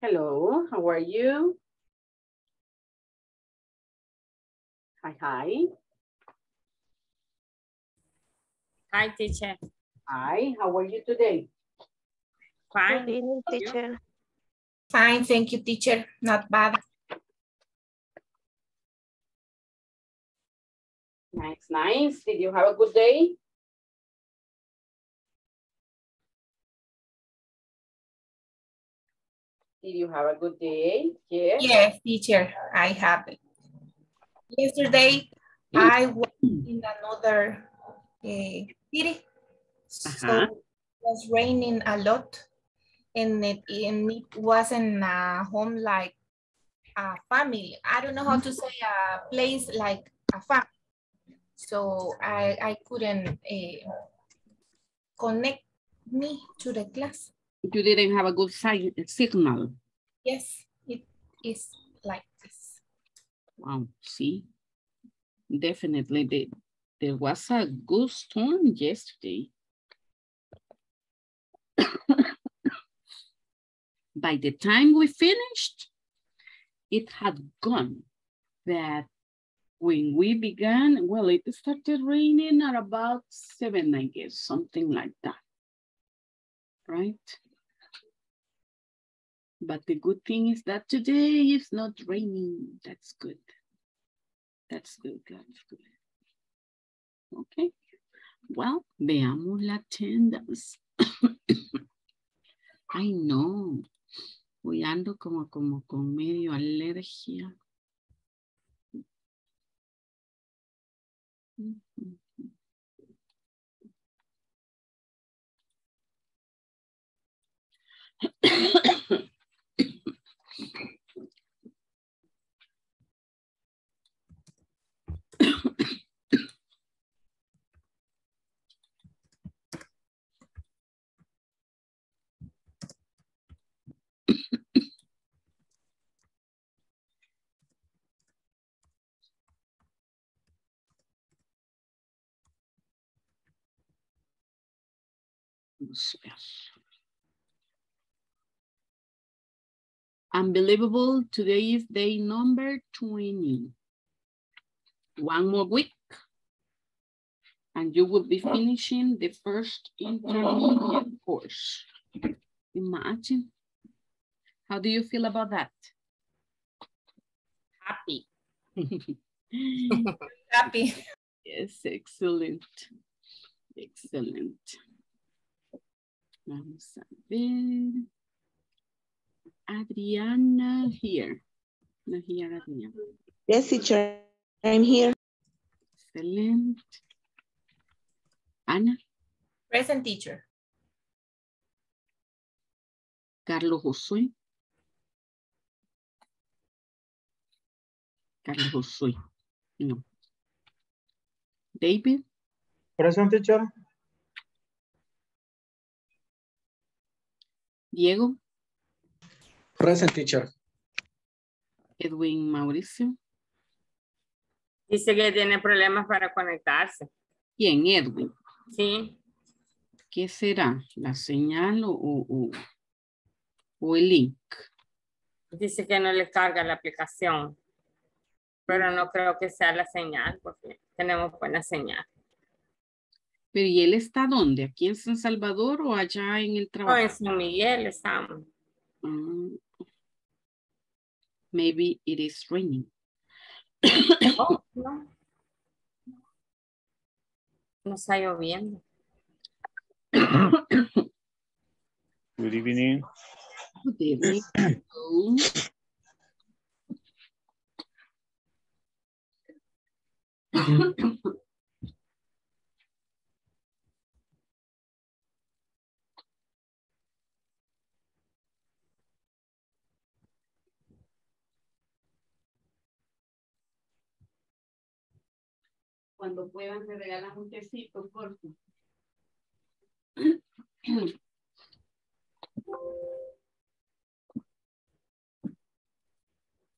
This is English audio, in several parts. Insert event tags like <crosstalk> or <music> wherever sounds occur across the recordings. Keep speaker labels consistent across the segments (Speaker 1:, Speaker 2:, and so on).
Speaker 1: Hello, how are you? Hi, hi.
Speaker 2: Hi, teacher.
Speaker 1: Hi, how are you today?
Speaker 2: Fine.
Speaker 3: Good evening, teacher.
Speaker 4: Fine, thank you, teacher. Not bad.
Speaker 1: Nice, nice. Did you have a good day? Did you have a good day? Yes.
Speaker 4: Yes, teacher, I have it. Yesterday, I was in another uh, city. So
Speaker 1: Uh-huh.
Speaker 4: it was raining a lot and it, and it wasn't a home like a family. I don't know how to say a place like a farm. So I, I couldn't uh, connect me to the class.
Speaker 1: You didn't have a good sign, signal.
Speaker 4: Yes, it is like this.
Speaker 1: Wow, see? Definitely the, there was a good storm yesterday. <coughs> By the time we finished, it had gone. That when we began, well, it started raining at about seven, I guess, something like that. Right? But the good thing is that today it's not raining. That's good. That's good, that's good. Okay. Well, veamos la attendance. <coughs> Ay, no. Hoy ando como, como con medio alergia. <coughs> Vamos ver. Unbelievable, today is day number 20. One more week. And you will be finishing the first intermediate course. Imagine. How do you feel about that?
Speaker 2: Happy. <laughs>
Speaker 4: Happy.
Speaker 1: Yes, excellent. Excellent. Vamos a ver. Adriana here. No here, Adriana.
Speaker 3: Yes, teacher. I'm here.
Speaker 1: Excellent. Ana,
Speaker 4: Present teacher.
Speaker 1: Carlos Josué. Carlos Josué. No. David,
Speaker 5: Present teacher.
Speaker 1: Diego,
Speaker 5: Present teacher.
Speaker 1: Edwin Mauricio.
Speaker 2: Dice que tiene problemas para conectarse.
Speaker 1: ¿Quién? Edwin.
Speaker 2: Sí.
Speaker 1: ¿Qué será? ¿La señal o, o, o- el link?
Speaker 2: Dice que no le carga la aplicación. Pero no creo que sea la señal porque tenemos buena señal.
Speaker 1: Pero ¿y él está dónde? ¿Aquí en San Salvador o allá en el
Speaker 2: No,
Speaker 1: trabajo?
Speaker 2: en San Miguel estamos.
Speaker 1: Ah. Maybe it is raining.
Speaker 2: Oh, no. No está lloviendo.
Speaker 6: Good evening.
Speaker 1: Good evening. Cuando puedan me regalan un tecito, por favor.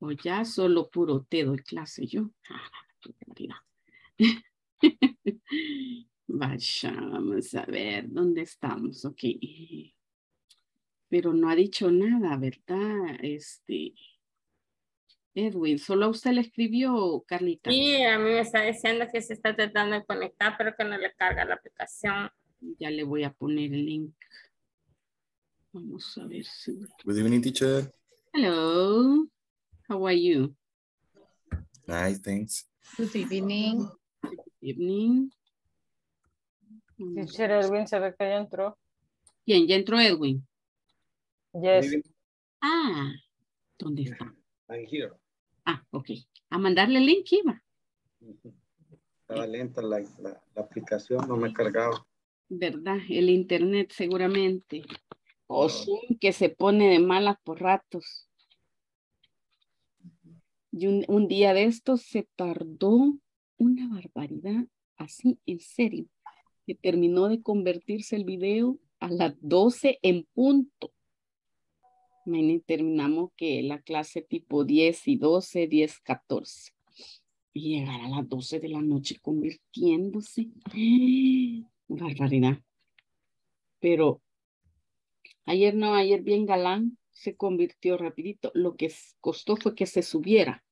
Speaker 1: O ya solo puro té doy clase yo. <laughs> Vaya, vamos a ver dónde estamos. Ok. Pero no ha dicho nada, ¿verdad? Este. Edwin, solo a usted le escribió, Carlita.
Speaker 2: Y a mí me está diciendo que se está tratando de conectar, pero que no le carga la aplicación.
Speaker 1: Ya le voy a poner el link. Vamos a ver si.
Speaker 7: Good evening, teacher.
Speaker 1: Hello. How are you?
Speaker 7: Nice, thanks.
Speaker 8: Good evening.
Speaker 1: Evening.
Speaker 2: Teacher Edwin se ve que ya entró.
Speaker 1: ¿Quién? ¿Ya entró Edwin?
Speaker 2: Yes.
Speaker 1: Ah, ¿dónde está?
Speaker 5: I'm here.
Speaker 1: Ah, ok. A mandarle el link iba.
Speaker 5: Estaba lenta la, la, la aplicación, no me cargaba.
Speaker 1: ¿Verdad? El internet seguramente. O Zoom que se pone de malas por ratos. Y un, un día de estos se tardó una barbaridad, así en serio, que terminó de convertirse el video a las 12 en punto. Terminamos que la clase tipo 10 y 12, 10, 14. Y llegar a las 12 de la noche convirtiéndose. <gasps> Barbaridad. Pero ayer no, ayer bien galán, se convirtió rapidito. Lo que costó fue que se subiera,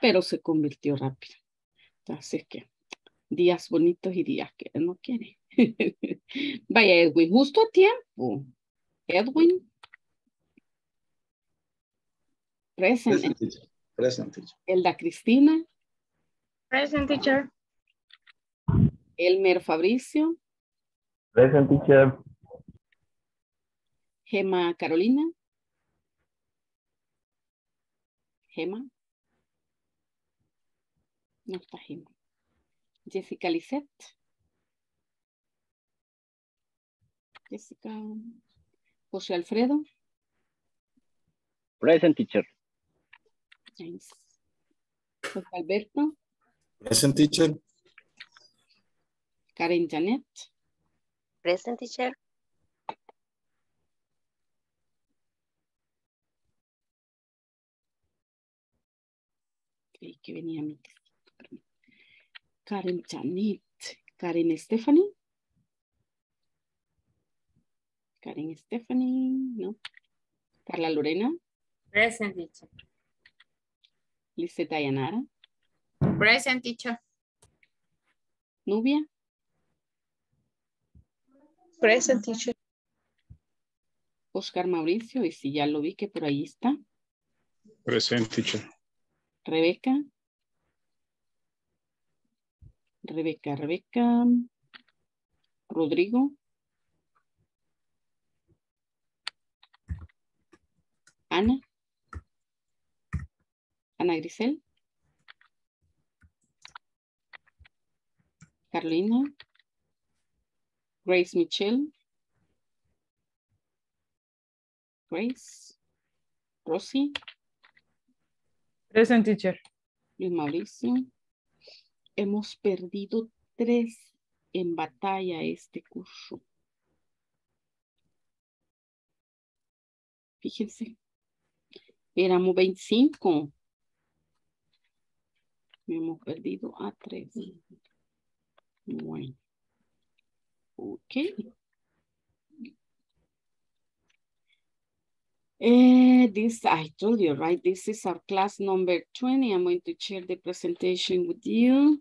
Speaker 1: pero se convirtió rápido. Así que días bonitos y días que no quiere. <laughs> Vaya, Edwin, justo a tiempo. Edwin. Present.
Speaker 5: Present teacher. Present teacher.
Speaker 1: Elda Cristina.
Speaker 4: Present teacher.
Speaker 1: Elmer Fabricio.
Speaker 6: Present teacher.
Speaker 1: Gema Carolina. Gema. No está Gema. Jessica Lisette. Jessica. José Alfredo.
Speaker 9: Present teacher.
Speaker 1: José Alberto.
Speaker 7: Present, teacher.
Speaker 1: Karen Janet.
Speaker 3: Present teacher.
Speaker 1: Creí que venía mi Karen Janet. Karen Stephanie. Karen Stephanie, no. Carla Lorena.
Speaker 2: Present teacher.
Speaker 1: Lizeth Dayanara.
Speaker 8: Present teacher.
Speaker 1: Nubia.
Speaker 3: Present teacher.
Speaker 1: Oscar Mauricio. Y si ya lo vi que por ahí está.
Speaker 6: Present teacher.
Speaker 1: Rebeca. Rebeca, Rebeca. Rodrigo. Ana. Ana Grisel. Carolina. Grace Michelle. Grace. Rosy.
Speaker 2: Present teacher.
Speaker 1: Luis Mauricio. Hemos perdido tres en batalla este curso. Fíjense. Éramos 25. Hemos perdido a tres. Bueno. Ok. Eh, this, I told you, right? This is our class number 20. I'm going to share the presentation with you.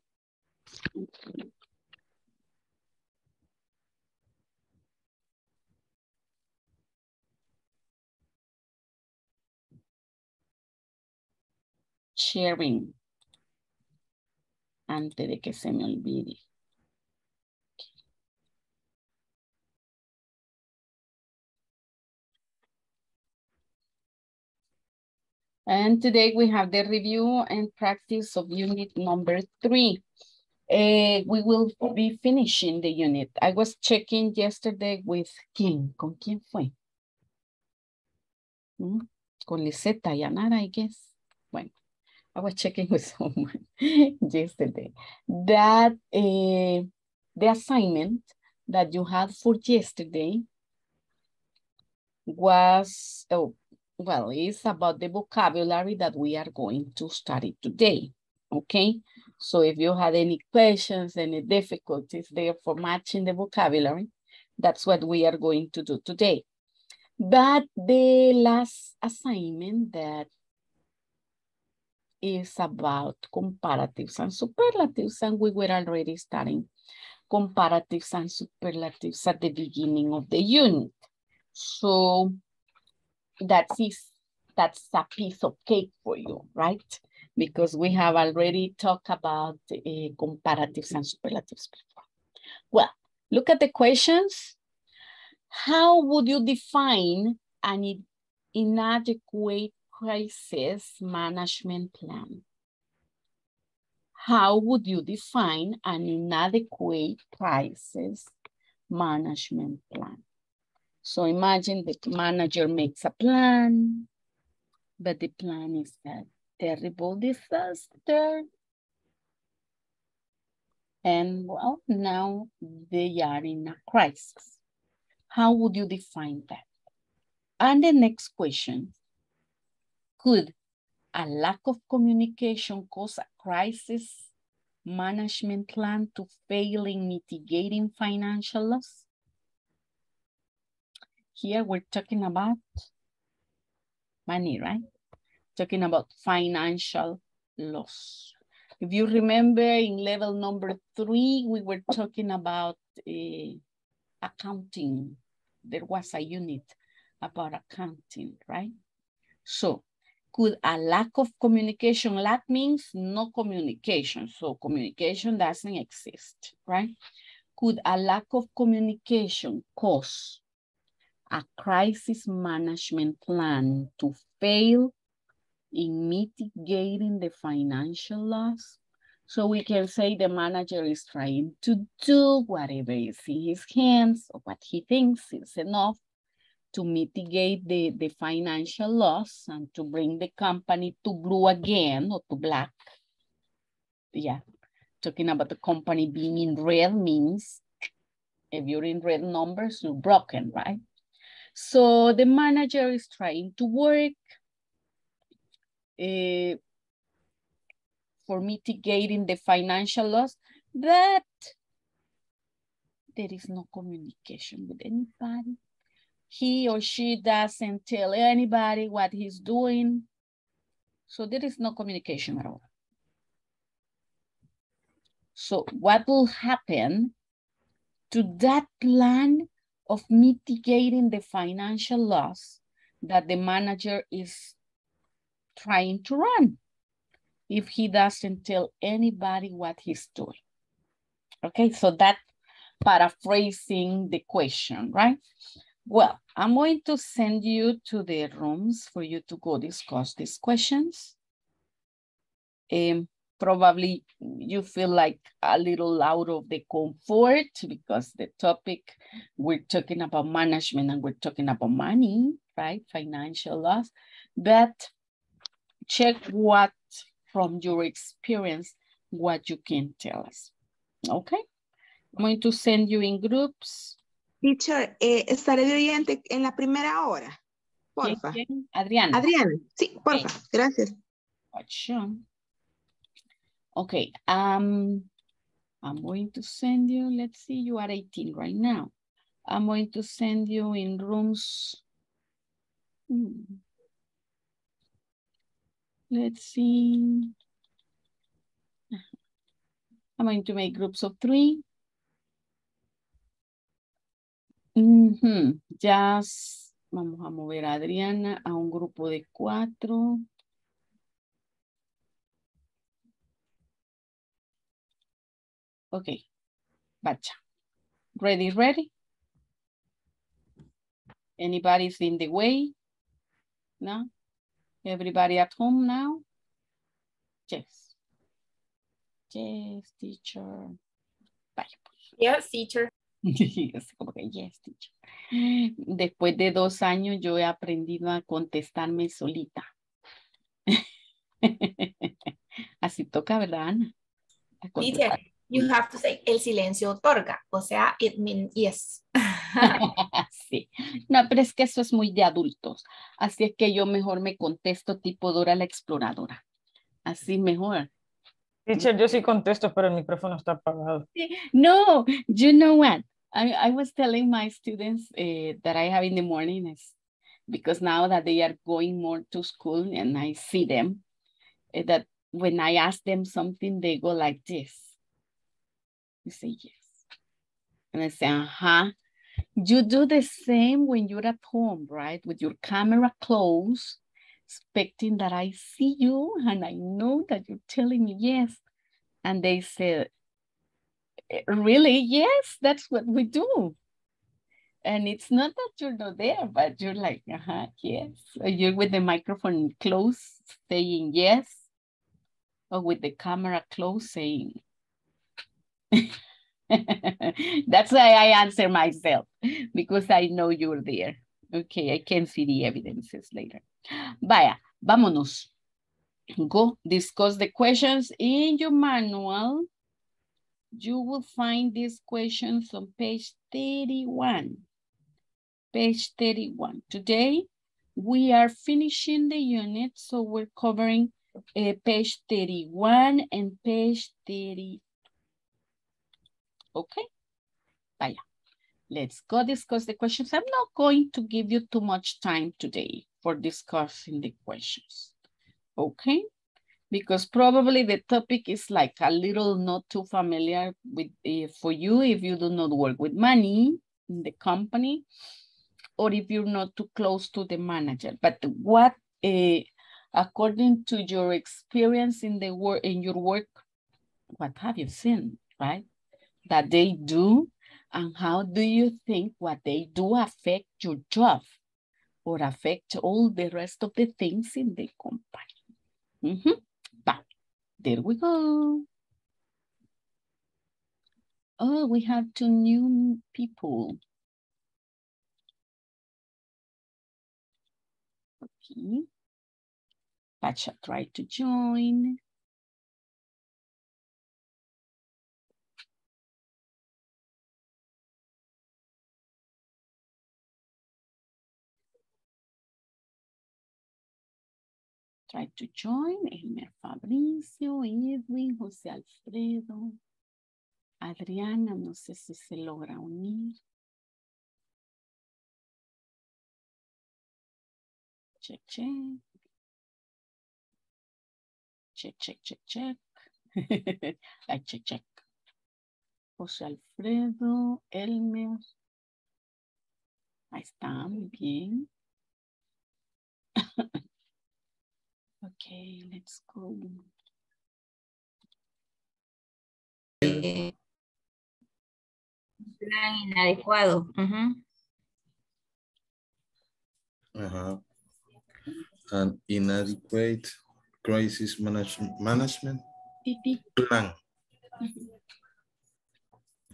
Speaker 1: Sharing. Antes de que se me olvide. And today we have the review and practice of unit number three. Eh, we will be finishing the unit. I was checking yesterday with quién, ¿con quién fue? Mm, Con Liseta Yanara, I guess. I was checking with someone yesterday. That eh, the assignment that you had for yesterday was, oh, well, it's about the vocabulary that we are going to study today, okay? So if you had any questions, any difficulties there for matching the vocabulary, that's what we are going to do today. But the last assignment that is about comparatives and superlatives, and we were already studying comparatives and superlatives at the beginning of the unit. So that is that's a piece of cake for you, right? Because we have already talked about uh, comparatives and superlatives before. Well, look at the questions. How would you define an inadequate crisis management plan? How would you define an inadequate crisis management plan? So imagine the manager makes a plan, but the plan is a terrible disaster. And well, now they are in a crisis. How would you define that? And the next question, could a lack of communication cause a crisis management plan to fail in mitigating financial loss? Here we're talking about money, right? Talking about financial loss. If you remember in level number three, we were talking about uh, accounting. There was a unit about accounting, right? So could a lack of communication, lack means no communication. So communication doesn't exist, right? Could a lack of communication cause a crisis management plan to fail in mitigating the financial loss. So we can say the manager is trying to do whatever is in his hands or what he thinks is enough to mitigate the, the financial loss and to bring the company to blue again or to black. Yeah, talking about the company being in red means if you're in red numbers, you're broken, right? So the manager is trying to work uh, for mitigating the financial loss, but there is no communication with anybody. He or she doesn't tell anybody what he's doing. So there is no communication at all. So what will happen to that plan of mitigating the financial loss that the manager is trying to run if he doesn't tell anybody what he's doing. Okay, so that paraphrasing the question, right? Well, I'm going to send you to the rooms for you to go discuss these questions. Um, probably you feel like a little out of the comfort because the topic we're talking about management and we're talking about money, right? Financial loss. But check what from your experience, what you can tell us. Okay. I'm going to send you in groups.
Speaker 9: Teacher, eh, estaré de oyente en la primera hora. Porfa.
Speaker 1: Adriana.
Speaker 9: Adriana, sí, porfa. Okay. Gracias.
Speaker 1: Okay, um, I'm going to send you, let's see, you are 18 right now. I'm going to send you in rooms. Hmm. Let's see. I'm going to make groups of three. -hmm. Just vamos a mover a Adriana a un grupo de cuatro. Okay, bacha. Ready, ready? Anybody's in the way? No? Everybody at home now? Yes. Yes, teacher. Vaya. Pues.
Speaker 4: Yes, teacher. <laughs>
Speaker 1: yes, como que yes, teacher. Después de dos años yo he aprendido a contestarme solita. <laughs> Así toca, ¿verdad, Ana?
Speaker 4: Teacher, you have to say el silencio otorga, o sea, it means yes. <laughs>
Speaker 1: sí, no, pero es que eso es muy de adultos, así es que yo mejor me contesto tipo Dora la exploradora, así mejor.
Speaker 2: Teacher, yo sí contesto, pero el micrófono está apagado.
Speaker 1: No, you know what? I, I was telling my students uh, that I have in the morning is because now that they are going more to school and I see them, eh, that when I ask them something, they go like this. You say yes. And I say, uh-huh. You do the same when you're at home, right? With your camera closed, expecting that I see you and I know that you're telling me yes. And they say, "Eh, really? Yes, that's what we do. And it's not that you're not there, but you're like, uh-huh, yes. Or You're with the microphone closed, saying yes. Or with the camera closed, saying. <laughs> That's why I answer myself, because I know you're there. Okay, I can see the evidences later. Vaya, vámonos. Go discuss the questions in your manual. You will find these questions on page 31. Page 31. Today, we are finishing the unit, so we're covering uh, page 31 and page 30. Okay? Vaya. Let's go discuss the questions. I'm not going to give you too much time today for discussing the questions. Okay? Because probably the topic is like a little not too familiar with uh, for you if you do not work with money in the company or if you're not too close to the manager. But what, uh, according to your experience in the work in your work, what have you seen, right? That they do, and how do you think what they do affect your job or affect all the rest of the things in the company? Mm -hmm. But there we go. Oh, we have two new people. Okay. Pacha tried to join. Try to join Elmer Fabricio, Edwin, José Alfredo, Adriana, no sé si se logra unir. Check, check. Check, check, check, check. <laughs> Check, check. José Alfredo, Elmer. Ahí está, muy bien. <laughs> Okay, let's go.
Speaker 10: Plan inadecuado. ujú.
Speaker 7: Uh-huh. An inadequate crisis manage- management plan.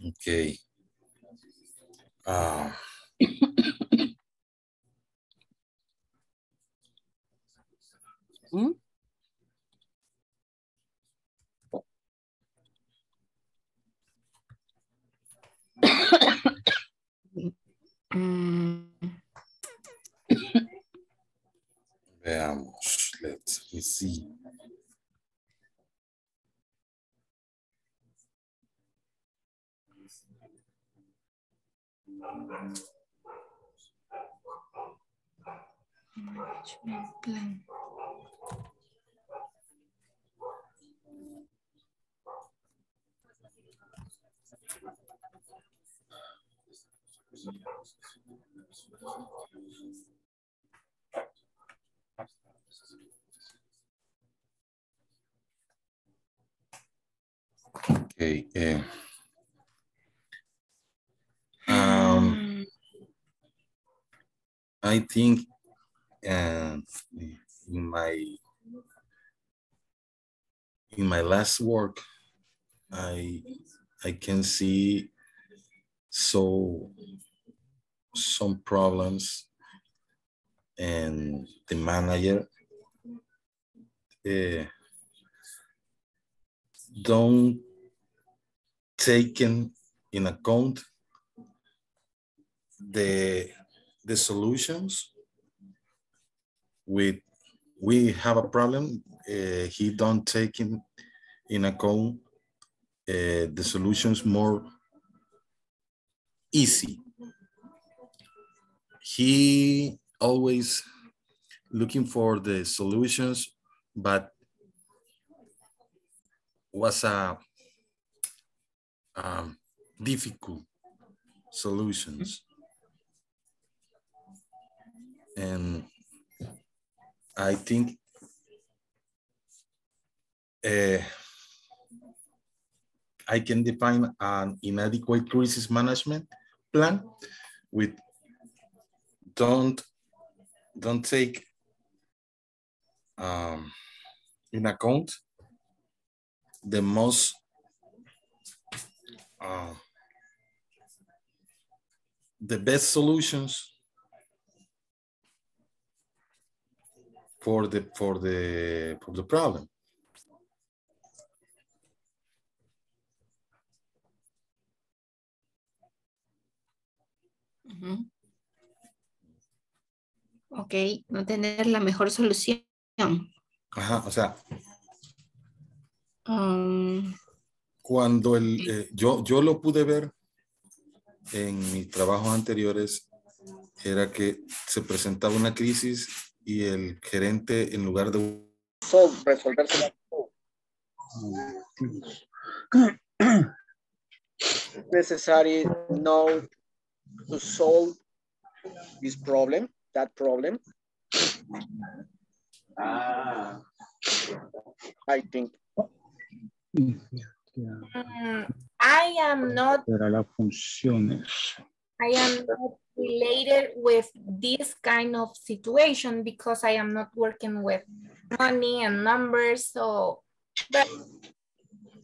Speaker 7: Okay. Ah, Veamos. Let me see.
Speaker 10: management plan.
Speaker 7: Okay. eh. Um, I think uh, in my in my last work, I I can see so some problems and the manager uh, don't taken in account the the solutions with we have a problem uh, he don't take in, in account uh, the solutions more easy he always looking for the solutions, but was a um, difficult solutions. And I think uh, I can define an inadequate crisis management plan with don't don't take um, in account the most uh, the best solutions for the for the for the problem.
Speaker 8: Ujú. Ok, no tener la mejor solución.
Speaker 7: Ajá, o sea,
Speaker 8: Um,
Speaker 7: cuando el, eh, yo, yo lo pude ver en mis trabajos anteriores, era que se presentaba una crisis y el gerente en lugar de
Speaker 11: resolverse <coughs> necessary now to solve this problem, that problem. I think.
Speaker 4: Mm, I am not
Speaker 6: Para las funciones.
Speaker 4: I am not related with this kind of situation because I am not working with money and numbers. So, but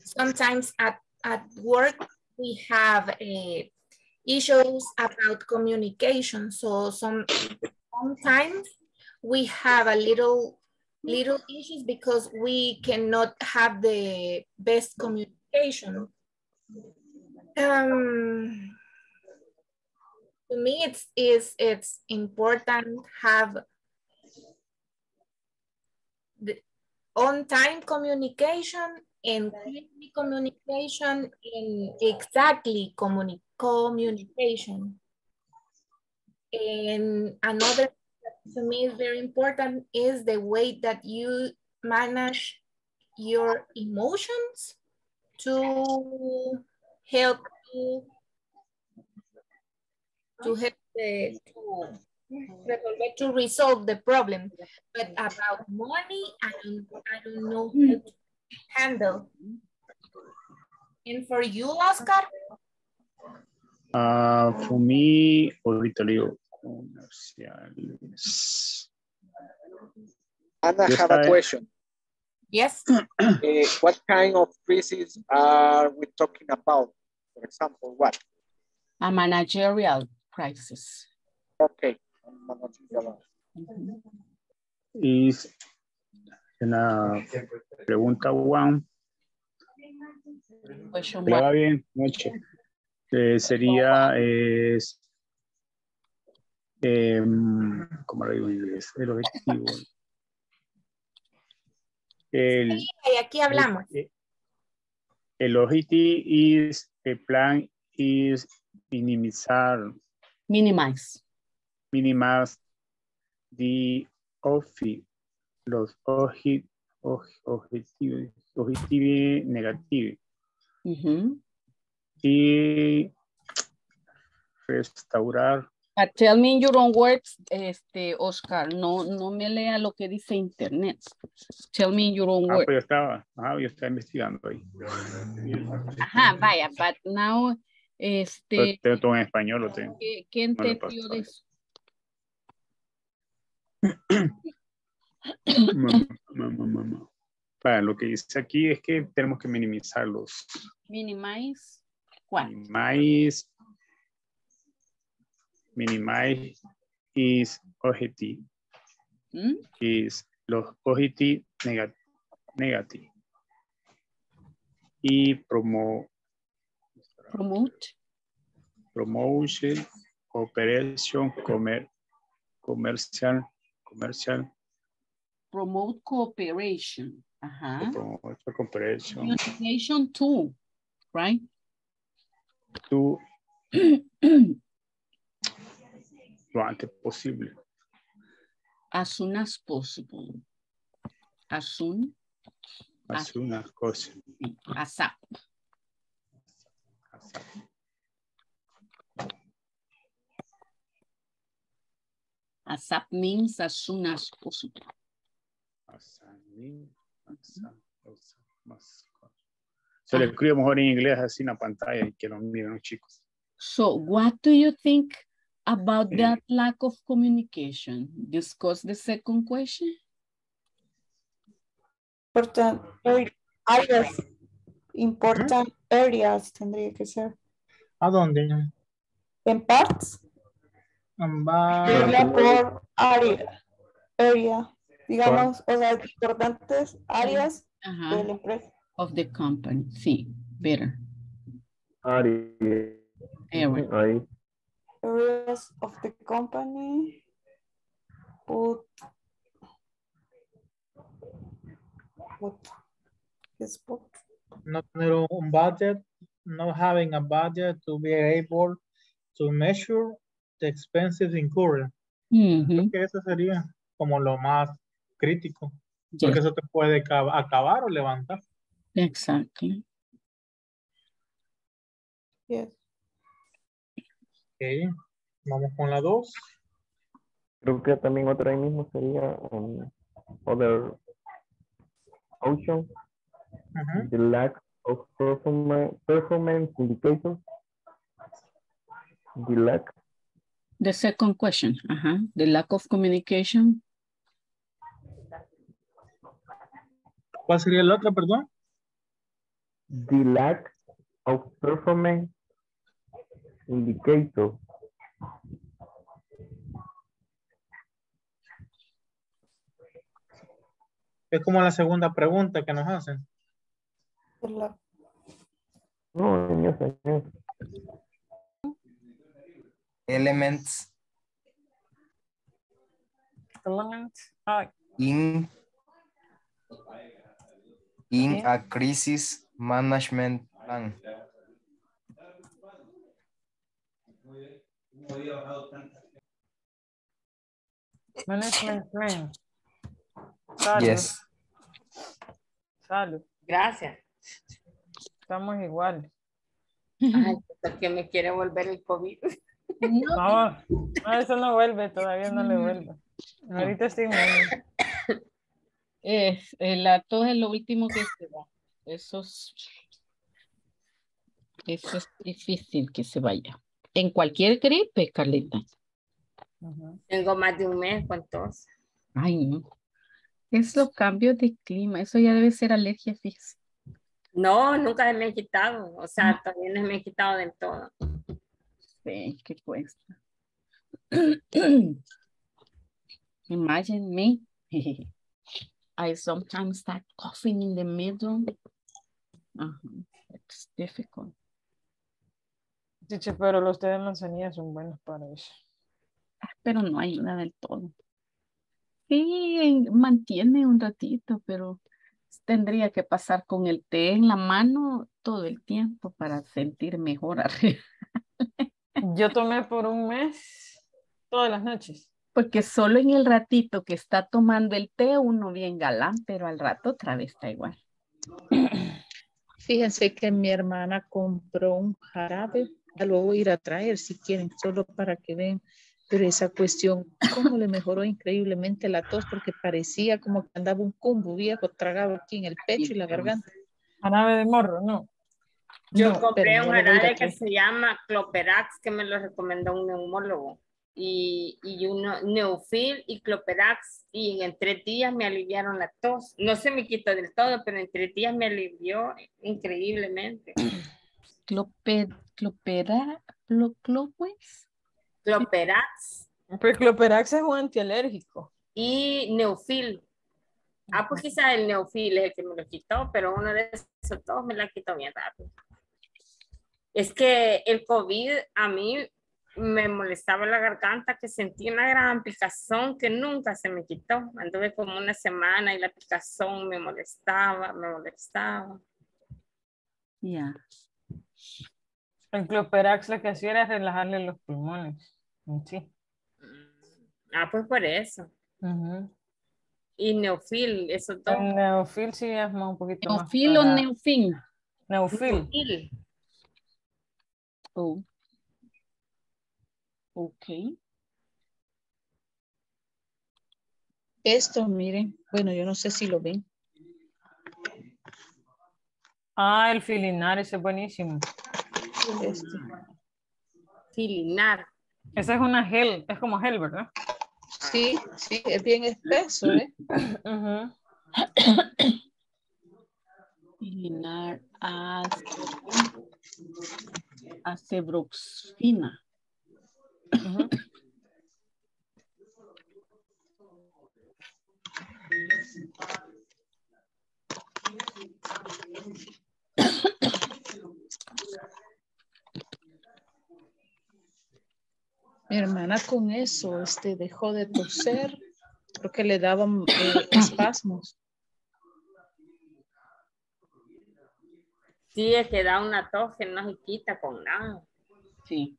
Speaker 4: sometimes at, at work, we have a issues about communication. So some, sometimes we have a little, little issues because we cannot have the best communication. Um, to me it's is it's important have the on-time communication and communication and exactly communi communication. And another that to me is very important is the way that you manage your emotions to help you to help the, to resolve, to resolve the problem. But about money, I don't, I don't know hmm. how to handle. And for you, Oscar?
Speaker 6: Ah, for me, ahorita le digo, comerciales.
Speaker 11: Anna,
Speaker 6: Yes,
Speaker 11: have a
Speaker 6: I-
Speaker 11: question.
Speaker 4: Yes. <clears throat>
Speaker 11: Eh, what kind of crisis are we talking about? For example, what?
Speaker 1: A managerial crisis.
Speaker 11: Okay.
Speaker 6: Y una pregunta, Juan.
Speaker 1: Question
Speaker 6: ¿Le va bien? Noche. Eh, sería, es, em, ¿cómo lo digo en inglés? El objetivo. El,
Speaker 4: Y aquí hablamos.
Speaker 6: eh, el objetivo is, el plan is minimizar,
Speaker 1: Minimize.
Speaker 6: minimize the office, los objetivos, objetivos negativos.
Speaker 1: Mhm.
Speaker 6: y restaurar
Speaker 1: But tell me in your own words, este, Oscar, no, no me lea lo que dice internet. Tell me in your own
Speaker 6: ah,
Speaker 1: words.
Speaker 6: pues yo estaba ah, yo estaba investigando ahí
Speaker 1: Ajá, vaya, but now,
Speaker 6: Pero
Speaker 1: este,
Speaker 6: tengo todo en español lo tengo
Speaker 1: ¿qué, qué entendió de eso? <clears throat>
Speaker 6: Mamá, mamá, mamá. Vaya, lo que dice aquí es que tenemos que minimizar los
Speaker 1: Minimize, ¿cuál?
Speaker 6: minimize minimize is objective
Speaker 1: ¿Mm?
Speaker 6: is los objetivos nega- negativos y promo
Speaker 1: Promote,
Speaker 6: promotion, operation, comer, comercial, comercial,
Speaker 1: promote cooperation. Ajá.
Speaker 6: promotion, cooperation,
Speaker 1: Communication tool, right?
Speaker 6: to lo antes posible.
Speaker 1: As soon as possible. As soon
Speaker 6: As soon as possible.
Speaker 1: ASAP. ASAP means as soon as possible.
Speaker 6: Se lo escribo mejor en inglés así en la pantalla y que lo miren los chicos.
Speaker 1: So what do you think about that lack of communication? Discuss the second question.
Speaker 12: Important áreas. Important areas tendría que ser.
Speaker 13: ¿A dónde?
Speaker 12: En parts. Sería por área. Area. Digamos, o sea, importantes áreas
Speaker 1: Ajá.
Speaker 12: de la empresa.
Speaker 1: Of the company. Sí, better.
Speaker 14: Área.
Speaker 1: Area.
Speaker 14: Ahí.
Speaker 12: Areas of the company. Put. Put. Yes, put.
Speaker 13: No tener un budget, not having a budget to be able to measure the expenses incurred. Creo que eso sería como lo más crítico, porque
Speaker 1: Yes.
Speaker 13: eso te puede acab- acabar o levantar.
Speaker 1: Exactly.
Speaker 12: Yes.
Speaker 13: Ok, vamos con la dos.
Speaker 14: Creo que también otra ahí mismo sería um, other option. The lack of performance, performance indicators. The lack.
Speaker 1: The second question. Ajá. The lack of communication.
Speaker 13: ¿Cuál sería el otro, perdón?
Speaker 14: The lack of performance indicator.
Speaker 13: Es como la segunda pregunta que nos hacen.
Speaker 14: No, en esa.
Speaker 15: elements
Speaker 2: Elements. Ay,
Speaker 15: in in a crisis management plan.
Speaker 2: Management plan. Salud.
Speaker 15: Yes.
Speaker 2: Salud. Gracias. Estamos igual.
Speaker 1: Ay,
Speaker 2: que me quiere volver el COVID.
Speaker 1: No.
Speaker 2: No, no, eso no vuelve, todavía no le vuelve. Ahorita estoy inmune.
Speaker 1: Es, el ato es lo último que se da. Eso es, eso es difícil que se vaya. En cualquier gripe, Carlita.
Speaker 2: Tengo más de un mes con tos.
Speaker 1: Ay, no. Es los cambios de clima. Eso ya debe ser alergia, fíjese.
Speaker 2: No, nunca me he quitado. O sea, todavía no me he quitado del todo.
Speaker 1: Sí, qué cuesta. <clears throat> Imagine me. <laughs> I sometimes start coughing in the middle. Uh-huh. It's difficult.
Speaker 2: Dice, pero los té de manzanilla son buenos para eso.
Speaker 1: Pero no ayuda del todo. Sí, mantiene un ratito, pero tendría que pasar con el té en la mano todo el tiempo para sentir mejor arriba. <laughs>
Speaker 2: Yo tomé por un mes todas las noches.
Speaker 1: Porque solo en el ratito que está tomando el té, uno bien galán, pero al rato otra vez está igual.
Speaker 16: Fíjense que mi hermana compró un jarabe, ya lo voy a ir a traer si quieren, solo para que vean. Pero esa cuestión, cómo le mejoró increíblemente la tos, porque parecía como que andaba un cumbo viejo tragado aquí en el pecho y la garganta.
Speaker 2: Jarabe de morro, no. Yo
Speaker 16: No,
Speaker 2: compré un jarabe que se llama Cloperax, que me lo recomendó un neumólogo. Y, y uno, Neufil y Cloperax. Y en tres días me aliviaron la tos. No se me quitó del todo, pero en tres días me alivió increíblemente. <clears throat>
Speaker 1: Clope, clopera, clo, clopes.
Speaker 2: Cloperax.
Speaker 17: Pero Cloperax es un antialérgico.
Speaker 2: Y Neufil. Ah, pues quizás el Neufil es el que me lo quitó, pero uno de esos dos me la quitó bien rápido. Es que el COVID a mí me molestaba la garganta, que sentí una gran picazón que nunca se me quitó. Anduve como una semana y la picazón me molestaba, me molestaba.
Speaker 1: Ya.
Speaker 17: El Cloperax lo que hacía era relajarle los pulmones. Sí.
Speaker 2: Ah, pues por eso. Y neofil, eso todo.
Speaker 17: El neofil sí es más un poquito más.
Speaker 1: ¿Neofil o
Speaker 17: para-
Speaker 1: neofil?
Speaker 17: Neofil.
Speaker 2: Neofil.
Speaker 1: Oh. Ok.
Speaker 16: Esto, miren, bueno, yo no sé si lo ven.
Speaker 17: Ah, el filinar, ese es buenísimo.
Speaker 16: Este.
Speaker 2: Filinar.
Speaker 17: Esa es una gel, es como gel, ¿verdad?
Speaker 16: Sí, sí, es bien espeso, ¿eh?
Speaker 17: Ujú.
Speaker 1: Filinar
Speaker 16: Mi hermana con eso este, dejó de toser porque le daban eh, espasmos.
Speaker 2: Sí, es que da una tos que no se quita con nada.
Speaker 1: Sí.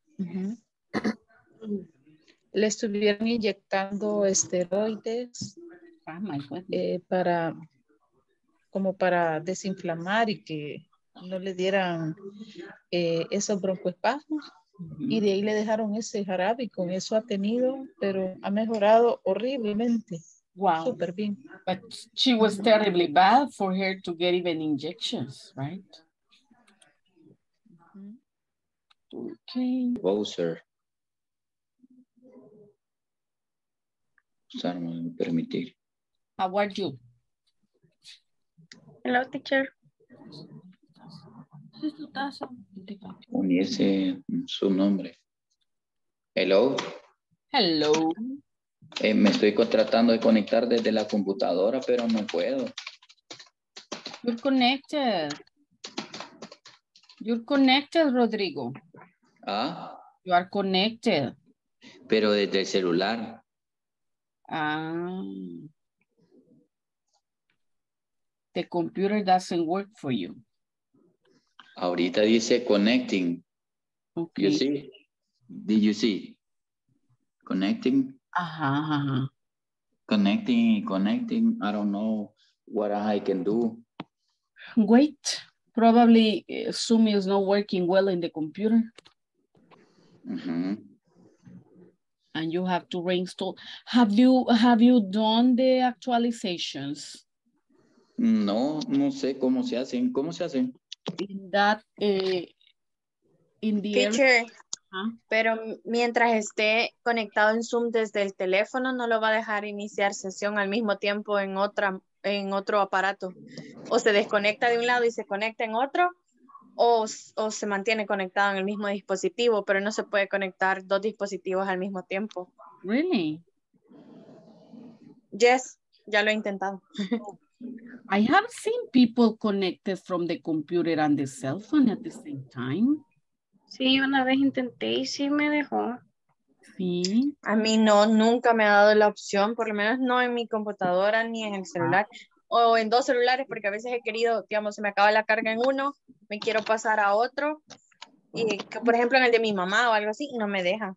Speaker 16: Le estuvieron inyectando esteroides
Speaker 1: Ah,
Speaker 16: eh, para como para desinflamar y que no le dieran eh, esos broncoespasmos. Y de ahí le dejaron ese jarabe y con eso ha tenido, pero ha mejorado horriblemente.
Speaker 1: Wow.
Speaker 16: Súper bien.
Speaker 1: But she was terribly bad for her to get even injections, right? Okay.
Speaker 18: Bowser. Usar, permitir.
Speaker 1: How are you?
Speaker 3: Hello, teacher.
Speaker 1: Es tu taza.
Speaker 18: Unirse su nombre. Hello.
Speaker 1: Hello.
Speaker 18: Eh, me estoy tratando de conectar desde la computadora, pero no puedo.
Speaker 1: You're connected. You're connected, Rodrigo.
Speaker 18: Ah,
Speaker 1: You are connected.
Speaker 18: pero desde el celular.
Speaker 1: Ah. The computer doesn't work for you.
Speaker 18: Ahorita dice connecting.
Speaker 1: Okay.
Speaker 18: You see? Did you see? Connecting,
Speaker 1: Ajá, ajá.
Speaker 18: connecting, connecting. I don't know what I can do.
Speaker 1: Wait, probably uh, Zoom is not working well in the computer
Speaker 18: Ujú.
Speaker 1: And you have to reinstall. Have you have you done the actualizations
Speaker 18: No, no sé cómo se hacen. ¿Cómo se hacen?
Speaker 1: in that uh, in the?
Speaker 3: Teacher, pero mientras esté conectado en Zoom desde el teléfono, no lo va a dejar iniciar sesión al mismo tiempo en, otra, en otro aparato. O se desconecta de un lado y se conecta en otro, o, o se mantiene conectado en el mismo dispositivo, pero no se puede conectar dos dispositivos al mismo tiempo.
Speaker 1: Really?
Speaker 3: Yes, ya lo he intentado. <laughs>
Speaker 1: I have seen people connected from the computer and the cell phone at the same time.
Speaker 3: Sí, una vez intenté y sí me dejó.
Speaker 1: Sí.
Speaker 3: A mí no, nunca me ha dado la opción, por lo menos no en mi computadora ni en el celular, o en dos celulares, porque a veces he querido, digamos, se me acaba la carga en uno, me quiero pasar a otro, y que, por ejemplo en el de mi mamá o algo así, y no me deja.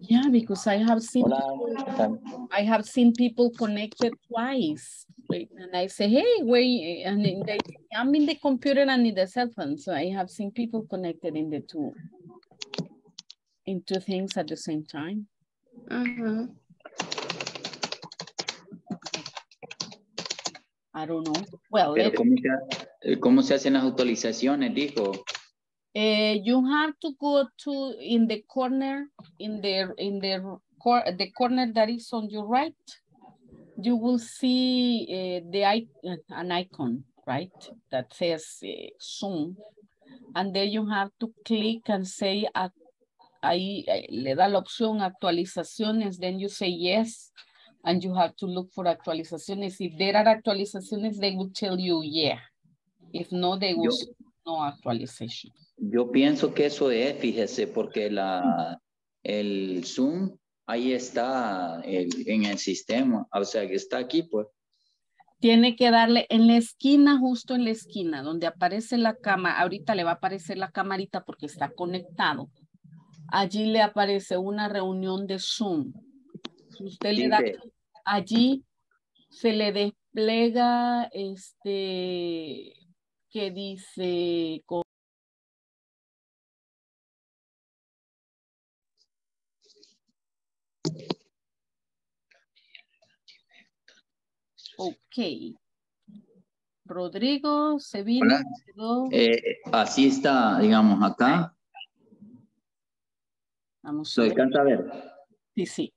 Speaker 1: Yeah, because I have seen
Speaker 18: Hola.
Speaker 1: I have seen people connected twice. And I say, hey, where you, and they, I'm in the computer and in the cell phone. So I have seen people connected in the two, in two things at the same time.
Speaker 3: Ujú.
Speaker 1: I don't know. Well,
Speaker 18: Pero
Speaker 1: let-
Speaker 18: ¿cómo se, eh, ¿cómo se hacen las actualizaciones? Dijo.
Speaker 1: eh, you have to go to in the corner, in the in the cor the corner that is on your right. You will see uh, the i- uh, an icon, right? That says uh, Zoom, and then you have to click and say ahí eh, le da la opción actualizaciones. Then you say yes, and you have to look for actualizaciones. If there are actualizaciones, they will tell you yeah. If no, they will
Speaker 18: Yo-
Speaker 1: no actualization.
Speaker 18: Yo pienso que eso es, fíjese, porque la, el Zoom ahí está el- en el sistema, o sea, que está aquí, pues.
Speaker 1: Tiene que darle en la esquina, justo en la esquina, donde aparece la cama. Ahorita le va a aparecer la camarita porque está conectado. Allí le aparece una reunión de Zoom. Si usted le da allí se le despliega este que dice co- Ok. Rodrigo se vino.
Speaker 18: Eh, así está, digamos, acá.
Speaker 1: Vamos
Speaker 18: ¿Lo
Speaker 1: a ver.
Speaker 18: alcanza a ver?
Speaker 1: Sí, sí.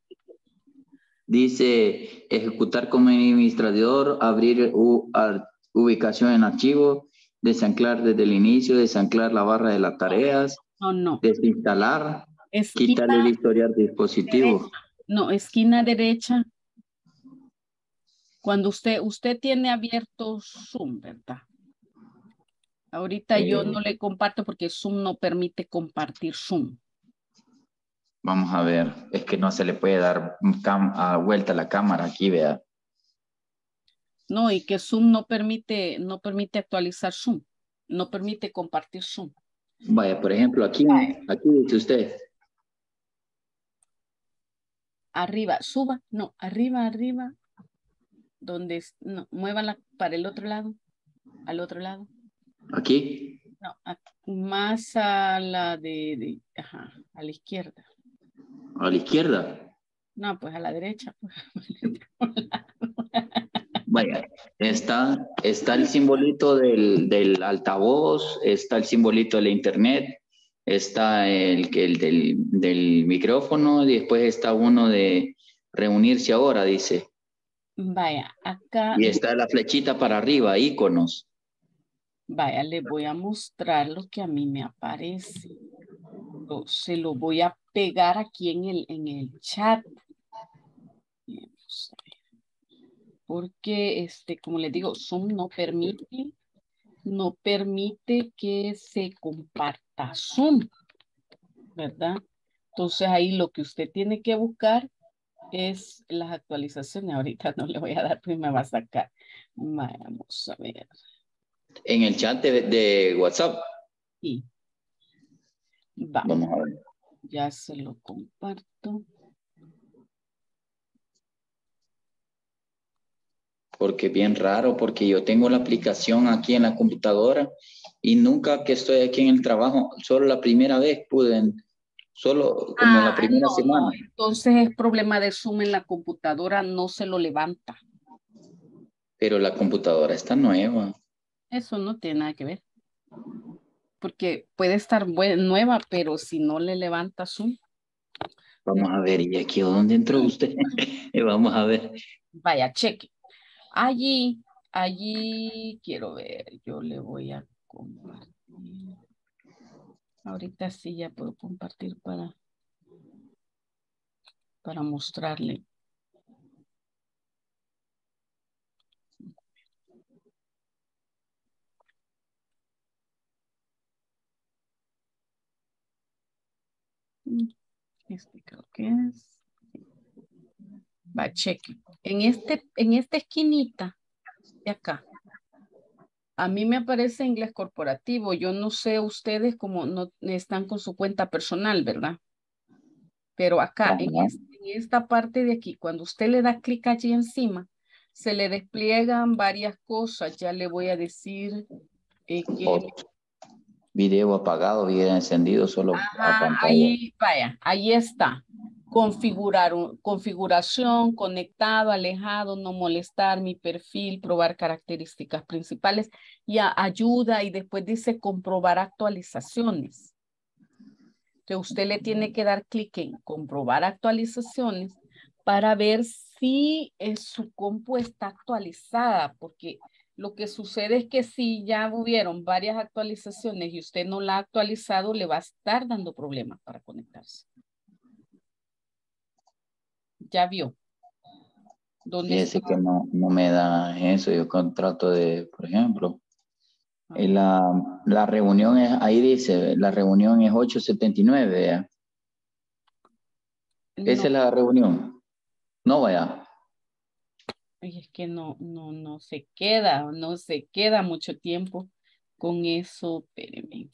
Speaker 18: Dice ejecutar como administrador, abrir u- ar- ubicación en archivo, desanclar desde el inicio, desanclar la barra de las tareas,
Speaker 1: No, no.
Speaker 18: desinstalar,
Speaker 1: Esquina
Speaker 18: quitarle el historial dispositivo.
Speaker 1: No, esquina derecha. Cuando usted, usted tiene abierto Zoom, ¿verdad? Ahorita yo
Speaker 18: Eh.
Speaker 1: no le comparto porque Zoom no permite compartir Zoom.
Speaker 18: Vamos a ver, es que no se le puede dar a vuelta a la cámara aquí, vea.
Speaker 1: No, y que Zoom no permite, no permite actualizar Zoom. No permite compartir Zoom.
Speaker 18: Vaya, por ejemplo, aquí, aquí dice usted,
Speaker 1: Arriba, suba, no, arriba, arriba. Donde, no, muévala para el otro lado, al otro lado.
Speaker 18: aquí,
Speaker 1: No, más a la de, de- ajá, a la izquierda.
Speaker 18: A la izquierda.
Speaker 1: No, pues a la derecha.
Speaker 18: Vaya, está, está el simbolito del, del altavoz, está el simbolito de la internet, está el, el del, del micrófono, y después está uno de reunirse ahora, dice.
Speaker 1: Vaya, acá,
Speaker 18: Y está la flechita para arriba, iconos.
Speaker 1: vaya, le voy a mostrar lo que a mí me aparece. Lo- se lo voy a pegar aquí en el, en el chat. Porque, este, como les digo, Zoom no permite, no permite que se comparta Zoom, ¿verdad? Entonces ahí lo que usted tiene que buscar es las actualizaciones. <laughs> Ahorita no le voy a dar, pues me va a sacar. Vamos a ver.
Speaker 18: En el chat de, de WhatsApp.
Speaker 1: Sí. Va.
Speaker 18: Vamos a ver.
Speaker 1: Ya se lo comparto.
Speaker 18: Porque es bien raro, porque yo tengo la aplicación aquí en la computadora y nunca que estoy aquí en el trabajo, solo la primera vez pude, solo como la
Speaker 1: Ah,
Speaker 18: primera
Speaker 1: no,
Speaker 18: semana.
Speaker 1: no, Entonces es problema de Zoom en la computadora, no se lo levanta.
Speaker 18: Pero la computadora está nueva.
Speaker 1: Eso no tiene nada que ver. Porque puede estar nueva, pero si no le levanta Zoom,
Speaker 18: Vamos a ver, ¿y aquí dónde entró usted? <laughs> Vamos a ver.
Speaker 1: vaya, cheque. Allí, allí quiero ver, yo le voy a compartir. Ahorita sí ya puedo compartir para, para mostrarle. Este creo que es. Va, cheque. En, este, en esta esquinita de acá, a mí me aparece inglés corporativo. Yo no sé ustedes cómo no están con su cuenta personal, ¿verdad? Pero acá, en, esta parte de aquí, cuando usted le da clic allí encima, se le despliegan varias cosas. Ya le voy a decir eh, que.
Speaker 18: Video apagado, video encendido, solo a
Speaker 1: Ajá,
Speaker 18: pantalla.
Speaker 1: ahí, vaya, ahí está. Configurar, configuración, conectado, alejado, no molestar, mi perfil, probar características principales y a- ayuda y después dice comprobar actualizaciones. Entonces usted le tiene que dar clic en comprobar actualizaciones para ver si eh, su compu está actualizada, porque lo que sucede es que si ya hubieron varias actualizaciones y usted no la ha actualizado, le va a estar dando problemas para conectarse. Ya vio. ¿Dónde
Speaker 18: Fíjese que no, no me da eso. Yo contrato de, por ejemplo, en la, la reunión es, ahí dice, la reunión es 8.79, vea. Esa
Speaker 1: No.
Speaker 18: es la reunión. No vaya.
Speaker 1: Ay, es que no, no, no se queda, no se queda mucho tiempo con eso. Espéreme.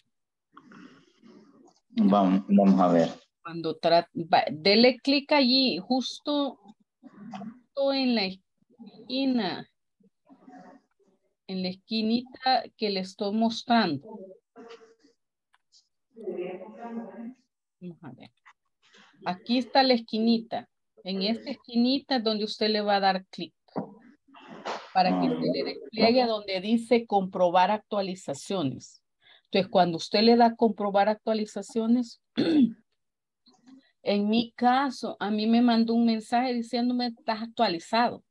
Speaker 18: Vamos, vamos a ver.
Speaker 1: Cuando trata, dele clic allí, justo Justo en la esquina. En la esquinita que le estoy mostrando. Vamos a ver. Aquí está la esquinita. En esta esquinita es donde usted le va a dar clic. Para que se le despliegue donde dice comprobar actualizaciones. Entonces, cuando usted le da comprobar actualizaciones, <clears throat> en mi caso, a mí me mandó un mensaje diciéndome, estás actualizado.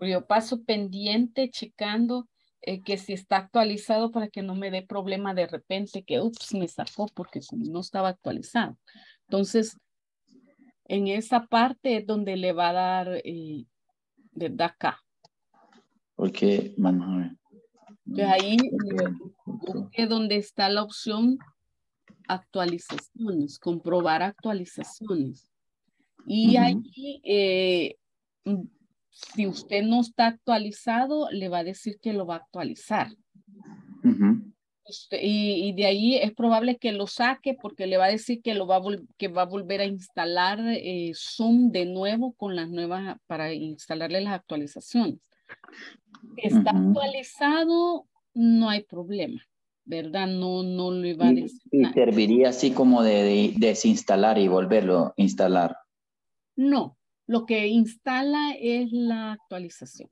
Speaker 1: Yo paso pendiente checando eh, que si está actualizado para que no me dé problema de repente que, ups, me sacó porque no estaba actualizado. Entonces, en esa parte es donde le va a dar, eh, ¿verdad? Acá.
Speaker 18: Porque, vamos a ver.
Speaker 1: Entonces ahí busque donde está la opción actualizaciones, comprobar actualizaciones. Y ahí, eh, si usted no está actualizado, le va a decir que lo va a actualizar. Usted- y, y de ahí es probable que lo saque porque le va a decir que, lo va, a que va a volver a instalar eh, Zoom de nuevo con las nuevas, para instalarle las actualizaciones. Está actualizado, no hay problema, ¿verdad? No, no le va a decir
Speaker 18: y serviría así como de, de desinstalar y volverlo a instalar.
Speaker 1: No, lo que instala es la actualización.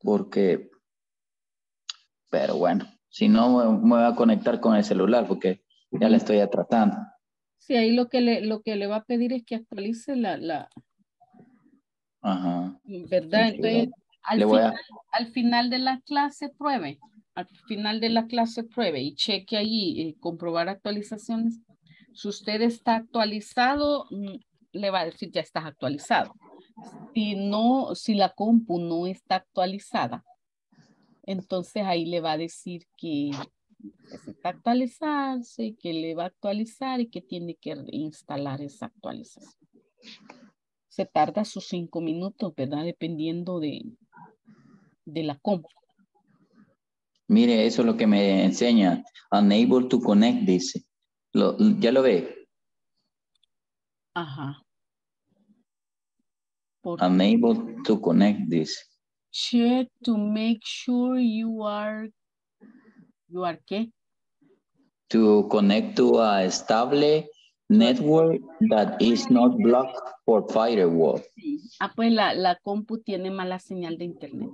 Speaker 18: Porque, pero bueno, si no me voy a conectar con el celular porque ya la estoy atrasando.
Speaker 1: Sí, ahí lo que le, lo que le va a pedir es que actualice la, la
Speaker 18: Ajá.
Speaker 1: ¿verdad?
Speaker 18: Sí, sí,
Speaker 1: Entonces, al
Speaker 18: a-
Speaker 1: final, al final de la clase pruebe, al final de la clase pruebe y cheque ahí, eh, comprobar actualizaciones. Si usted está actualizado, mm, le va a decir ya estás actualizado. Si no, si la compu no está actualizada, entonces ahí le va a decir que necesita actualizarse, que le va a actualizar y que tiene que instalar esa actualización. Se tarda sus cinco minutos, ¿verdad? Dependiendo de, de la compu.
Speaker 18: Mire, eso es lo que me enseña. Unable to connect, dice. Lo, ¿Ya lo ve?
Speaker 1: Ajá.
Speaker 18: Unable to connect, dice.
Speaker 1: Check to make sure you are, you are qué?
Speaker 18: To connect to a stable network that is not blocked for firewall.
Speaker 1: Ah, pues la, la compu tiene mala señal de internet.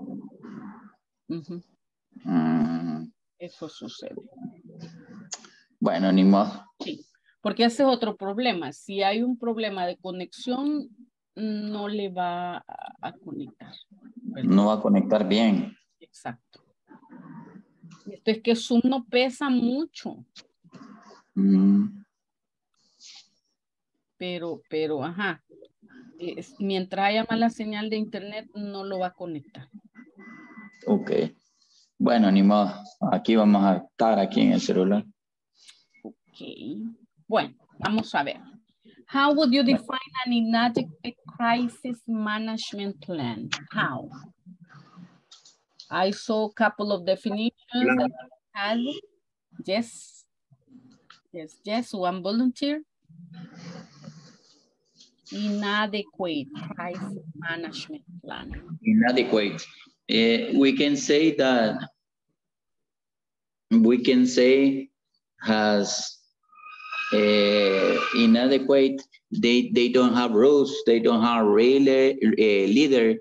Speaker 18: Mm,
Speaker 1: Eso sucede.
Speaker 18: bueno, ni modo.
Speaker 1: Sí, porque ese es otro problema. Si hay un problema de conexión, no le va a, a conectar.
Speaker 18: No va a conectar bien.
Speaker 1: Exacto. Esto es que Zoom no pesa mucho,
Speaker 18: Mm,
Speaker 1: pero, pero, ajá. Es- mientras haya mala señal de internet, no lo va a conectar.
Speaker 18: ok. Bueno, ni modo. Aquí vamos a estar aquí en el celular.
Speaker 1: Ok. Bueno, vamos a ver. How would you define an inadequate crisis management plan? How? I saw a couple of definitions that you had. Yes. Yes, yes, one volunteer. Inadequate crisis management plan.
Speaker 18: inadequate. Eh, we can say that we can say has uh, inadequate. They they don't have rules. They don't have really uh, leader,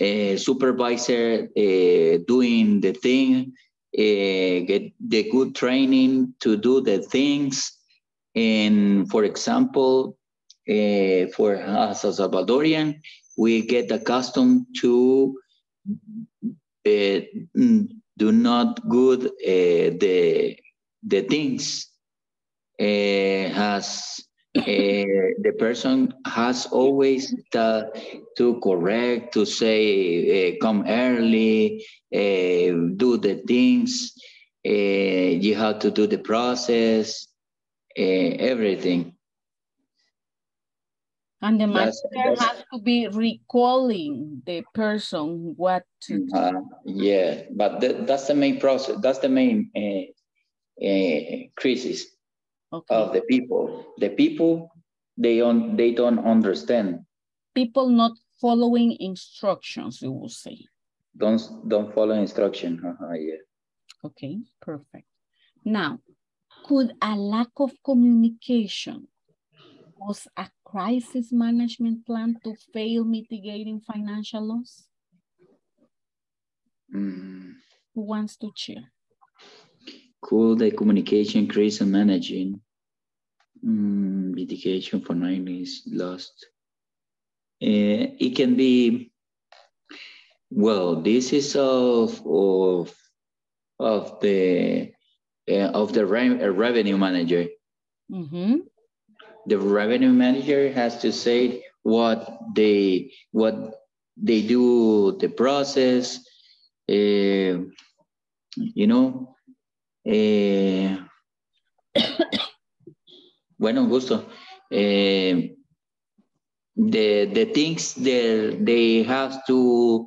Speaker 18: uh, supervisor uh, doing the thing. Uh, get the good training to do the things. And for example, uh, for us as Salvadorian, we get accustomed to uh, do not good uh, the the things has the person has always to correct to say come early do the things you have to do the process everything
Speaker 1: And the master
Speaker 18: that's-
Speaker 1: has to be recalling the person what to do.
Speaker 18: Uh, yeah, but tha- that's the main process. That's the main uh, uh, crisis of the people. The people they on they don't understand.
Speaker 1: People not following instructions, you will say.
Speaker 18: Don't don't follow instruction. Uh -huh, yeah.
Speaker 1: Okay, perfect. Now, could a lack of communication cause a crisis management plan to fail mitigating financial loss?
Speaker 18: Mm.
Speaker 1: Who wants to share?
Speaker 18: Could the communication crisis managing mm, mitigation for nine is lost? Uh, it can be, well, this is of, of, of the, uh, of the re revenue manager.
Speaker 1: Mm -hmm.
Speaker 18: The revenue manager has to say what they, what they do, the process, uh, you know, eh, <coughs> bueno, gusto. Eh, the, the things that they have to,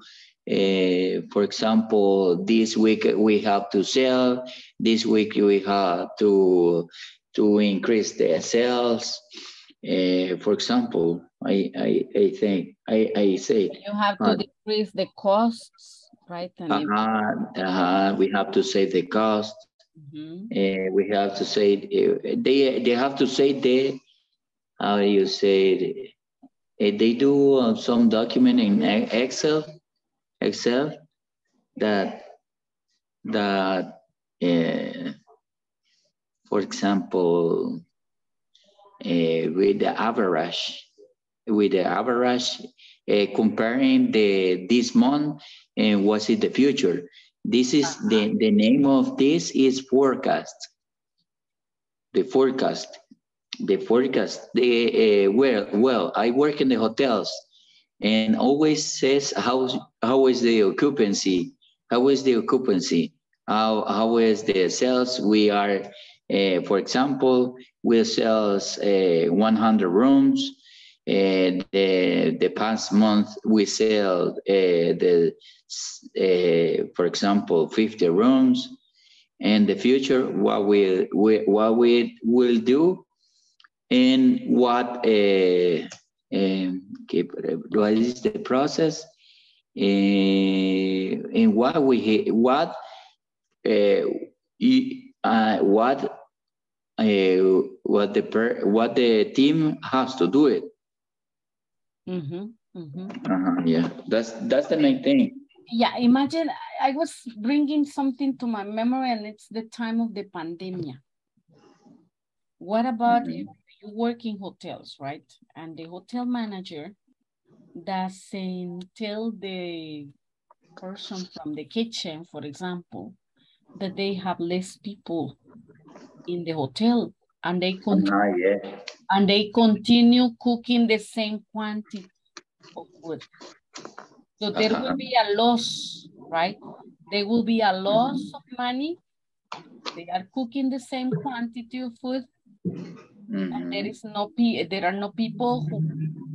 Speaker 18: uh, for example, this week we have to sell, this week we have to, to increase the sales. Uh, for example, I, I, I think, I, I say.
Speaker 1: You have to uh, decrease the costs, right? And
Speaker 18: uh -huh, uh -huh, we have to save the cost.
Speaker 1: Mm -hmm.
Speaker 18: uh, we have to say, they, they have to say the, how do you say it? they do uh, some document in Excel, Excel that that uh, for example uh, with the average with the average uh, comparing the this month and what's in the future. This is the the name of this is forecast. The forecast. The forecast. The uh, well well i work in the hotels and always says how how is the occupancy? How is the occupancy? How how is the sales? We are uh, for example we sell uh, 100 rooms. And the the past month we sell uh, the uh, for example 50 rooms. And the future what we, we what we will do and what uh, uh, what is the process uh, and what we what uh, uh, what uh, what the per, what the team has to do it.
Speaker 1: Mm -hmm, mm -hmm.
Speaker 18: Uh-huh, yeah, that's that's the main thing.
Speaker 1: Yeah, imagine I was bringing something to my memory, and it's the time of the pandemic. What about mm -hmm. if you work in hotels, right? And the hotel manager doesn't tell the person from the kitchen, for example, that they have less people in the hotel and they continue,
Speaker 18: yeah.
Speaker 1: and they continue cooking the same quantity of food. So there uh -huh. will be a loss, right? There will be a loss mm -hmm. of money. They are cooking the same quantity of food, Mm -hmm. And there is no there are no people who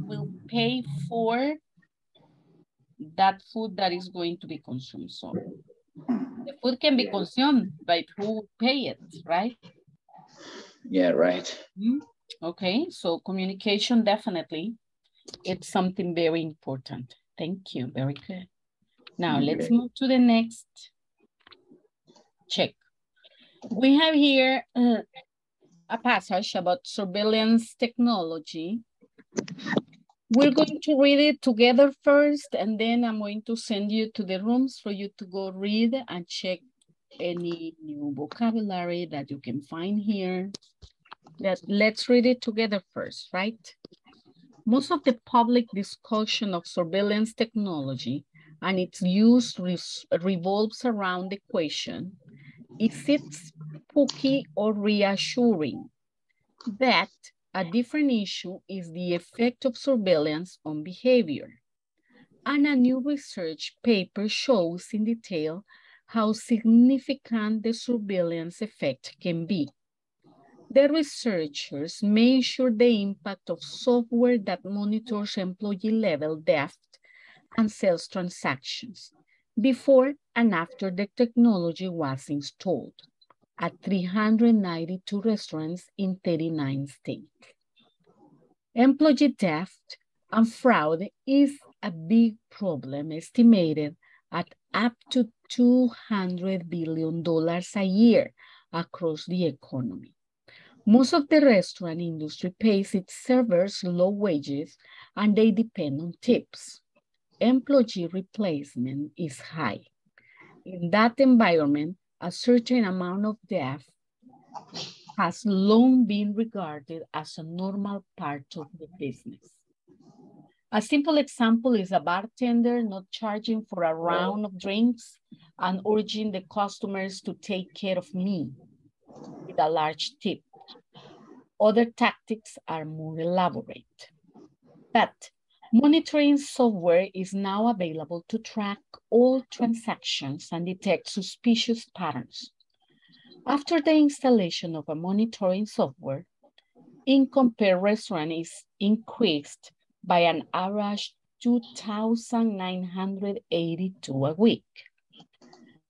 Speaker 1: will pay for that food that is going to be consumed. So the food can be consumed, but who will pay it, right?
Speaker 18: Yeah, right.
Speaker 1: Mm -hmm. Okay, so communication definitely, it's something very important. Thank you, very good. Now okay. let's move to the next check. We have here uh, a passage about surveillance technology. We're going to read it together first, and then I'm going to send you to the rooms for you to go read and check any new vocabulary that you can find here. Let, let's read it together first, right? Most of the public discussion of surveillance technology and its use revolves around the question, is it spooky or reassuring? that a different issue is the effect of surveillance on behavior. And a new research paper shows in detail how significant the surveillance effect can be. The researchers measured the impact of software that monitors employee level theft and sales transactions before and after the technology was installed at 392 restaurants in 39 states. Employee theft and fraud is a big problem estimated at up to $200 billion a year across the economy. Most of the restaurant industry pays its servers low wages and they depend on tips. Employee replacement is high. In that environment, a certain amount of death has long been regarded as a normal part of the business. A simple example is a bartender not charging for a round of drinks and urging the customers to take care of me with a large tip. Other tactics are more elaborate. But monitoring software is now available to track all transactions and detect suspicious patterns. After the installation of a monitoring software, income per restaurant is increased by an average 2,982 a week.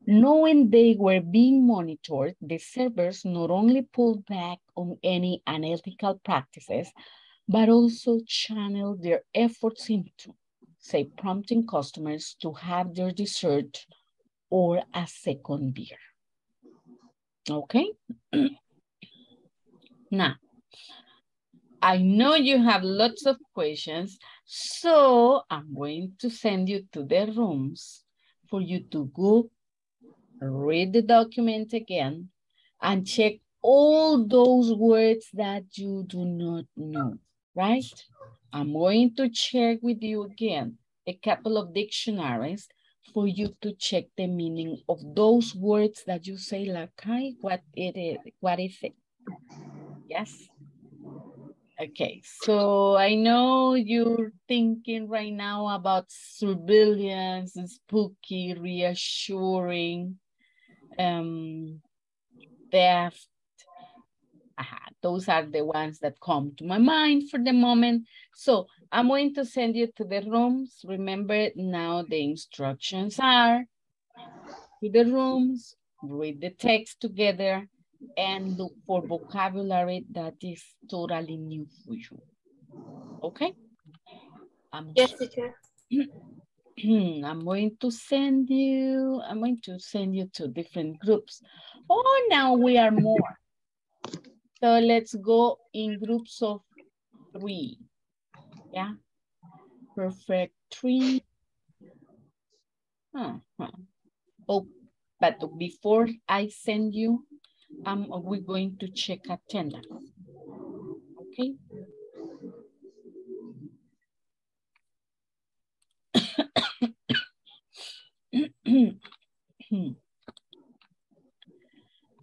Speaker 1: Knowing they were being monitored, the servers not only pulled back on any unethical practices, but also channeled their efforts into, say, prompting customers to have their dessert or a second beer. Okay? <clears throat> now, I know you have lots of questions, so I'm going to send you to the rooms for you to go read the document again and check all those words that you do not know, right? I'm going to check with you again a couple of dictionaries for you to check the meaning of those words that you say like, hi, what it is, what is it? Yes. Okay, so I know you're thinking right now about surveillance, spooky, reassuring, um, theft. Aha, those are the ones that come to my mind for the moment. So I'm going to send you to the rooms. Remember now the instructions are to the rooms, read the text together, and look for vocabulary that is totally new for you. Okay? I'm
Speaker 4: yes, teacher. <clears throat>
Speaker 1: I'm going to send you, I'm going to send you to different groups. Oh, now we are more. So let's go in groups of three. Yeah, perfect three. Huh, huh. Oh, but before I send you, um, we're going to check attendance. Okay. <coughs>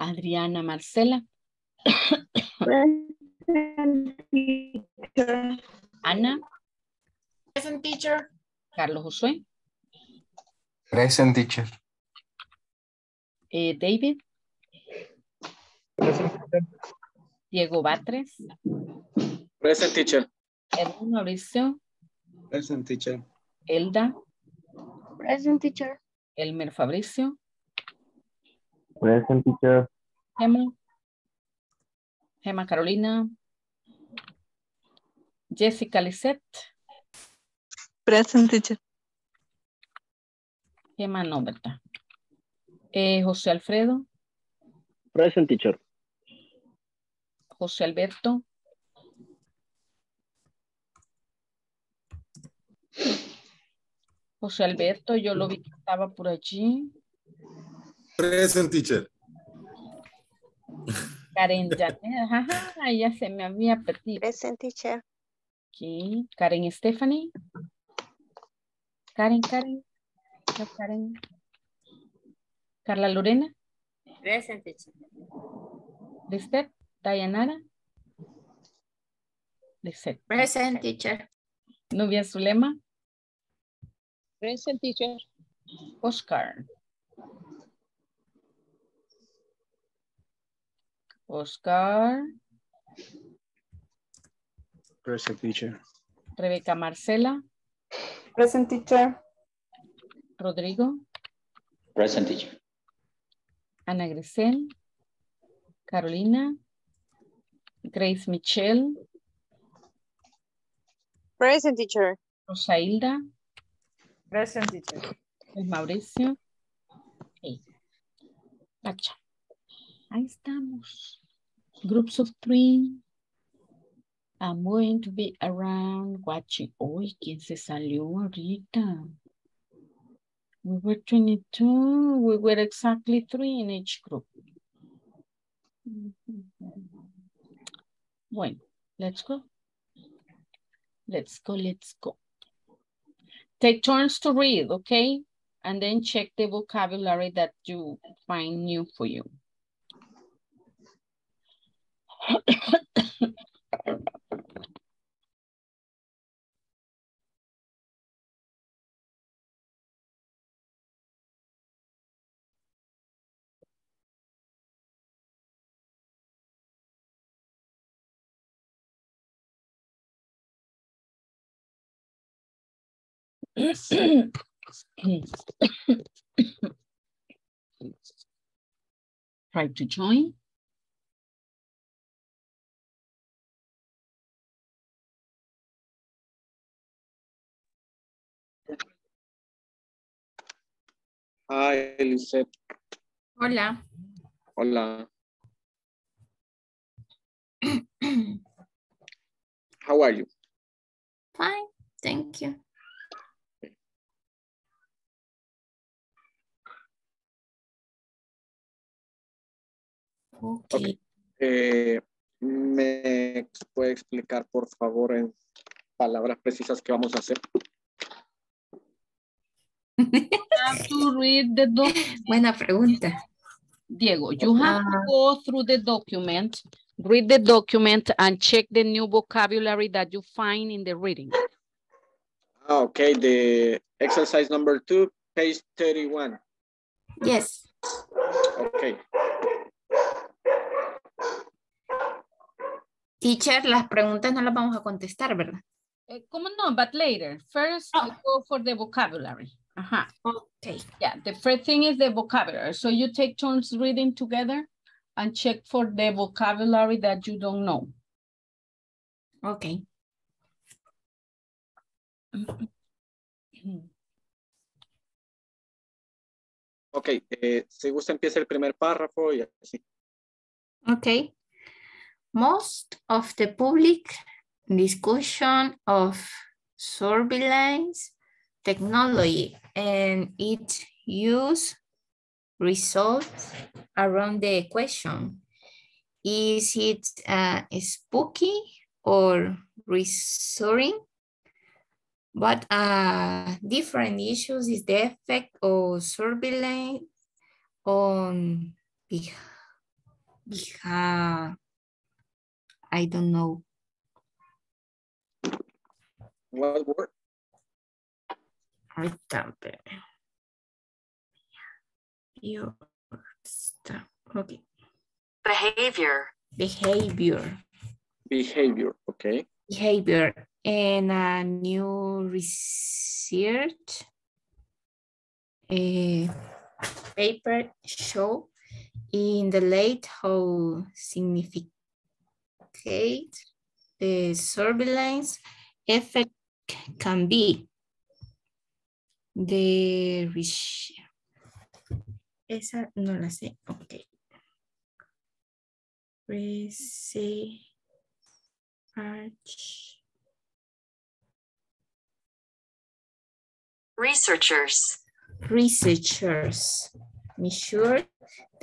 Speaker 1: Adriana Marcela. Ana.
Speaker 4: Present teacher.
Speaker 1: Carlos Josué.
Speaker 15: Present teacher.
Speaker 1: Eh, David.
Speaker 13: Present teacher.
Speaker 1: Diego Batres.
Speaker 5: Present teacher.
Speaker 1: Edwin Mauricio.
Speaker 5: Present teacher.
Speaker 1: Elda.
Speaker 12: Present teacher.
Speaker 1: Elmer Fabricio.
Speaker 14: Present teacher.
Speaker 1: Gema. Gema Carolina. Jessica Lisette.
Speaker 12: Present teacher.
Speaker 1: Gema no, ¿verdad? Eh, José Alfredo.
Speaker 14: Present teacher.
Speaker 1: José Alberto. José Alberto, yo lo vi que estaba por allí.
Speaker 7: Present teacher.
Speaker 1: Karen Janet, ajá, ya se me había perdido.
Speaker 3: Present teacher.
Speaker 1: Aquí, Karen Stephanie. Karen, Karen. Ya, Karen. Carla Lorena.
Speaker 2: Present teacher.
Speaker 1: Lisbeth. Dayanara. Lisette.
Speaker 10: Present teacher.
Speaker 1: Nubia Zulema.
Speaker 16: Present teacher.
Speaker 1: Oscar. Oscar.
Speaker 6: Present teacher.
Speaker 1: Rebeca Marcela.
Speaker 12: Present teacher.
Speaker 1: Rodrigo.
Speaker 18: Present teacher.
Speaker 1: Ana Grisel. Carolina. Grace Michelle.
Speaker 3: Present teacher.
Speaker 1: Rosailda.
Speaker 17: Present teacher.
Speaker 1: El Mauricio. Okay. Pacha. Ahí estamos. Groups of three. I'm going to be around watching. Uy, ¿quién se salió ahorita? We were 22. We were exactly three in each group. Mm-hmm. Bueno, let's go. Let's go, let's go. Take turns to read, okay? And then check the vocabulary that you find new for you. <coughs> <coughs> Try to join.
Speaker 11: Hi, Lisette.
Speaker 8: Hola.
Speaker 11: Hola. <clears throat> How are you?
Speaker 8: Fine, thank you. Okay.
Speaker 11: Eh, ¿Me puede explicar, por favor, en palabras precisas qué vamos a hacer?
Speaker 1: have to read the document.
Speaker 8: Buena pregunta.
Speaker 1: Diego, you have to go through the document, read the document and check the new vocabulary that you find in the reading.
Speaker 11: Ah, okay, the exercise number two, page 31.
Speaker 8: Yes.
Speaker 11: Okay.
Speaker 8: Teacher, las preguntas no las vamos a contestar, ¿verdad?
Speaker 1: Eh, ¿Cómo no? But later. First, we go for the vocabulary. Ajá.
Speaker 8: Okay.
Speaker 1: Yeah, the first thing is the vocabulary. So you take turns reading together and check for the vocabulary that you don't know.
Speaker 8: Okay.
Speaker 11: Ok, eh, si gusta empieza el primer párrafo y así.
Speaker 8: Okay. Most of the public discussion of surveillance technology and its use results around the question, is it uh, spooky or reassuring? What uh, different issues is the effect of surveillance on behavior? I don't know.
Speaker 11: What word?
Speaker 8: Ahorita, Your stuff. Okay.
Speaker 19: Behavior.
Speaker 8: Behavior.
Speaker 11: Behavior, okay.
Speaker 8: Behavior. And a new research a paper show in the late how significant the surveillance effect can be. The esa no la sé. Ok. Research.
Speaker 19: Researchers.
Speaker 8: Researchers measure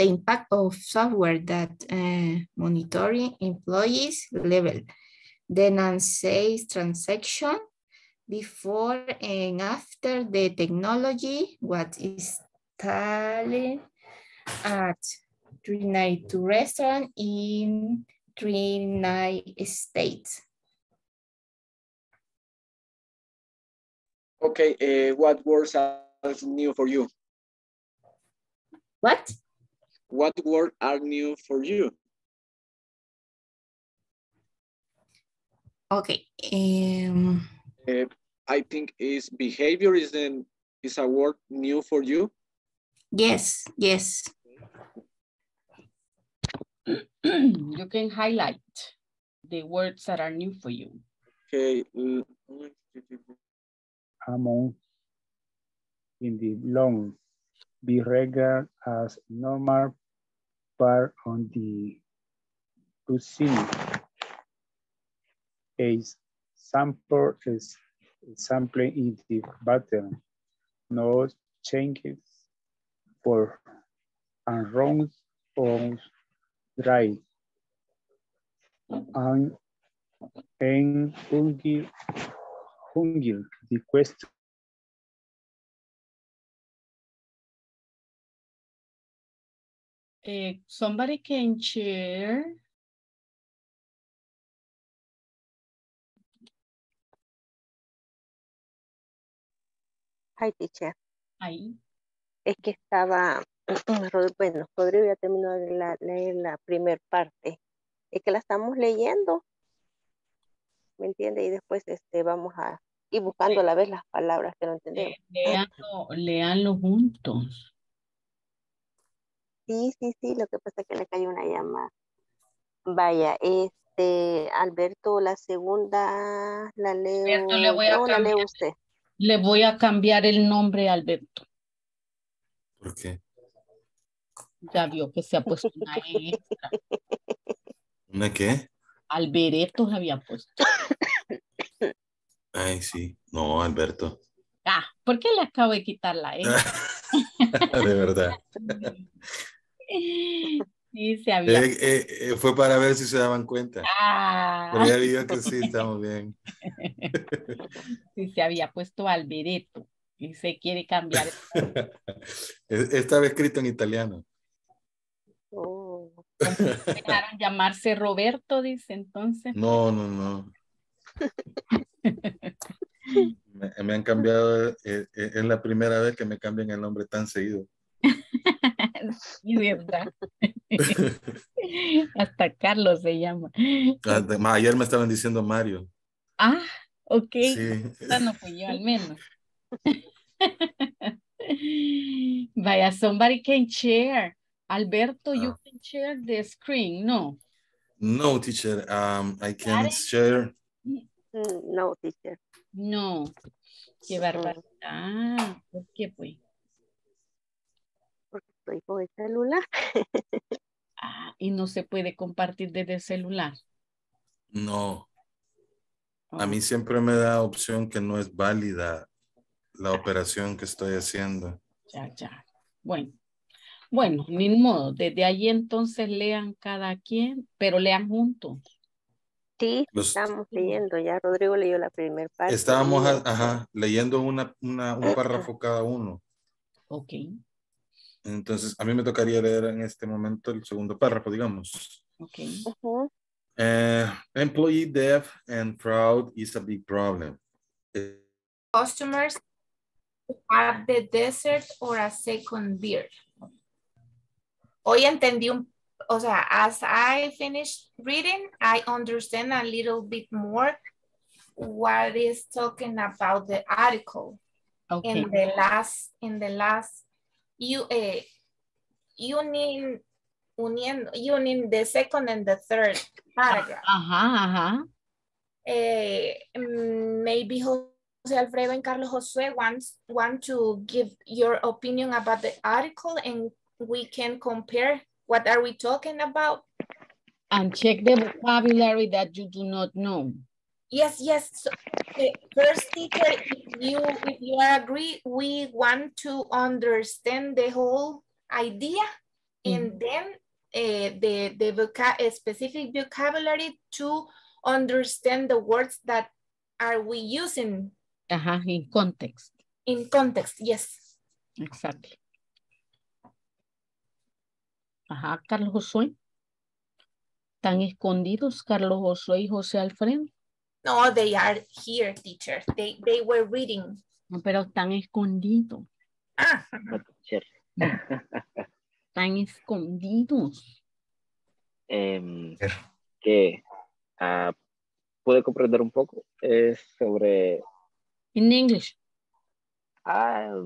Speaker 8: the impact of software that uh, monitoring employees level, then unsafe transaction before and after the technology was installed at 392 restaurant in 39 states.
Speaker 11: Okay, uh, what words are new for you?
Speaker 8: What?
Speaker 11: What words are new for you?
Speaker 8: Okay. Um,
Speaker 11: uh, I think is behavior is then is a word new for you.
Speaker 8: Yes, yes. <clears throat>
Speaker 1: you can highlight the words that are new for you.
Speaker 11: Okay.
Speaker 6: among in the long be regarded as normal part on the cuisine. A sample is sampling in the pattern. No changes for and rounds on dry. And en hungry, hungry, the question
Speaker 1: Eh, somebody can share.
Speaker 20: Hi, teacher.
Speaker 1: Ahí.
Speaker 20: Es que estaba, <clears throat> bueno, Rodrigo ya terminó de la- leer la primera parte. Es que la estamos leyendo, ¿me entiende? Y después este, vamos a ir buscando a la vez las palabras que no entendemos.
Speaker 1: Leanlo, leanlo juntos.
Speaker 20: Sí, sí, sí, lo que pasa es que le cayó una llamada. Vaya, este, Alberto, la segunda la leo,
Speaker 1: Alberto, le voy a
Speaker 20: no, la leo
Speaker 1: cambiar.
Speaker 20: usted.
Speaker 1: Le voy a cambiar el nombre a Alberto.
Speaker 7: ¿Por qué?
Speaker 1: Ya vio que se ha puesto una E extra. <laughs>
Speaker 7: ¿Una qué?
Speaker 1: Albereto se había puesto.
Speaker 7: Ay, sí. No, Alberto.
Speaker 1: Ah, ¿por qué le acabo de quitar la <laughs> E?
Speaker 7: De verdad. <laughs> <laughs>
Speaker 1: Sí, se había.
Speaker 7: Eh, eh, eh, fue para ver si se daban cuenta.
Speaker 1: Ah.
Speaker 7: Pero ya vio que sí, estamos bien. <laughs>
Speaker 1: Sí, se había puesto Albereto y se quiere cambiar. <laughs>
Speaker 7: Es- Estaba escrito en italiano.
Speaker 20: Oh.
Speaker 1: Dejaron llamarse Roberto, dice entonces.
Speaker 7: No, no, no. Me, me han cambiado, eh, eh, es la primera vez que me cambian el nombre tan seguido. <laughs>
Speaker 1: Sí, verdad. <laughs> Hasta Carlos se llama.
Speaker 7: Además, Ayer me estaban diciendo Mario.
Speaker 1: Ah, ok.
Speaker 7: Sí.
Speaker 1: Esta no fui yo al menos. <laughs> Vaya, somebody can share. Alberto, you can share the screen, no?
Speaker 7: No, teacher, um, I can share.
Speaker 20: Mm, No, teacher.
Speaker 1: No. Qué barbaridad. ¿Por qué, pues?
Speaker 20: Estoy con el celular. <laughs>
Speaker 1: Ah, y no se puede compartir desde el celular.
Speaker 7: No. A mí siempre me da opción que no es válida la operación que estoy haciendo.
Speaker 1: Ya, ya. Bueno. Bueno, ni modo. Desde allí entonces lean cada quien, pero lean juntos.
Speaker 20: Sí,
Speaker 7: Los-
Speaker 20: estamos leyendo. Ya Rodrigo leyó la primera parte.
Speaker 7: Estábamos ajá, leyendo una, una- un párrafo cada uno.
Speaker 1: Ok.
Speaker 7: Entonces, a mí me tocaría leer en este momento el segundo párrafo, digamos.
Speaker 1: Ok.
Speaker 7: Eh, employee debt and fraud is a big problem.
Speaker 4: Customers have the dessert or a second beer. Hoy entendí un, o sea, as I finished reading, I understand a little bit more what is talking about the article.
Speaker 1: Okay.
Speaker 4: In the last, in the last, you, uh, union, union, union, the second and the third paragraph.
Speaker 1: Ajá.
Speaker 4: Eh, mm, maybe Jose Alfredo and Carlos Josue wants want to give your opinion about the article and we can compare what are we talking about.
Speaker 1: And check the vocabulary that you do not know.
Speaker 4: Yes, yes. So, eh, first teacher, if you if you agree, we want to understand the whole idea and then uh, the the voca a specific vocabulary to understand the words that are we using
Speaker 1: Ajá, in context.
Speaker 4: in context. Yes.
Speaker 1: Exactly. Ajá, Carlos Josué. ¿Están escondidos Carlos Josué y José Alfredo?
Speaker 4: No, they are here, teacher. They they were reading.
Speaker 1: No, pero están escondidos.
Speaker 4: Ah,
Speaker 1: Están escondidos.
Speaker 14: Em, que ah, puede comprender un poco es sobre
Speaker 1: In English.
Speaker 14: ah,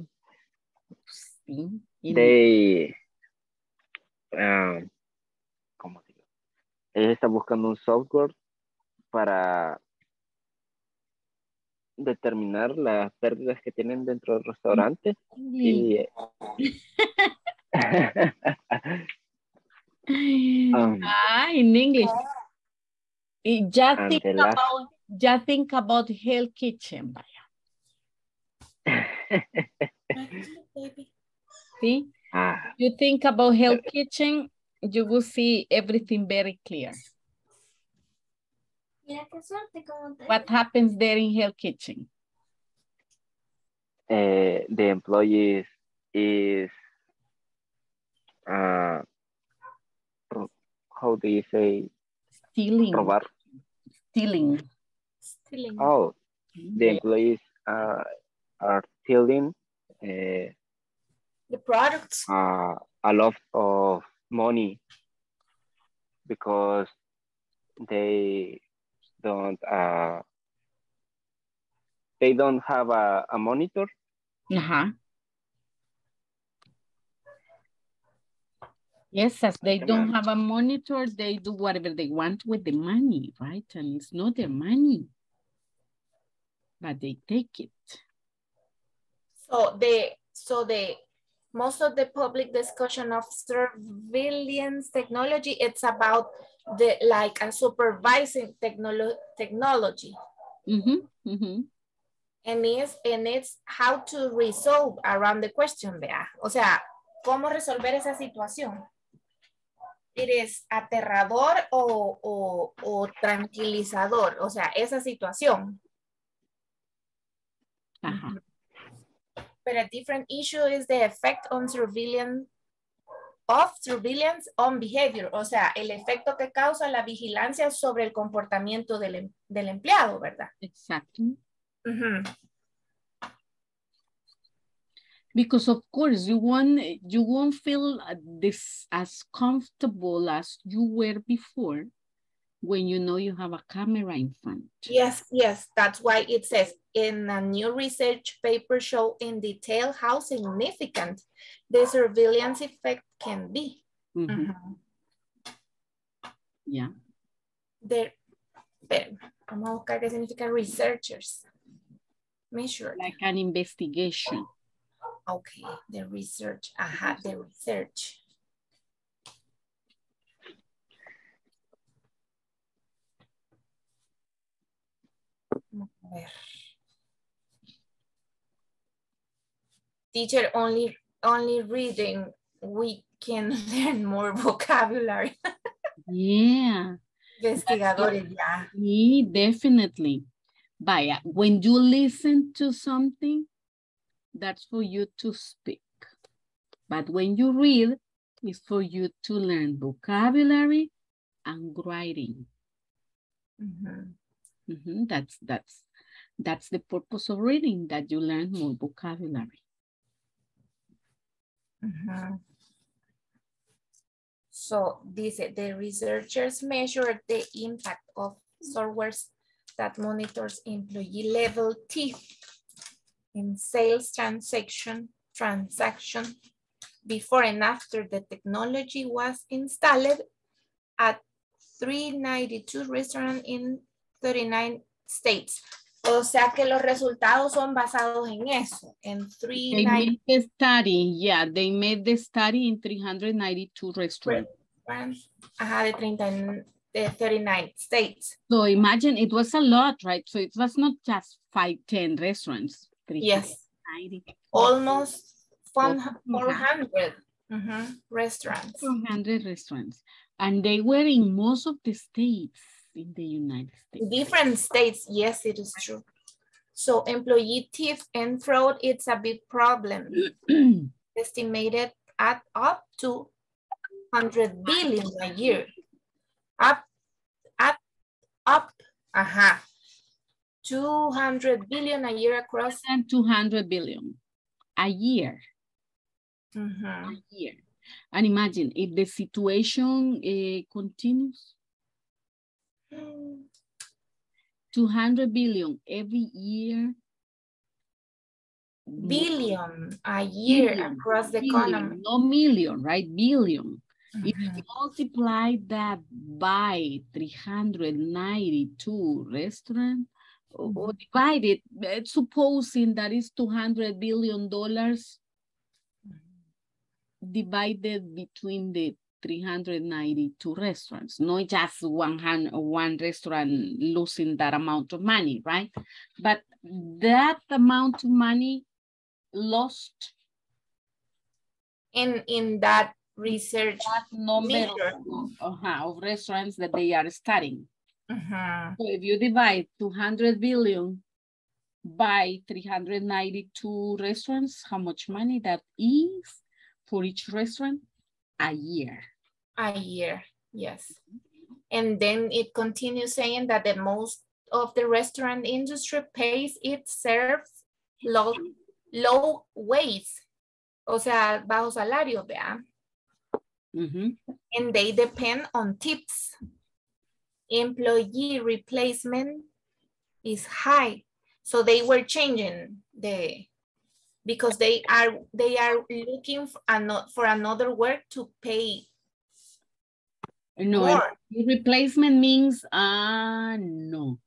Speaker 1: Sí. in-
Speaker 14: they ah, ¿cómo digo? Ellos están buscando un software para determinar las pérdidas que tienen dentro del restaurante. Y, <laughs> um,
Speaker 1: ah, in English. Y ya think about, ya think about Hell Kitchen, vaya. <laughs> See?
Speaker 14: ah,
Speaker 1: You think about Hell Kitchen, you will see everything very clear. What happens there in Hell Kitchen?
Speaker 14: eh, the employees is uh, how do you say
Speaker 1: Stealing.
Speaker 14: robar?
Speaker 1: Stealing.
Speaker 4: Stealing.
Speaker 14: Oh, the employees uh, are stealing uh,
Speaker 4: The products.
Speaker 14: uh, a lot of money because they don't uh, they don't have a, a monitor
Speaker 1: Uh-huh. Yes, as they don't have a monitor, they do whatever they want with the money, right? And it's not their money, but they take it.
Speaker 4: So the so the most of the public discussion of surveillance technology, it's about the like a supervising technolo technology.
Speaker 1: Mm-hmm, mm-hmm.
Speaker 4: And it's, and it's how to resolve around the question, vea. O sea, cómo resolver esa situación. ¿Eres aterrador o, o, o tranquilizador? O sea, esa situación.
Speaker 1: Ajá.
Speaker 4: But a different issue is the effect on surveillance of surveillance on behavior, o sea, el efecto que causa la vigilancia sobre el comportamiento del, em- del empleado, ¿verdad?
Speaker 1: Exactly.
Speaker 4: Ujú.
Speaker 1: Because of course you won't you won't feel uh, this as comfortable as you were before when you know you have a camera in front.
Speaker 4: Yes, yes, that's why it says in a new research paper show in detail how significant the surveillance effect can be.
Speaker 1: Mhm.
Speaker 4: Ujú.
Speaker 1: Yeah.
Speaker 4: The- esperen, vamos a buscar qué significa researchers. Measure.
Speaker 1: Like an investigation.
Speaker 4: Okay, the research. Ajá, the research. Vamos a ver. Teacher, only, only reading, we can <laughs> learn more vocabulary.
Speaker 1: Yeah.
Speaker 4: Investigadores, ya.
Speaker 1: Yeah, definitely. Vaya, when you listen to something, that's for you to speak. But when you read, it's for you to learn vocabulary and writing.
Speaker 4: Ujú.
Speaker 1: Mhm, That's that's that's the purpose of reading, that you learn more vocabulary.
Speaker 4: Ujú. So dice, the researchers measured the impact of softwares that monitors employee level T in sales transaction, transaction before and after the technology was installed at 392 restaurants in 39 states. O sea que los resultados son basados en eso, en
Speaker 1: They
Speaker 4: 392
Speaker 1: made the study, yeah, they made the study in 392 restaurants.
Speaker 4: ajá, de 30, and- de 39 states.
Speaker 1: So imagine it was a lot, right? So it was not just five, 10 restaurants.
Speaker 4: Yes. Almost one-
Speaker 1: Four-
Speaker 4: 400 mhm, restaurants.
Speaker 1: 400 restaurants. And they were in most of the states in the United States.
Speaker 4: Different states, yes, it is true. So employee theft and fraud, it's a big problem. <clears throat> Estimated at up to 100 billion a year. Up, up, up, aha. 200 billion a year across.
Speaker 1: And 200 billion a year.
Speaker 4: Mhm.
Speaker 1: A year. And imagine if the situation eh, continues, 200 billion every year.
Speaker 4: Billion a year
Speaker 1: Billion,
Speaker 4: across the
Speaker 1: billion,
Speaker 4: economy.
Speaker 1: No million, right? Billion. If you mm-hmm. multiply that by 392 restaurants, or mm-hmm. divide it, uh, supposing that is 200 billion dollars mm-hmm. divided between the 392 restaurants, not just one, hand, one restaurant losing that amount of money, right? But that amount of money lost
Speaker 4: in in that research
Speaker 1: that number of, uh-huh, of restaurants that they are studying.
Speaker 4: Mhm.
Speaker 1: So if you divide 200 billion by 392 restaurants, how much money that is for each restaurant? A year.
Speaker 4: A year, yes. And then it continues saying that the most of the restaurant industry pays its serves low, low wage, o sea, bajo salario, vea. Mm-hmm. And they depend on tips. Employee replacement is high. So they were changing the, because they are they are looking for another work to pay
Speaker 1: No, el replacement means, ah, no.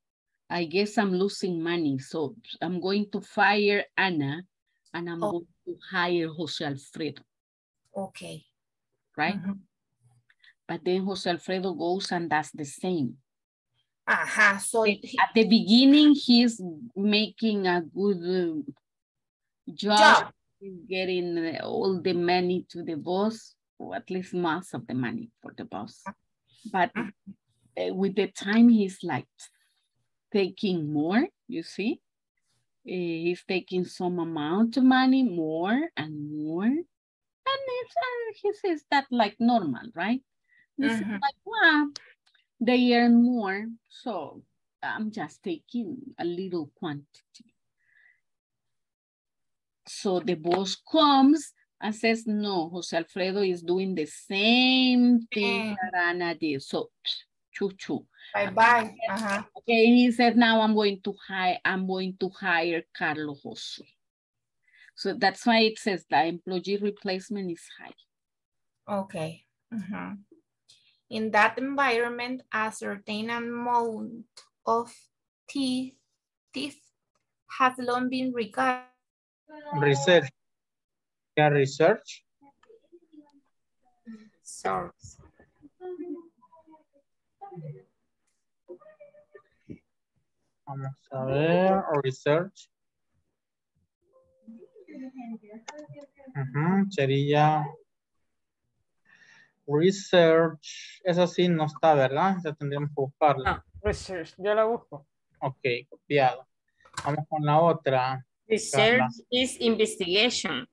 Speaker 1: I guess I'm losing money. So I'm going to fire Anna and I'm going to hire Jose Alfredo,
Speaker 4: Okay.
Speaker 1: right? But then Jose Alfredo goes and does the same.
Speaker 4: Ajá, so
Speaker 1: At the beginning, he's making a good uh, job,
Speaker 4: Job.
Speaker 1: He's getting uh, all the money to the boss, or at least most of the money for the boss. But uh, with the time, he's like taking more, you see? Uh, he's taking some amount of money, more and more. And it's, uh, he says that like normal, right? This is
Speaker 4: Mhm.
Speaker 1: like, well, they earn more, so I'm just taking a little quantity. So the boss comes and says, no, Jose Alfredo is doing the same thing that Ana did. So, choo choo.
Speaker 4: Bye bye. Ajá.
Speaker 1: Okay, he said, now I'm going to hire, I'm going to hire Carlos Jose. So that's why it says the employee replacement is high.
Speaker 4: Okay. mhm. In that environment, a certain amount of teeth, teeth has long been regarded.
Speaker 13: Research. Yeah, research.
Speaker 2: Source.
Speaker 13: Vamos a ver, research. Ujú, sería research. Esa sí no está, ¿verdad? Esa tendríamos que buscarla.
Speaker 17: Research, yo la busco.
Speaker 13: Ok, copiado. Vamos con la otra.
Speaker 2: Research
Speaker 13: Carla.
Speaker 2: is investigation.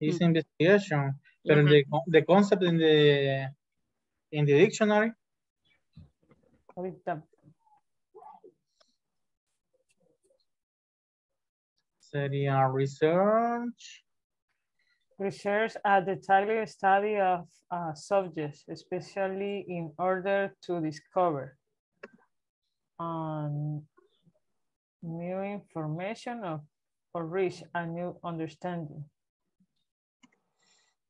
Speaker 13: Is investigation. Pero el de, the concept in the, in the dictionary.
Speaker 17: Ahorita.
Speaker 13: Sería research.
Speaker 17: Research a detailed study of uh, subjects, especially in order to discover um, new information of, or reach a new understanding.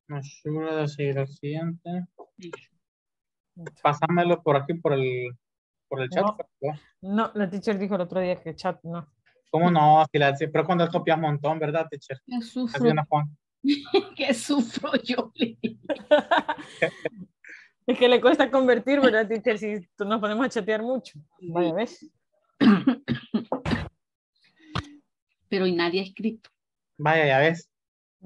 Speaker 13: Me ayuda a seguir al siguiente. Pásamelo por aquí, por el, por el chat.
Speaker 17: No. la teacher dijo el otro día que chat no.
Speaker 13: ¿Cómo no? Si la, pero cuando copias un montón, ¿verdad, teacher?
Speaker 1: Que sufro, <laughs> que sufro yo. <laughs>
Speaker 17: Es que le cuesta convertir, ¿verdad, teacher? Si nos ponemos a chatear mucho. Vaya, ¿ves? <coughs>
Speaker 1: Pero y nadie ha escrito.
Speaker 13: Vaya, ya ves.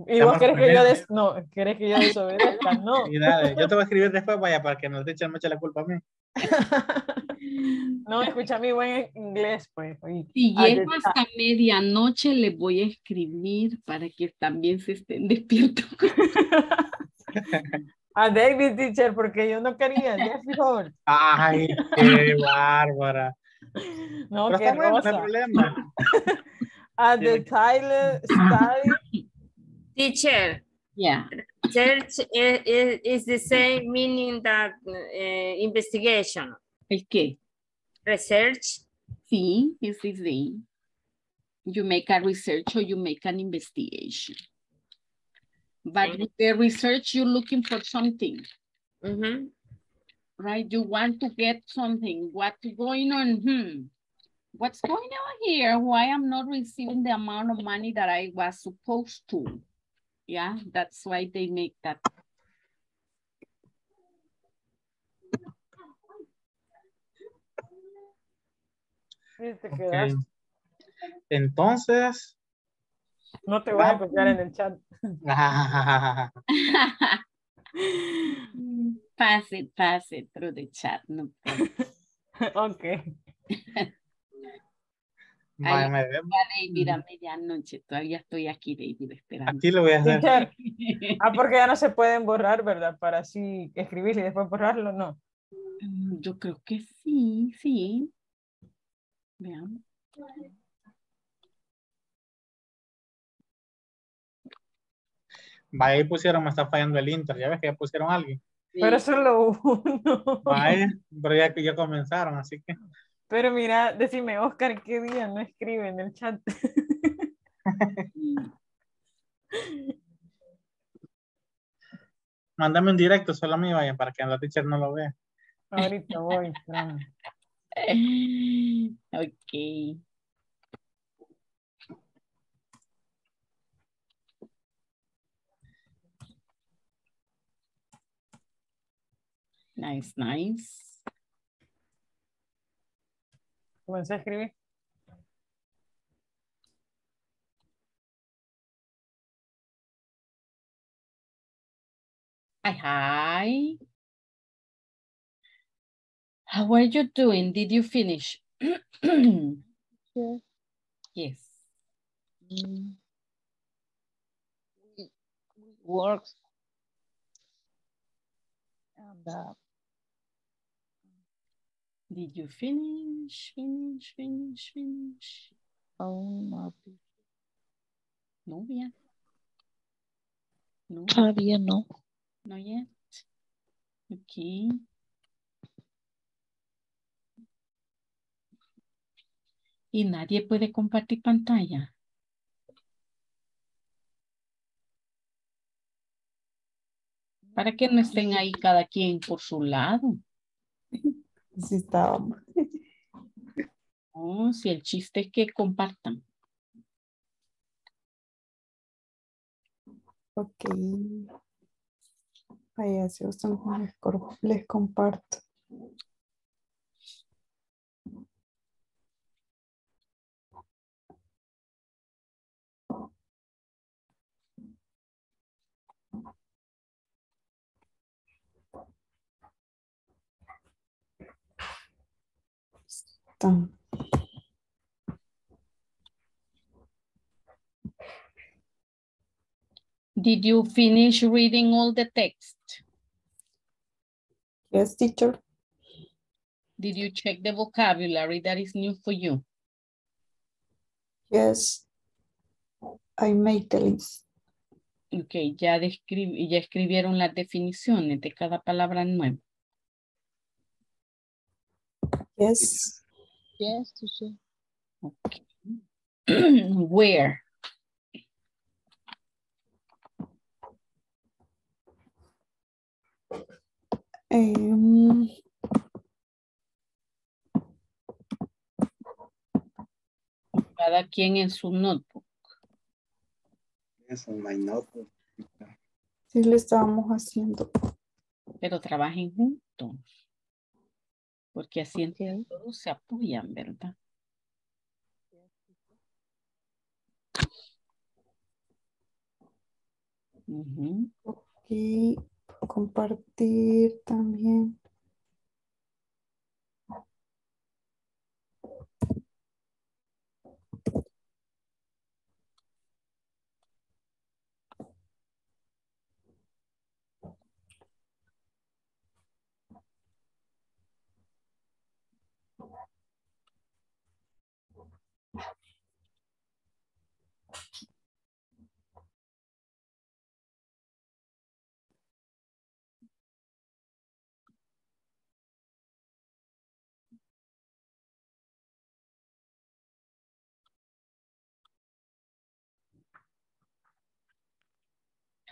Speaker 17: Y vos querés que yo des... No, querés que yo desobedezca, no. <laughs>
Speaker 13: Y dale, yo te voy a escribir después, vaya, para que no te echen mucha la culpa a mí.
Speaker 17: No, escucha mi buen inglés, pues. y-
Speaker 1: Si llego hasta medianoche, les voy a escribir para que también se estén <laughs> despiertos.
Speaker 17: A David, teacher, porque yo no quería, ya.
Speaker 13: Ay, qué bárbara.
Speaker 17: No,
Speaker 13: Pero
Speaker 17: qué
Speaker 13: está bueno, no hay
Speaker 17: rosa.
Speaker 13: problema. <laughs>
Speaker 17: A the Tyler study.
Speaker 2: Teacher.
Speaker 1: Yeah.
Speaker 2: Search is, is, is the same meaning that uh, investigation.
Speaker 1: ¿El qué?
Speaker 2: Research.
Speaker 1: Sí, es the same. You make a research or you make an investigation. But with the research, you're looking for something.
Speaker 2: Mhm.
Speaker 1: Right? You want to get something. What's going on? Hmm. what's going on here? Why I'm not receiving the amount of money that I was supposed to? Yeah, that's why they make that.
Speaker 13: Ok. Entonces.
Speaker 17: No te voy a copiar en el chat.
Speaker 1: pass it, pass it through the chat. No <laughs>
Speaker 17: ok. <laughs>
Speaker 1: Ay,
Speaker 13: me-
Speaker 1: ya, David, a medianoche. Todavía estoy aquí, David, esperando.
Speaker 13: Aquí lo voy a hacer. <laughs>
Speaker 17: Ah, porque ya no se pueden borrar, ¿verdad? Para así escribirlo y después borrarlo, no.
Speaker 1: Mm, Yo creo que sí, sí. Veamos.
Speaker 13: Vaya, ahí pusieron, me está fallando el Inter. Ya ves que ya pusieron a alguien.
Speaker 17: Pero solo uno.
Speaker 13: Vaya, pero ya que ya comenzaron, así que.
Speaker 17: Pero mira, decime, Oscar, ¿qué día no escribe en el chat? <laughs>
Speaker 13: Mándame un directo solo a mí, vaya, para que la teacher no lo vea.
Speaker 17: Ahorita voy. espérame. <laughs>
Speaker 1: Ok. Nice, nice.
Speaker 17: Comencé a escribir.
Speaker 1: Hi, hi. How are you doing? Did you finish?
Speaker 16: Yes.
Speaker 1: Yes.
Speaker 16: Mm. We, we works and uh,
Speaker 1: Did you finish, finish, finish, finish?
Speaker 16: aún no,
Speaker 1: No, yet. No,
Speaker 16: todavía no.
Speaker 1: not yet. Okay. Y nadie puede compartir pantalla. Para que no estén ahí cada quien por su lado. <laughs>
Speaker 12: Sí, estábamos.
Speaker 1: No, si el chiste es que compartan.
Speaker 12: Ok. Les, cor- les comparto.
Speaker 1: Did you finish reading all the text?
Speaker 12: Yes, teacher.
Speaker 1: Did you check the vocabulary that is new for you?
Speaker 12: Yes. I made the list.
Speaker 1: Ok, ya, describ- ya escribieron las definiciones de cada palabra nueva.
Speaker 12: Yes.
Speaker 16: Yes, teacher. <clears throat>
Speaker 1: Where?
Speaker 12: Em,
Speaker 1: Cada quien en su notebook.
Speaker 5: Yes, on my notebook.
Speaker 12: sí, lo estábamos haciendo.
Speaker 1: Pero trabajen juntos. Porque así entre todos se apoyan, ¿verdad? Ujú.
Speaker 12: Y compartir también.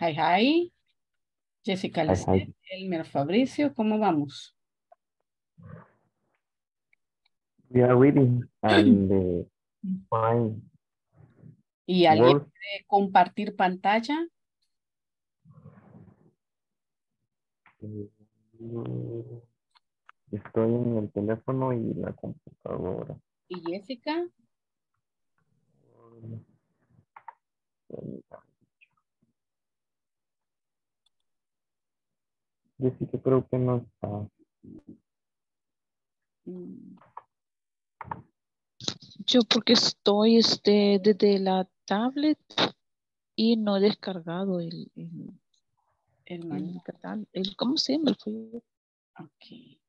Speaker 1: Hi, hi. Jessica. Lisset, Elmer Fabricio, ¿cómo vamos?
Speaker 14: We are reading <clears throat> and uh, find
Speaker 1: ¿Y alguien puede compartir pantalla?
Speaker 14: Mm, Estoy en el teléfono y la computadora.
Speaker 1: ¿Y Jessica?
Speaker 14: Yo sí que creo que no está.
Speaker 16: Yo porque estoy este, desde la tablet y no he descargado el, el,
Speaker 1: El
Speaker 16: el,
Speaker 1: manual.
Speaker 16: catal- el- ¿cómo se llama? El folleto?
Speaker 1: Ok.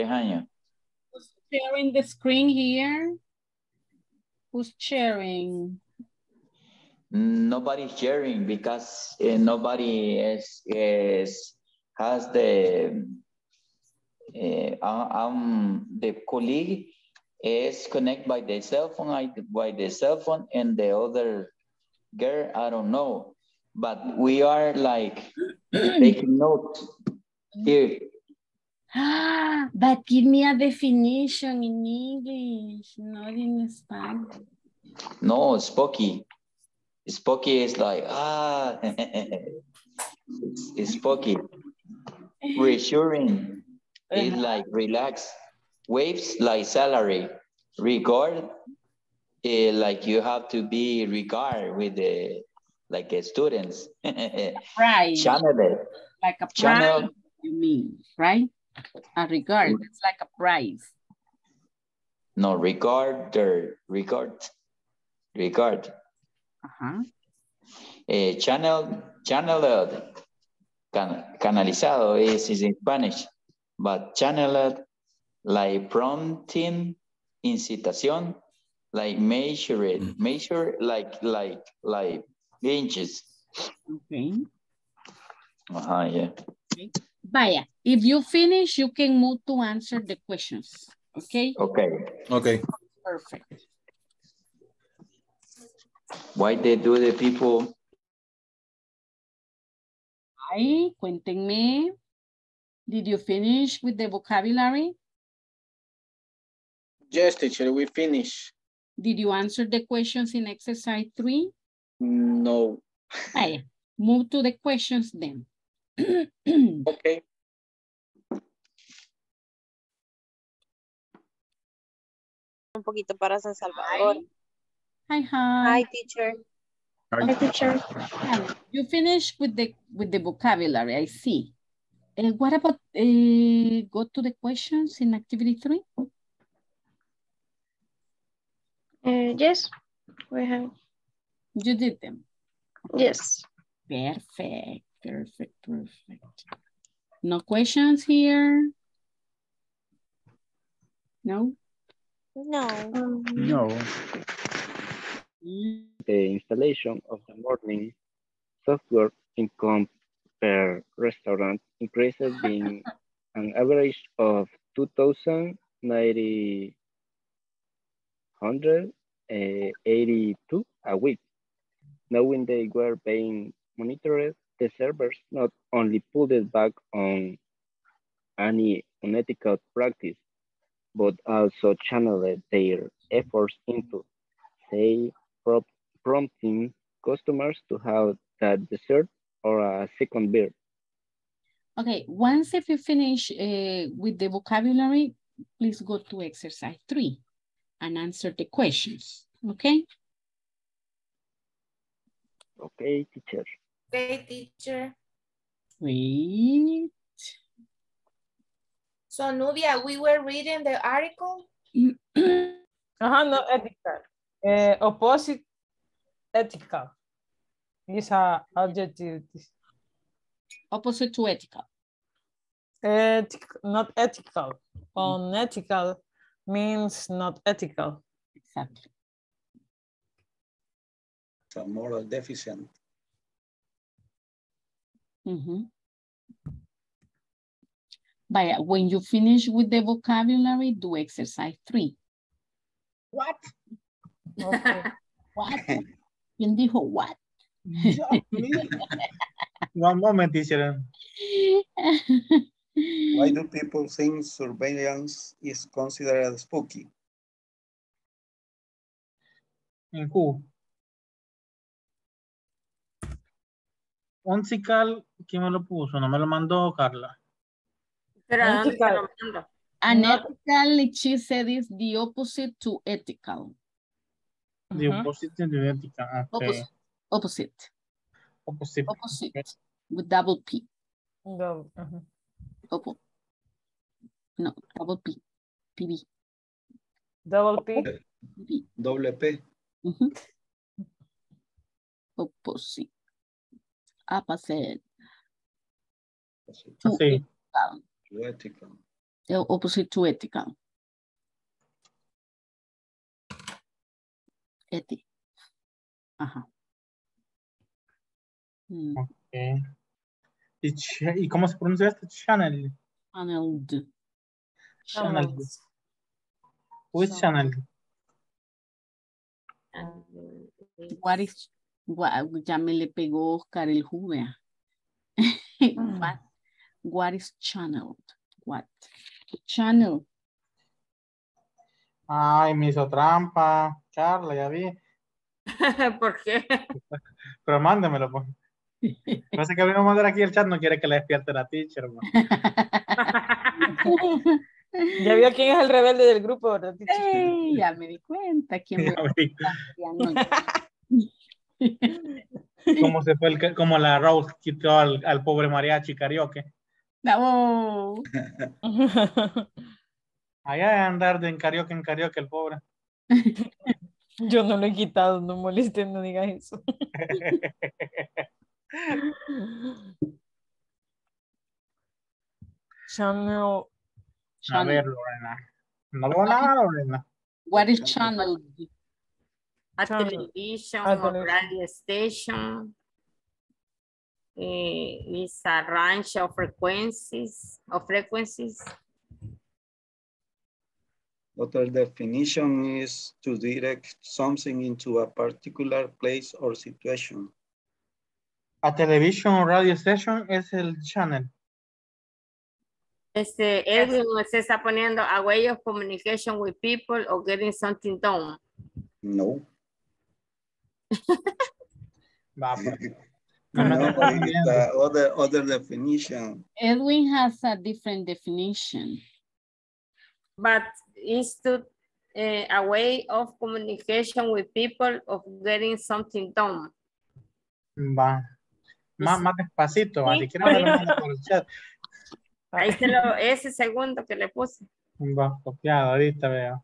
Speaker 18: años.
Speaker 1: Sharing the screen here. Who's sharing?
Speaker 18: Nobody's sharing because uh, nobody is, is has the uh, um the colleague is connected by the cell phone I- by the cell phone and the other girl I don't know but we are like <clears throat> taking notes here
Speaker 1: but give me a definition in English, not in Spanish.
Speaker 18: no Spooky Spooky is like ah it's, <laughs> it's Spooky reassuring is like relax waves like salary regard eh, like you have to be regard with the like uh, students <laughs>
Speaker 1: Right.
Speaker 18: channel it
Speaker 1: Like a
Speaker 18: Channel.
Speaker 1: you mean, right? A regard, it's like a prize.
Speaker 18: no regard the regard regard
Speaker 1: Ajá.
Speaker 18: Eh, channel channeled can, canalizado is, is in Spanish but channeled like prompting incitación like measure it mm-hmm. measure like like like inches
Speaker 1: Okay.
Speaker 18: Ajá, yeah.
Speaker 1: Vaya, if you finish, you can move to answer the questions, okay?
Speaker 18: okay
Speaker 7: Okay.
Speaker 1: Perfect.
Speaker 18: why they do the people
Speaker 1: Ay, cuéntenme. Did you finish with the vocabulary?
Speaker 11: Yes, teacher, we finish.
Speaker 1: Did you answer the questions in exercise three?
Speaker 11: No.
Speaker 1: Vaya, move to the questions then.
Speaker 11: Okay.
Speaker 3: Un poquito para San Salvador.
Speaker 1: Hi, hi.
Speaker 3: Hi, teacher.
Speaker 1: Hi, teacher. You finished with the with the vocabulary, I see. Uh, what about uh, go to the questions in activity three?
Speaker 12: Uh, yes, we have.
Speaker 1: You did them.
Speaker 12: Yes.
Speaker 1: Perfect, perfect, perfect. No questions here? No?
Speaker 3: No.
Speaker 14: No. Mm. The installation of the morning software income per restaurant increases <laughs> in an average of 2,982 eh, a week. Knowing they were being monitored, the servers not only pulled it back on any unethical practice, but also channeled their efforts into, say, prompting customers to have that dessert or a second beer.
Speaker 1: Okay, once if you finish uh, with the vocabulary, please go to exercise three and answer the questions, okay?
Speaker 14: Okay, teacher.
Speaker 4: Okay, teacher.
Speaker 1: Wait.
Speaker 4: So Nubia, we were reading the article. <clears throat>
Speaker 17: Uh-huh, no ethical. Uh, opposite ethical. These are adjectives.
Speaker 1: Opposite to ethical.
Speaker 17: Ethic, not ethical. Unethical means not ethical.
Speaker 1: Exactly.
Speaker 5: It's a moral deficient.
Speaker 1: Mhm. Vaya, when you finish with the vocabulary, do exercise three.
Speaker 4: What?
Speaker 17: Okay. <laughs>
Speaker 1: What? ¿Quién dijo what? <laughs>
Speaker 13: One moment, teacher. <laughs>
Speaker 5: Why do people think surveillance is considered spooky?
Speaker 13: ¿En who? Onsical, ¿quién me lo puso? No me lo mandó Carla.
Speaker 2: Pero ¿a dónde lo mando?
Speaker 1: Unethical, she said, is the opposite to ethical.
Speaker 13: The opposite de ética. Okay.
Speaker 1: Opposite.
Speaker 13: Opposite.
Speaker 1: Opposite. Opposite. With double P.
Speaker 17: Double. uh-huh.
Speaker 1: Oppo. No, double P. PB.
Speaker 17: Double P.
Speaker 1: PB.
Speaker 5: Doble P.
Speaker 1: Ujú. Opposite. Opposite. To
Speaker 13: Así.
Speaker 1: ethical.
Speaker 5: Ethical.
Speaker 1: The opposite to ethical. Eti. Ajá. Mm,
Speaker 13: Okay. ¿Y, ch- ¿Y cómo se pronuncia este? Channel.
Speaker 1: Channeled.
Speaker 13: Channel. Who is channel?
Speaker 1: What is, what, ya me le pegó Oscar el Juvea. <laughs> what, what is channeled? What? Channel.
Speaker 13: Ay, me hizo trampa. Carla, ya vi. <laughs>
Speaker 2: ¿Por qué?
Speaker 13: Pero mándemelo, pues. No sé que vino a mandar aquí el chat, no quiere que le despierte la teacher. pues. <laughs>
Speaker 17: Ya vio quién es el rebelde del grupo, ¿verdad? teacher?
Speaker 1: Ey, ya me di cuenta quién me
Speaker 13: Ya vi. <laughs> Como se fue el, como la Rose quitó al, al pobre mariachi karaoke.
Speaker 1: No. <laughs>
Speaker 13: Allá de andar de en karaoke en karaoke el pobre. <laughs>
Speaker 17: Yo no lo he quitado, no molestes, no digas eso. Channel.
Speaker 13: A ver, Lorena. No veo nada, Lorena.
Speaker 1: What is channeled?
Speaker 2: A television
Speaker 17: A
Speaker 2: or
Speaker 17: television.
Speaker 2: radio station. Eh, is a range of frequencies of frequencies.
Speaker 5: Other definition is to direct something into a particular place or situation.
Speaker 13: A television o radio station es el channel.
Speaker 2: Este, Edwin se está poniendo a way of communication with people or getting something done.
Speaker 5: No.
Speaker 13: Va, pues.
Speaker 5: No,
Speaker 13: Me meto
Speaker 5: it's
Speaker 13: también.
Speaker 5: The other, other definition.
Speaker 1: Edwin has a different definition.
Speaker 2: But it's to eh, a way of communication with people of getting something done.
Speaker 13: Va. Más, más despacito, va.
Speaker 2: Sí,
Speaker 13: Si quieres me lo
Speaker 2: ahorita.
Speaker 13: manda por el chat.
Speaker 2: Ahí se lo, ese segundo que le puse.
Speaker 13: Va, copiado, ahorita veo.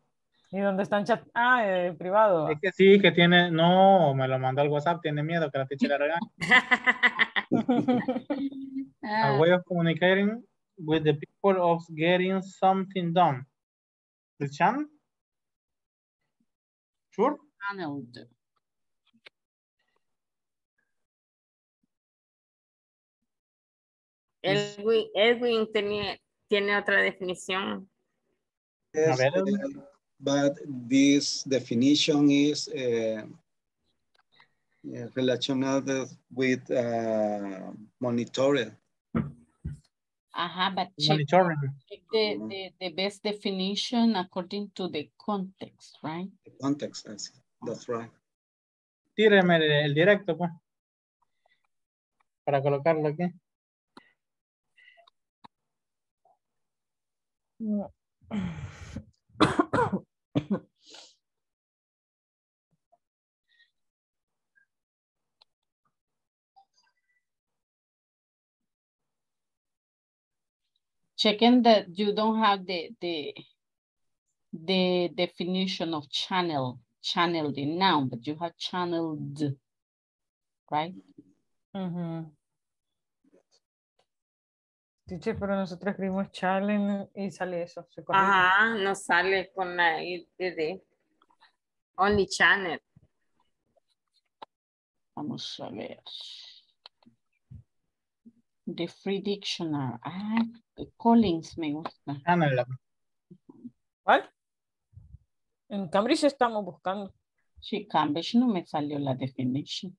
Speaker 17: ¿Y dónde están chat? Ah, eh, privado.
Speaker 13: Es que sí, que tiene, no, me lo mandó al WhatsApp, tiene miedo que la teacher le regañe. <laughs> A
Speaker 1: Ah,
Speaker 13: way of communicating with the people of getting something done. ¿El chan? Sure.
Speaker 1: channeled.
Speaker 2: Edwin, Edwin tenía, tiene otra definición.
Speaker 5: Yes,
Speaker 13: ver.
Speaker 5: uh, but this definition is uh, yeah, related with uh, monitoring.
Speaker 1: Ajá, but check,
Speaker 13: Monitoring.
Speaker 1: check the, the, the best definition according to the context, right?
Speaker 5: The context, that's, that's right.
Speaker 13: Tíreme el, el directo, pues. Para colocarlo aquí.
Speaker 1: Checking that you don't have the, the, the definition of channel, channeled in noun, but you have channeled, right?
Speaker 17: Ujú. Teacher, pero nosotros escribimos challenge y sale eso. se.
Speaker 2: Ajá, no sale con la IDD. Only channel.
Speaker 1: Vamos a ver. The free dictionary. Ah, Collins me gusta.
Speaker 17: ¿Cuál? En Cambridge estamos buscando.
Speaker 1: Sí, Cambridge no me salió la definition.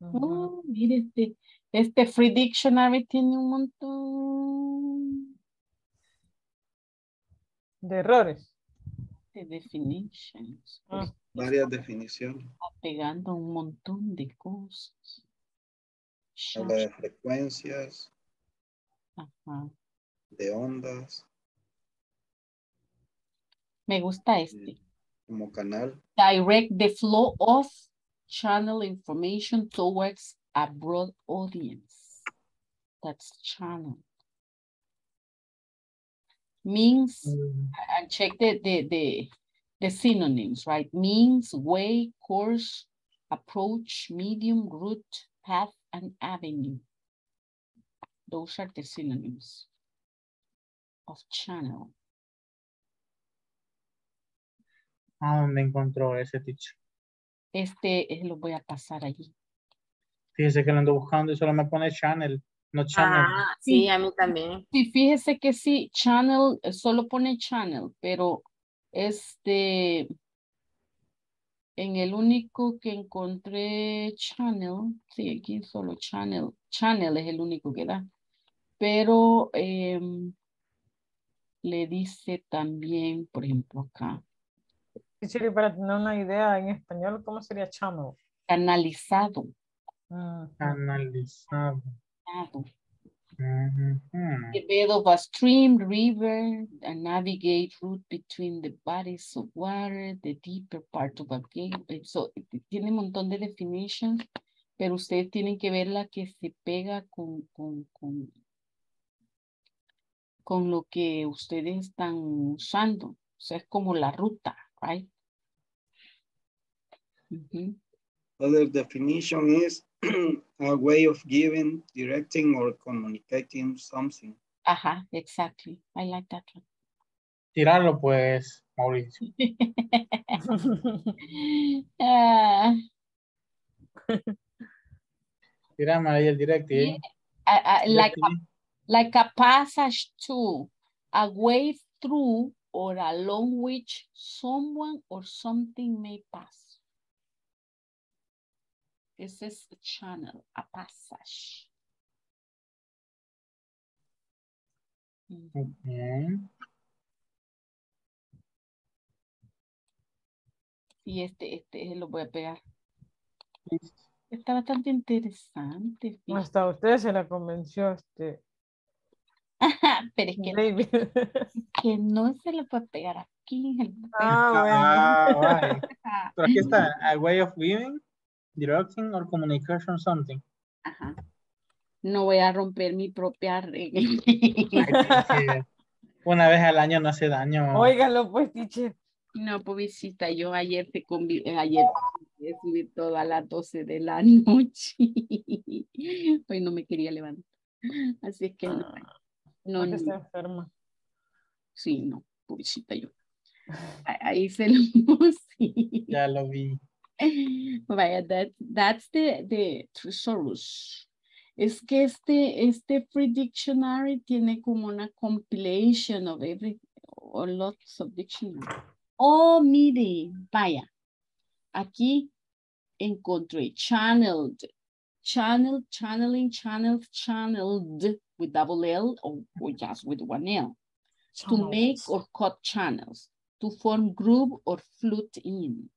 Speaker 1: Oh, mire este, este Free Dictionary tiene un montón
Speaker 17: de errores.
Speaker 1: De definitions.
Speaker 17: Ah.
Speaker 5: Varias definiciones.
Speaker 1: Pegando un montón de cosas.
Speaker 5: Habla de frecuencias,
Speaker 1: Ajá.
Speaker 5: de ondas,
Speaker 1: Me gusta eh, este.
Speaker 5: como canal.
Speaker 1: Direct the flow of channel information towards a broad audience. That's channel. Means, mm. and check the, the, the, the synonyms, right? Means, way, course, approach, medium, route, path, and avenue. Those are the synonyms of channel.
Speaker 13: ¿A dónde encontró ese teacher?
Speaker 1: Este eh, lo voy a pasar allí.
Speaker 13: Fíjese que lo ando buscando y solo me pone channel, no channel.
Speaker 2: Ah, sí, a mí también.
Speaker 1: Sí, fíjese que sí, channel, eh, solo pone channel, pero este, en el único que encontré channel, sí, aquí solo channel, channel es el único que da, pero em, le dice también, por ejemplo, acá,
Speaker 17: para tener una idea en español, ¿cómo sería channel?
Speaker 1: canalizado.
Speaker 17: Ah,
Speaker 13: Analizado.
Speaker 1: canalizado.
Speaker 13: Ujú.
Speaker 1: The bed of a stream, river, a navigate route between the bodies of water, the deeper part of a gateway. So, tiene un montón de definitions, pero ustedes tienen que ver la que se pega con, con, con, con lo que ustedes están usando. O sea, es como la ruta, right? Ujú.
Speaker 5: Other definition is <clears throat> a way of giving, directing, or communicating something.
Speaker 1: Ajá, exactly. I like that one.
Speaker 13: Tirarlo pues, Mauricio. <laughs> Tirame ahí el. ¿eh?
Speaker 1: Like a. like a passage to, a way through, or along which someone or something may pass. This is a channel, a passage. Mm,
Speaker 13: Ok.
Speaker 1: Y este, este lo voy a pegar. Está bastante interesante. fíjate.
Speaker 17: Hasta usted se la convenció, este. <laughs>
Speaker 1: Pero es que,
Speaker 17: David.
Speaker 1: que no se lo puede pegar aquí. en el papel.
Speaker 17: Ah,
Speaker 13: Ah, vale. Pero aquí está, a way of giving, directing, or communication something.
Speaker 1: Ajá. No voy a romper mi propia regla.
Speaker 13: Una vez al año no hace daño.
Speaker 17: Óigalo, pues, teacher.
Speaker 1: No, pobrecita, yo ayer te convi eh, ayer te subí todo a las 12 de la <laughs> noche. Hoy no me quería levantar. Así es que no, no,
Speaker 17: Porque está
Speaker 1: no.
Speaker 17: enferma.
Speaker 1: sí, no, pobrecita yo. <laughs> Ahí se lo sí.
Speaker 13: Ya lo vi.
Speaker 1: Vaya, that, that's the, the thesaurus. Es que este, este free dictionary tiene como una compilation of every, or lots of dictionary. Oh, mire, vaya. Aquí encontré channeled, channel, channeling, channeled, channeled with double L or, or just with one L. To make or cut channels, to form groove or flute in,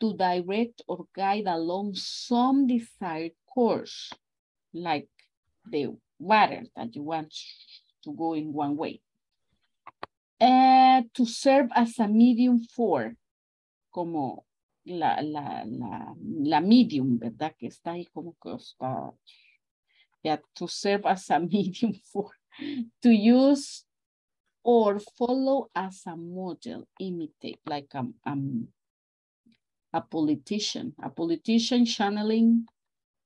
Speaker 1: to direct or guide along some desired course, like the water that you want to go in one way. Eh, to serve as a medium for, como la, la, la, la medium, ¿verdad? Que está ahí como que está, yeah, to serve as a <laughs> medium for, to use or follow as a model, imitate, like a, um, a politician, a politician channeling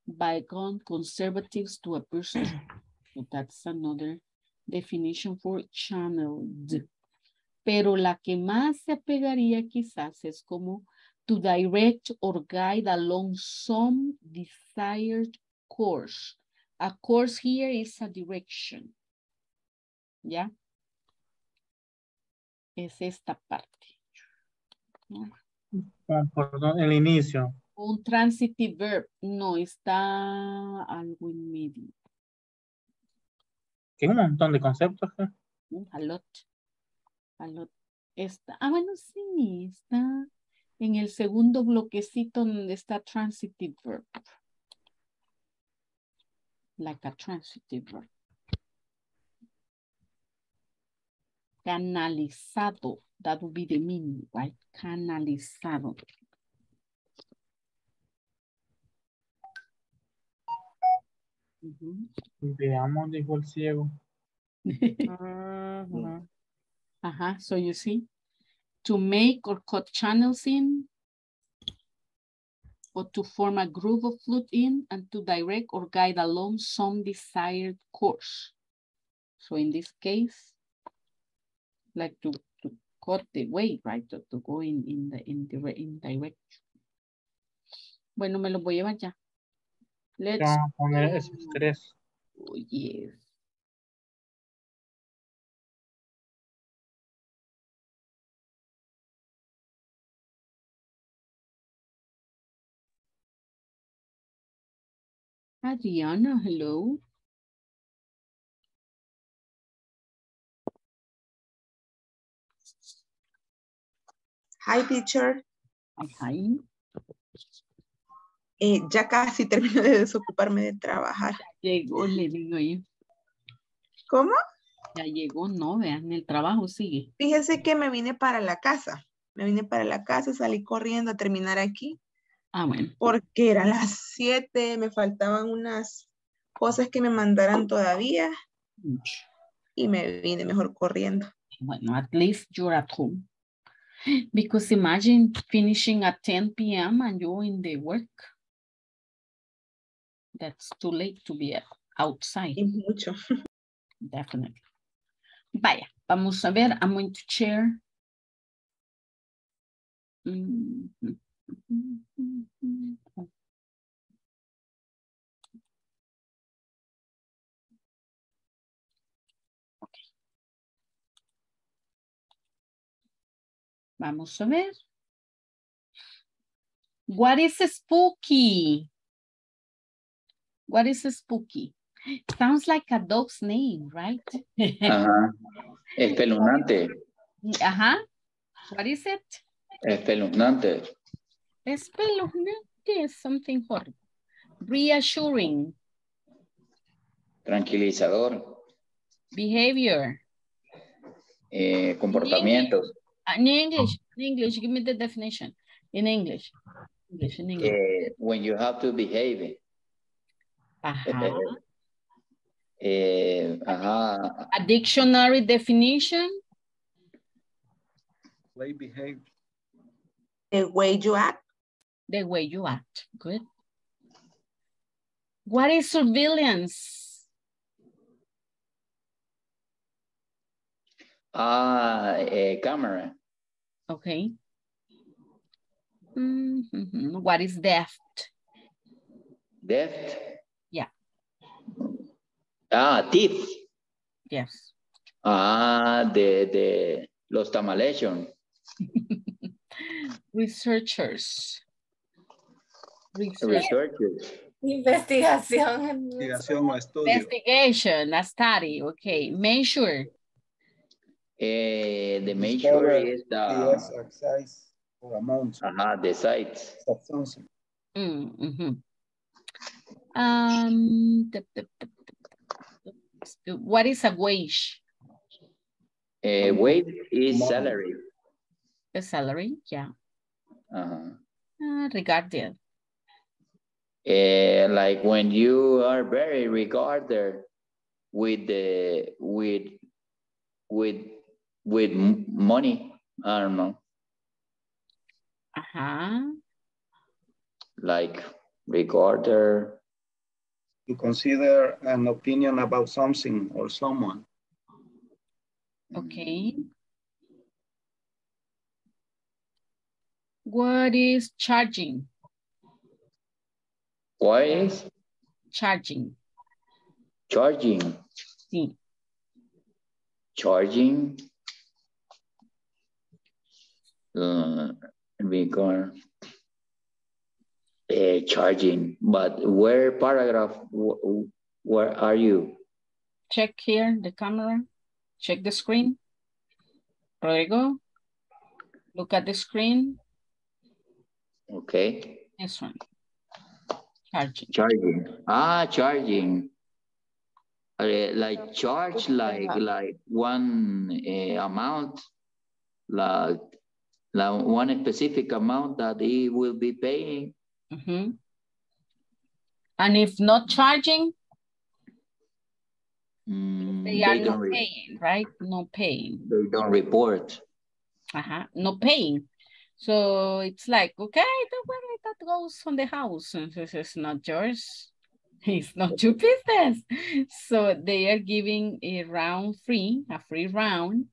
Speaker 1: bygone conservatives to a person. So that's another definition for channeled. Pero la que más se apegaría quizás es como to direct or guide along some desired course. A course here is a direction. ¿Ya? Es esta parte. ¿ya?
Speaker 13: Como por el inicio.
Speaker 1: Un transitive verb. No, está algo en medio.
Speaker 13: Que un montón de conceptos. ¿eh?
Speaker 1: A lot. A lot. Está, ah, bueno, sí, está en el segundo bloquecito donde está transitive verb. Like a transitive verb. Canalizado. That would be the meaning, right? Canalizado. Uh -huh.
Speaker 13: Veamos, dijo el ciego.
Speaker 1: uh -huh. Uh-huh. So you see, to make or cut channels in, or to form a groove of flute in, and to direct or guide along some desired course. So in this case, like to, to cut the way, right? To, to go in, in the in the in direction. Bueno, me lo voy a llevar ya. Let's
Speaker 13: Vamos a poner esos tres.
Speaker 1: Oh, yes. Adriana, hello.
Speaker 9: Hi, teacher.
Speaker 1: Hi.
Speaker 9: Eh, ya casi termino de desocuparme de trabajar.
Speaker 1: Llegó, le digo yo.
Speaker 9: ¿Cómo?
Speaker 1: Ya llegó, no, vean, el trabajo sigue.
Speaker 9: Fíjese que me vine para la casa. Me vine para la casa, salí corriendo a terminar aquí.
Speaker 1: Ah, bueno.
Speaker 9: Porque eran las siete, me faltaban unas cosas que me mandaran todavía. Y me vine mejor corriendo.
Speaker 1: Bueno, at least you're at home. Because imagine finishing at 10 p.m. and you're in the work. That's too late to be outside.
Speaker 9: Y mucho. <laughs>
Speaker 1: Definitely. Vaya, vamos a ver. I'm going to share. Mm -hmm. Okay. Vamos a ver. What is spooky? What is spooky? Sounds like a dog's name, right?
Speaker 18: Ajá. <laughs> Espeluznante.
Speaker 1: Ajá. What is it?
Speaker 18: Espeluznante.
Speaker 1: Espeluznante is something horrible. Reassuring.
Speaker 18: Tranquilizador.
Speaker 1: Behavior.
Speaker 18: Eh, comportamientos.
Speaker 1: In English, in English, give me the definition. In English. English, in English.
Speaker 18: Eh, when you have to behave.
Speaker 1: Ajá.
Speaker 18: Eh, ajá.
Speaker 1: A dictionary definition.
Speaker 5: Way behave.
Speaker 9: The way you act.
Speaker 1: The way you act. Good. What is surveillance?
Speaker 18: Ah, eh, camera.
Speaker 1: Okay. Mm -hmm. What is theft?
Speaker 18: Theft.
Speaker 1: Yeah.
Speaker 18: Ah, thief.
Speaker 1: Yes.
Speaker 18: Ah, the, the, los tamalation. <laughs>
Speaker 1: Researchers.
Speaker 18: Researchers.
Speaker 2: Investigación.
Speaker 5: Investigación o estudio.
Speaker 1: Investigation, a study, okay. Measure.
Speaker 18: Eh, the measure is the...
Speaker 5: Yes, size or amount.
Speaker 18: Ajá, the size.
Speaker 5: Substance.
Speaker 1: Mm -hmm. Um, the, the, the, what is a wage?
Speaker 18: A wage is salary.
Speaker 1: The salary, yeah.
Speaker 18: Uh -huh.
Speaker 1: Uh, regarded.
Speaker 18: Uh, like when you are very regarded with the with with with money, I don't know.
Speaker 1: Uh huh.
Speaker 18: Like regarded.
Speaker 5: To consider an opinion about something or someone.
Speaker 1: Okay. What is charging?
Speaker 18: What is?
Speaker 1: Charging.
Speaker 18: Charging.
Speaker 1: Sí.
Speaker 18: Charging. Uh, Record. Uh, charging, but where paragraph, wh- where are you?
Speaker 1: Check here the camera. Check the screen. Rodrigo, look at the screen.
Speaker 18: Okay,
Speaker 1: This one. Charging.
Speaker 18: charging. Ah, charging. Uh, like charge like like one uh, amount, like, like one specific amount that he will be paying.
Speaker 1: Mhm. And if not charging,
Speaker 18: Mm,
Speaker 1: they are
Speaker 18: don't
Speaker 1: not paying, right? No paying.
Speaker 18: They don't report.
Speaker 1: Uh-huh. No paying. So it's like, okay, don't worry, that goes on the house. This is not yours. <laughs> It's not your business. So they are giving a round free, a free round,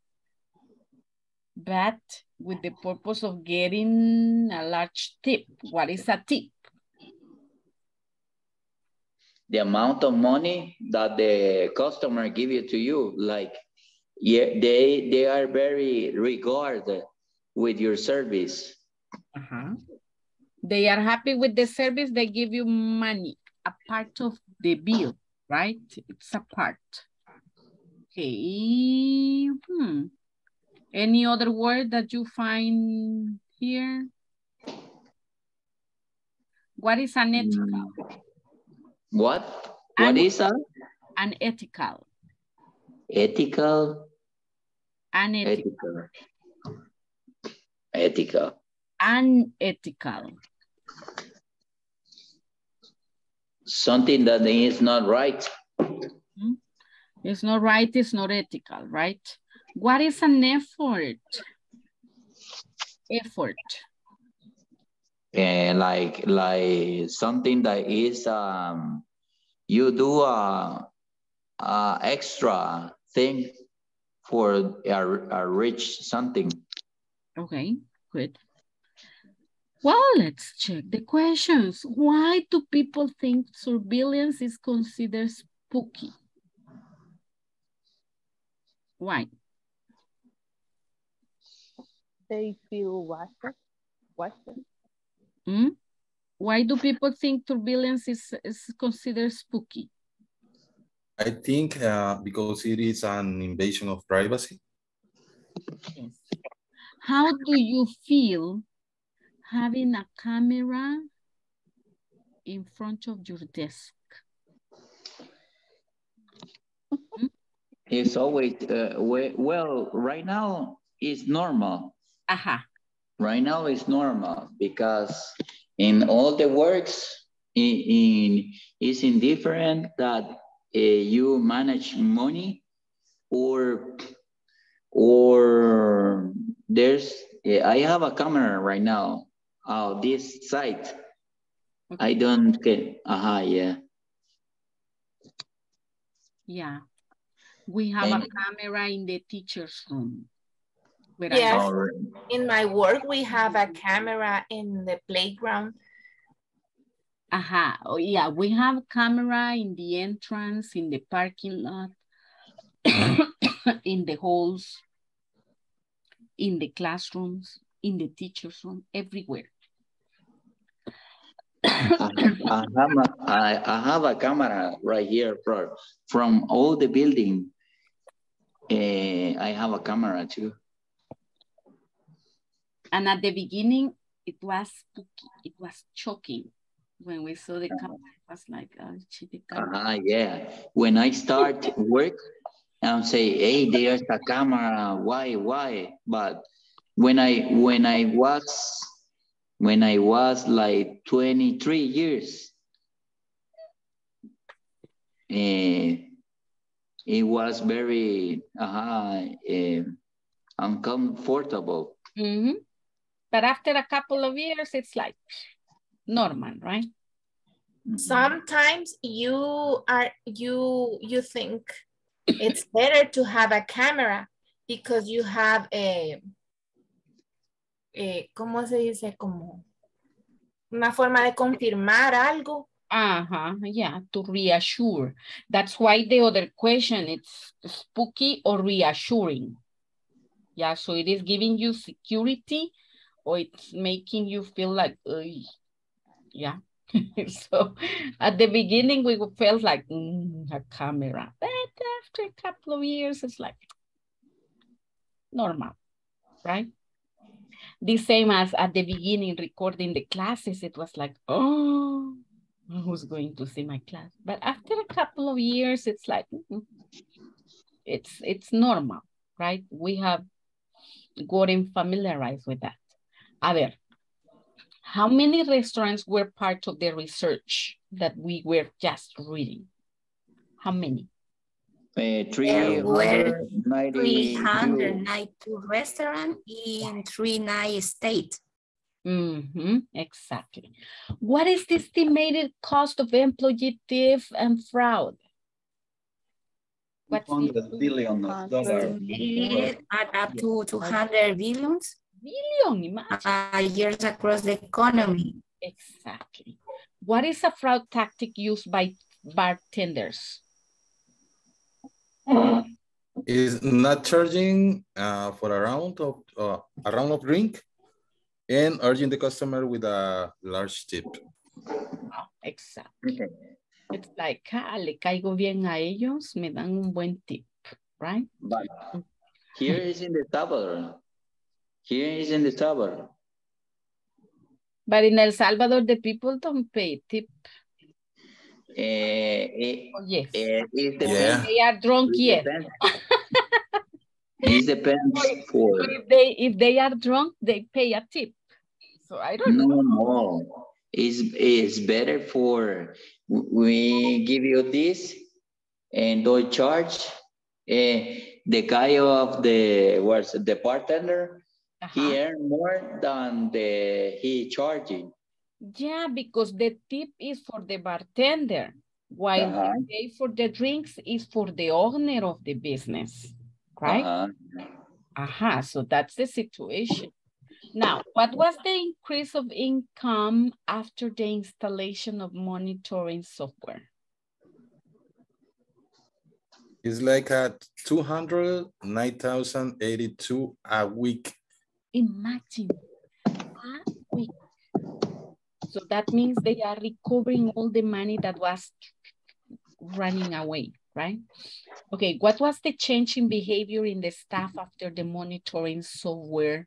Speaker 1: but with the purpose of getting a large tip. What is a tip?
Speaker 18: the amount of money that the customer give you to you like yeah they they are very regard with your service
Speaker 1: Uh-huh. They are happy with the service, they give you money, a part of the bill, right? It's a part. Okay. Hmm. Any other word that you find here? What is unethical?
Speaker 18: what what is a
Speaker 1: Unethical.
Speaker 18: ethical
Speaker 1: Unethical.
Speaker 18: ethical ethical
Speaker 1: Unethical.
Speaker 18: something that is not right
Speaker 1: It's not right, it's not ethical, right? What is an effort? Effort.
Speaker 18: and like like something that is um you do a, a extra thing for a, a rich something
Speaker 1: Okay, good. Well, let's check the questions. Why do people think surveillance is considered spooky? Why?
Speaker 12: They feel watched. Watched.
Speaker 1: Hmm? Why do people think surveillance is, is considered spooky?
Speaker 7: I think uh, because it is an invasion of privacy.
Speaker 1: How do you feel having a camera in front of your desk?
Speaker 18: It's always, uh, well, right now it's normal.
Speaker 1: Aha.
Speaker 18: Right now it's normal because in all the works, in, in is indifferent that uh, you manage money or or there's uh, I have a camera right now on this site. I don't get, aha, yeah.
Speaker 1: Yeah. We have a camera in the teacher's room. where
Speaker 4: Yes.
Speaker 1: work.
Speaker 4: In my work, we have a camera in the playground.
Speaker 1: Aha, oh yeah, we have camera in the entrance, in the parking lot, <coughs> in the halls, in the classrooms, in the teacher's room, everywhere.
Speaker 18: I, I have a, I, I have a camera right here from, from all the building. Eh, I have a camera too.
Speaker 1: And at the beginning, it was spooky, it was shocking. When we saw the camera, it was like, oh, shit, the camera.
Speaker 18: Uh, yeah. When I start work, I'll say, hey, there's a camera. Why, why? But when I when I was when I was like 23 years, eh, it was very uh, eh, uncomfortable.
Speaker 1: Mhm. But after a couple of years, it's like normal, right?
Speaker 4: Sometimes you are you you think it's <laughs> better to have a camera because you have a, a ¿cómo se dice? Como una forma de confirmar algo.
Speaker 1: Uh-huh, yeah, to reassure. That's why the other question, it's spooky or reassuring. Yeah, so it is giving you security or it's making you feel like, Ugh. yeah. <laughs> so at the beginning, we felt like mm, a camera, but after a couple of years, it's like normal, right? The same as at the beginning, recording the classes, it was like, oh, who's going to see my class? But after a couple of years, it's like, mm it's it's normal, right? We have gotten familiarized with that. A ver, how many restaurants were part of the research that we were just reading? How many?
Speaker 18: Uh,
Speaker 8: There were 392 restaurants in three nine states.
Speaker 1: Mm -hmm, exactly. What is the estimated cost of employee theft and fraud?
Speaker 5: What's 200 billion of dollars.
Speaker 8: Add up to 200 billions.
Speaker 1: Billion, imagine.
Speaker 8: Uh, years across the economy.
Speaker 1: Exactly. What is a fraud tactic used by bartenders?
Speaker 7: Is not charging uh, for a round of uh, a round of drink and urging the customer with a large tip.
Speaker 1: Oh, exactly. Okay. It's like, ah, le caigo bien a ellos, me dan un buen tip, right?
Speaker 18: But here is in the table. Here is in the tower.
Speaker 1: But in El Salvador, the people don't pay tip.
Speaker 18: Uh, it,
Speaker 1: oh, yes.
Speaker 18: Uh, it.
Speaker 7: Yeah.
Speaker 1: They are drunk
Speaker 18: depends. <laughs> It depends for
Speaker 1: if they if they are drunk, they pay a tip. So I don't
Speaker 18: no
Speaker 1: know.
Speaker 18: no. It's it's better for we give you this and don't charge. Uh, the guy of the was the bartender. He earn more than the he charging.
Speaker 1: Yeah, because the tip is for the bartender, while
Speaker 18: Uh-huh.
Speaker 1: the pay for the drinks is for the owner of the business, right?
Speaker 18: Uh-huh.
Speaker 1: Aha, so that's the situation. Now, what was the increase of income after the installation of monitoring software?
Speaker 7: It's like at 209,082 a week.
Speaker 1: Imagine a week. So that means they are recovering all the money that was running away, right? Okay, what was the change in behavior in the staff after the monitoring software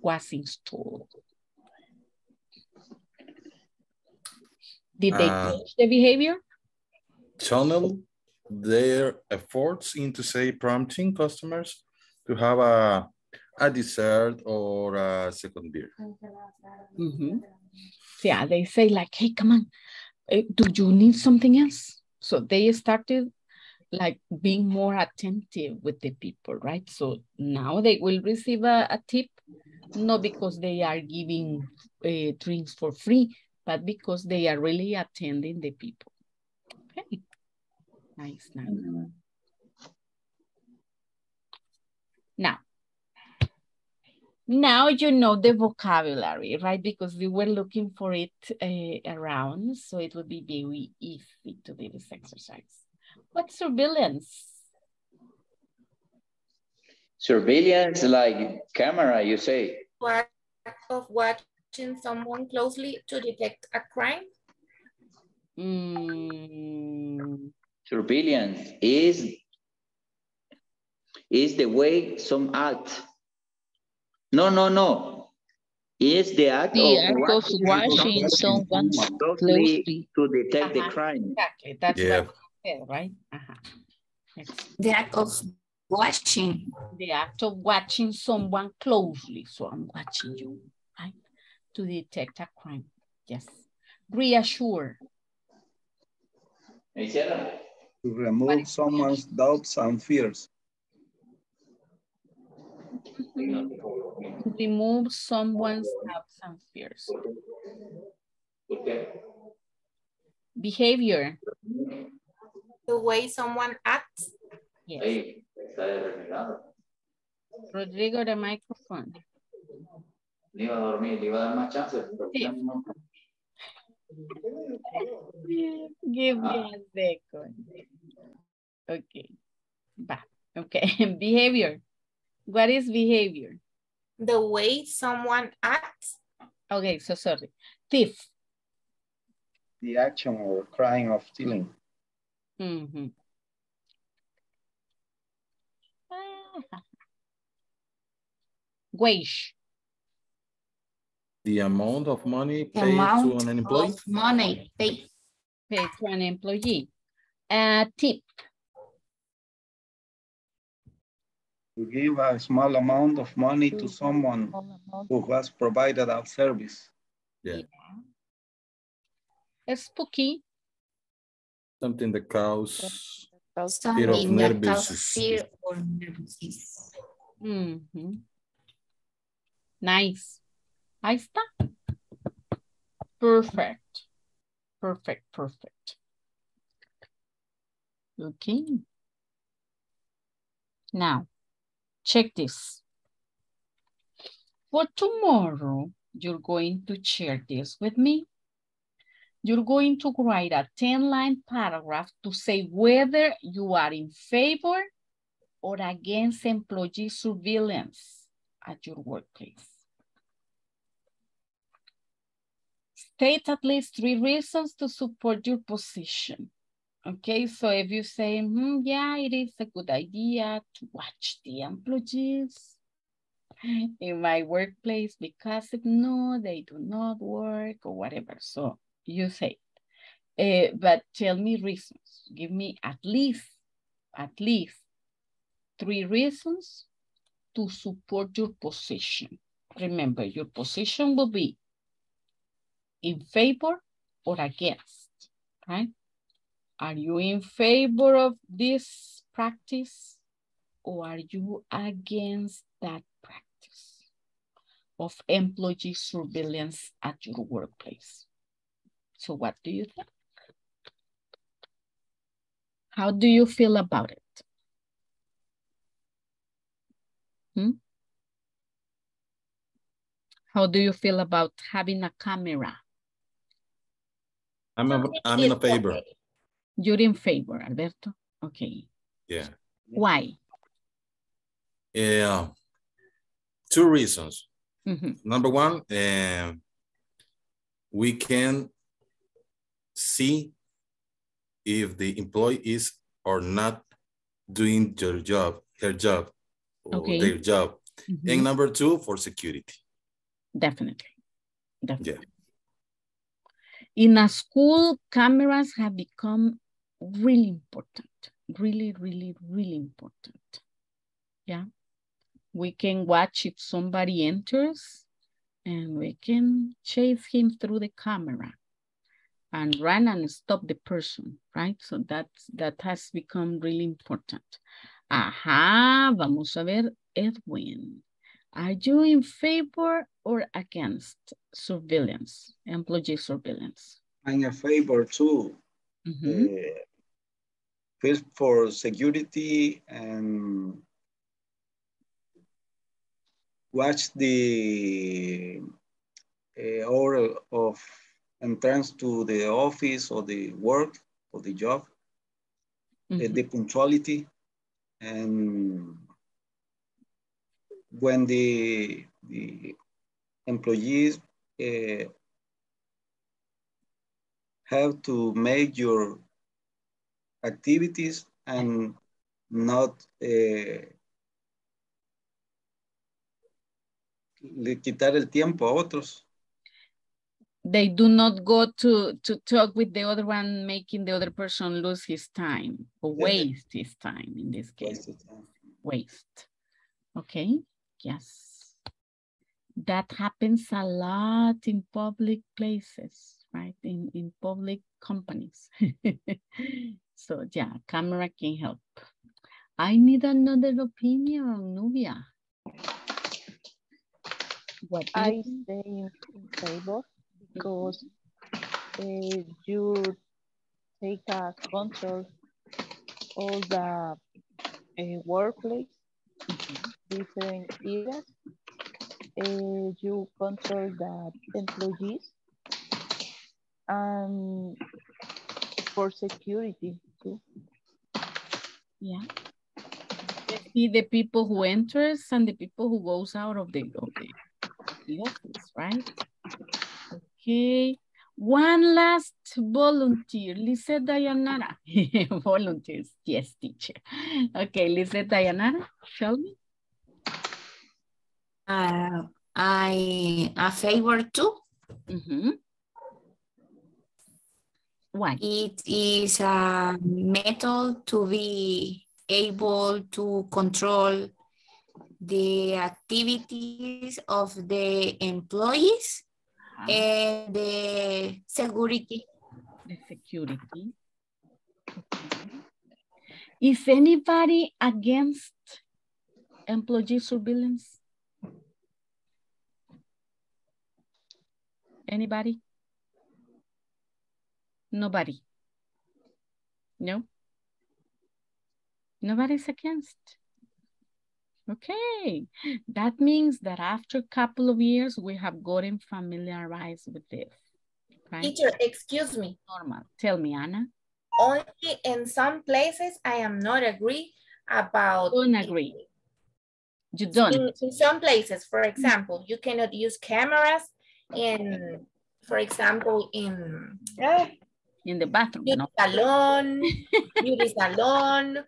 Speaker 1: was installed? Did they
Speaker 7: Uh,
Speaker 1: change the behavior?
Speaker 7: Channel their efforts into say prompting customers to have a, a dessert or a second beer.
Speaker 1: Mhm. Yeah, they say like, hey, come on, eh, do you need something else? So they started like being more attentive with the people, right? So now they will receive a, a tip, not because they are giving uh, drinks for free, but because they are really attending the people. Okay, nice, nice. Now, now you know the vocabulary, right? Because we were looking for it uh, around, so it would be very easy to do this exercise. What's surveillance?
Speaker 18: Surveillance like camera, you say.
Speaker 4: What of watching someone closely to detect a crime?
Speaker 1: Mm,
Speaker 18: Surveillance is is the way some act. No, no, no. Is the act
Speaker 16: The
Speaker 18: of
Speaker 16: act of watching someone closely.
Speaker 18: to detect the
Speaker 1: Uh-huh.
Speaker 18: crime.
Speaker 1: exactly, that's
Speaker 7: Yeah.
Speaker 1: what said, right? Uh-huh.
Speaker 8: The act of watching.
Speaker 1: The act of watching someone closely. So I'm watching you, right? To detect a crime. Yes. Reassure.
Speaker 5: To remove someone's doubts and fears.
Speaker 1: Remove someone's doubts and fears. Behavior.
Speaker 4: The way someone acts?
Speaker 1: Yes. Rodrigo, the microphone.
Speaker 18: Le iba a dormir, le iba a dar más chance. pero
Speaker 1: Sí.
Speaker 18: ya no. <laughs>
Speaker 1: Give me ah. a second. Okay. Va. Okay. <laughs> Behavior. What is behavior?
Speaker 4: The way someone acts.
Speaker 1: Okay, so sorry. Thief.
Speaker 5: The action or crime of stealing.
Speaker 1: Mm -hmm. Wage.
Speaker 7: The amount of money paid
Speaker 8: amount
Speaker 7: to an employee.
Speaker 8: of money paid.
Speaker 1: Paid to an employee. Uh, tip.
Speaker 5: To give a small amount of money to someone who has provided a service.
Speaker 7: Yeah.
Speaker 1: Spooky.
Speaker 7: Something that causes fear of
Speaker 8: Something that causes
Speaker 7: nervousness.
Speaker 8: fear or nervousness.
Speaker 1: Mhm. Nice. Ahí está. Perfect. Perfect, perfect. Okay. Now, check this. For tomorrow, you're going to share this with me. You're going to write a 10-line paragraph to say whether you are in favor or against employee surveillance at your workplace. State at least three reasons to support your position. Okay, so if you say, "Hmm, yeah, it is a good idea to watch the employees in my workplace because if no, they do not work or whatever. So you say, eh, but tell me reasons. Give me at least, at least three reasons to support your position. Remember, your position will be in favor or against, right? Are you in favor of this practice or are you against that practice of employee surveillance at your workplace? So what do you think? How do you feel about it? Hmm? How do you feel about having a camera?
Speaker 7: I'm, a, I'm in a favor.
Speaker 1: You're in favor, Alberto? Okay.
Speaker 7: Yeah.
Speaker 1: Why?
Speaker 7: Yeah. Two reasons.
Speaker 1: Mhm.
Speaker 7: Number one, um, we can see if the employee is or not doing their job, her job, or
Speaker 1: Okay.
Speaker 7: their job.
Speaker 1: Mhm.
Speaker 7: And number two, for security.
Speaker 1: Definitely. Definitely.
Speaker 7: Yeah.
Speaker 1: In a school, cameras have become really important. Really, really, really important. Yeah. We can watch if somebody enters and we can chase him through the camera and run and stop the person, right? So that's, that has become really important. Ajá, vamos a ver, Edwin. Are you in favor or against surveillance, employee surveillance?
Speaker 5: I'm in favor too.
Speaker 1: Mhm.
Speaker 5: Uh, first for security and watch the uh, order of entrance to the office or the work or the job, uh, the punctuality, and when the the employees uh, have to make your activities and not le quitar el tiempo a otros.
Speaker 1: They do not go to, to talk with the other one, making the other person lose his time or waste his time in this case. Waste. Okay, yes. That happens a lot in public places, right? In, in public companies. <laughs> so yeah, camera can help. I need another opinion, Nubia. What
Speaker 12: I say in favor because uh, you take a control of the uh, workplace, different areas. Uh, you control the employees and for security
Speaker 1: Yeah. see the people who enters and the people who goes out of the, of the, the office, right? Okay. One last volunteer, Lisette Dayanara. <laughs> Volunteers, yes, teacher. Okay, Lisette Dayanara, tell me.
Speaker 8: Uh, I a favor too.
Speaker 1: Mm -hmm. Why?
Speaker 8: It is a method to be able to control the activities of the employees uh, and the security.
Speaker 1: The security. Okay. Is anybody against employee surveillance? Anybody? Nobody. No? Nobody's against. Okay, that means that after a couple of years, we have gotten familiarized with this.
Speaker 4: Right? Teacher, excuse me.
Speaker 1: Normal. Tell me, Anna.
Speaker 4: Only in some places I am not agree about.
Speaker 1: Don't agree. You don't.
Speaker 4: In, in some places, for example, you cannot use cameras in, for example, in uh,
Speaker 1: in the bathroom.
Speaker 4: Beauty no? salon, beauty salon,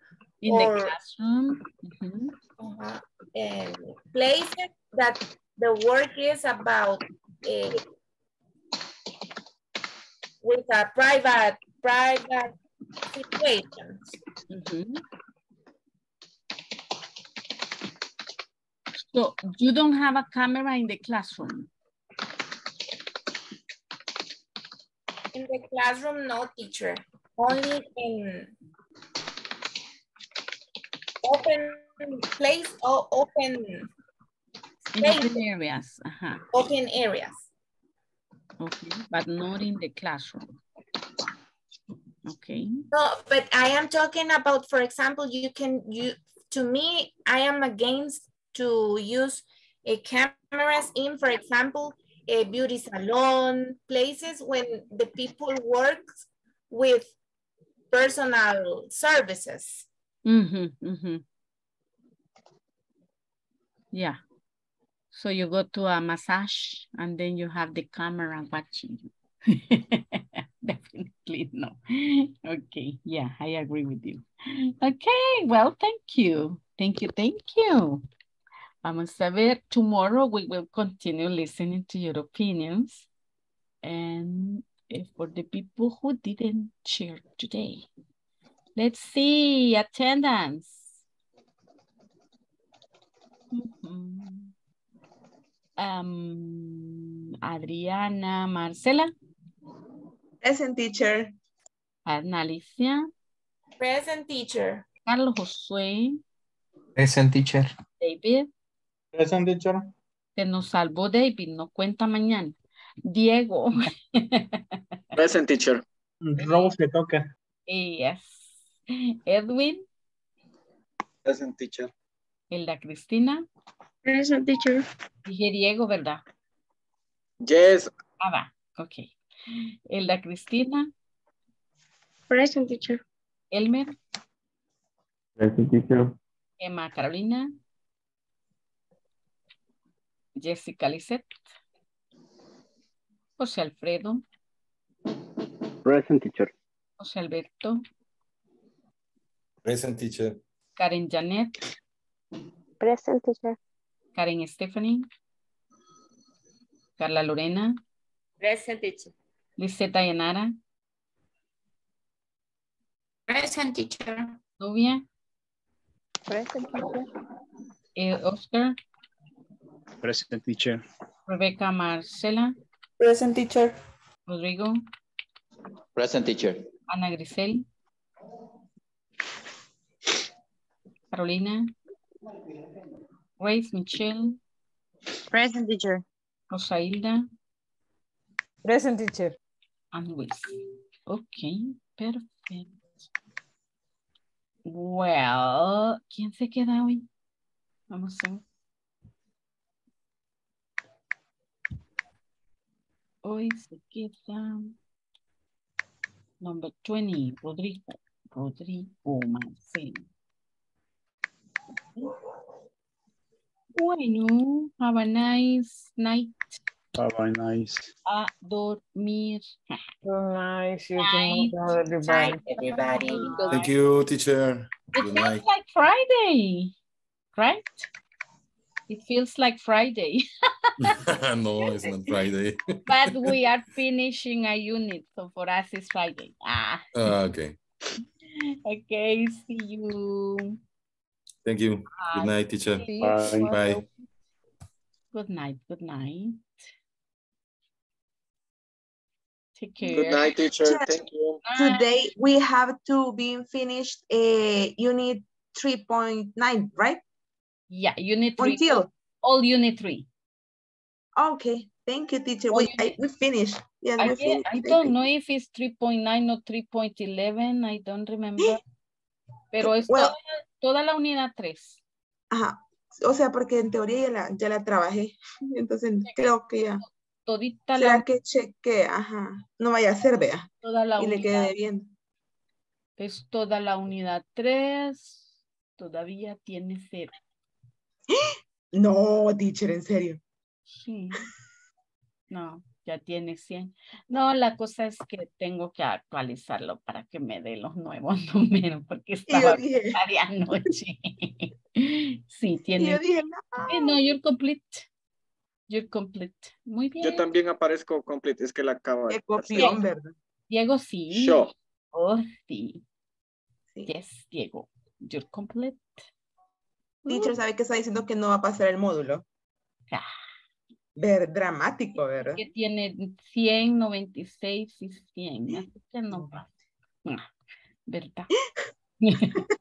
Speaker 1: in <laughs> or, the classroom. Mm -hmm.
Speaker 4: uh -huh, and places that the work is about uh, with a private private situations.
Speaker 1: Mm -hmm. So you don't have a camera in the classroom?
Speaker 4: In the classroom, no teacher. Only in open place or open
Speaker 1: open areas. Uh -huh.
Speaker 4: Open areas.
Speaker 1: Okay, but not in the classroom. Okay.
Speaker 4: No, but I am talking about, for example, you can, you, to me, I am against to use a cameras in, for example, beauty salon, places when the people work with personal services.
Speaker 1: Mm -hmm, mm -hmm. Yeah. So you go to a massage and then you have the camera watching you. <laughs> Definitely no. Okay, yeah, I agree with you. Okay, well, thank you. Thank you, thank you. Vamos a ver, tomorrow we will continue listening to your opinions. And for the people who didn't share today. Let's see, attendance. Mm -hmm. um, Adriana, Marcela.
Speaker 9: Present teacher.
Speaker 1: Ana Alicia.
Speaker 4: Present teacher.
Speaker 1: Carlos Josué.
Speaker 15: Present teacher.
Speaker 1: David.
Speaker 13: Present teacher.
Speaker 1: Se nos salvó David, no cuenta mañana. Diego. <laughs>
Speaker 11: Present teacher.
Speaker 13: Rose le toca.
Speaker 1: Yes. Edwin.
Speaker 5: Present teacher.
Speaker 1: Hilda Cristina.
Speaker 3: Present teacher.
Speaker 1: Dije Diego, ¿verdad?
Speaker 11: Yes.
Speaker 1: Ah, va. Ok. Hilda Cristina.
Speaker 3: Present teacher.
Speaker 1: Elmer.
Speaker 14: Present teacher.
Speaker 1: Emma Carolina. Jessica Lisette. José Alfredo.
Speaker 14: Present teacher.
Speaker 1: José Alberto.
Speaker 7: Present teacher.
Speaker 1: Karen Janet.
Speaker 20: Present teacher.
Speaker 1: Karen Stephanie. Carla Lorena.
Speaker 2: Present teacher.
Speaker 1: Liseta Yanara.
Speaker 8: Present teacher.
Speaker 1: Nubia.
Speaker 20: Present teacher.
Speaker 1: Eh, Oscar.
Speaker 6: Present teacher.
Speaker 1: Rebecca Marcela.
Speaker 12: Present teacher.
Speaker 1: Rodrigo.
Speaker 18: Present teacher.
Speaker 1: Ana Grisel. Carolina. Grace Michelle.
Speaker 3: Present teacher.
Speaker 1: Rosailda.
Speaker 17: Present teacher.
Speaker 1: And Luis. Okay, perfect. Well, ¿quién se queda hoy? Vamos a ver. Hoy se queda number 20, Rodrigo. Rodrigo Marcelo. Bueno, have a nice night.
Speaker 6: Have a nice.
Speaker 1: A dormir.
Speaker 17: nice. You
Speaker 1: Night.
Speaker 17: can everybody.
Speaker 4: everybody.
Speaker 7: Thank you, teacher.
Speaker 1: It
Speaker 7: Good
Speaker 1: feels
Speaker 7: night.
Speaker 1: like Friday, right? It feels like Friday, <laughs> <laughs>
Speaker 7: no, it's not Friday. <laughs>
Speaker 1: but we are finishing a unit, so for us it's Friday. Ah,
Speaker 7: Ah, okay.
Speaker 1: okay, see you.
Speaker 7: Thank you.
Speaker 1: Bye.
Speaker 7: Good night, teacher.
Speaker 6: Bye.
Speaker 7: Bye.
Speaker 1: Good night, good night. Take care.
Speaker 11: Good night, teacher.
Speaker 9: Teacher,
Speaker 11: Thank you.
Speaker 9: Today we have to be finished uh, unit 3.9, right?
Speaker 1: Yeah, unit three.
Speaker 9: Until.
Speaker 1: All unit three.
Speaker 9: Okay, thank you, teacher.
Speaker 1: Oh,
Speaker 9: We, I, we finished. Yes,
Speaker 1: I,
Speaker 9: we finished.
Speaker 1: I don't know if it's 3.9 or 3.11, I don't remember. <gasps> Pero es
Speaker 9: Well-
Speaker 1: toda, toda la unidad 3.
Speaker 9: Ajá. O sea, porque en teoría ya la, ya la trabajé. <laughs> Entonces creo que ya.
Speaker 1: Todita
Speaker 9: ¿Será
Speaker 1: la,
Speaker 9: que cheque? Ajá. No vaya a ser, vea.
Speaker 1: toda la
Speaker 9: Y le quede
Speaker 1: unidad.
Speaker 9: bien.
Speaker 1: Es toda la unidad 3. Todavía tiene cero.
Speaker 9: No, teacher, en serio.
Speaker 1: Sí. No, ya tiene 100. No, la cosa es que tengo que actualizarlo para que me dé los nuevos <laughs> números, porque estaba <laughs> anoche. Sí,
Speaker 9: y
Speaker 1: tiene.
Speaker 9: yo dije, no.
Speaker 1: No, you're complete. You're complete. Muy bien.
Speaker 11: Yo también aparezco complete. Es que la acabo de
Speaker 9: copión, ¿verdad?
Speaker 1: Diego, sí.
Speaker 11: Yo.
Speaker 1: Oh, sí.
Speaker 9: Sí.
Speaker 1: Yes, Diego. You're complete.
Speaker 9: Teacher, ¿sabe que está diciendo que no va a pasar el módulo?
Speaker 1: Ah.
Speaker 9: Ver, dramático, ¿verdad?
Speaker 1: Que tiene 100, 96 y 100. Así que no pasa. Ah, ¿Verdad? <laughs>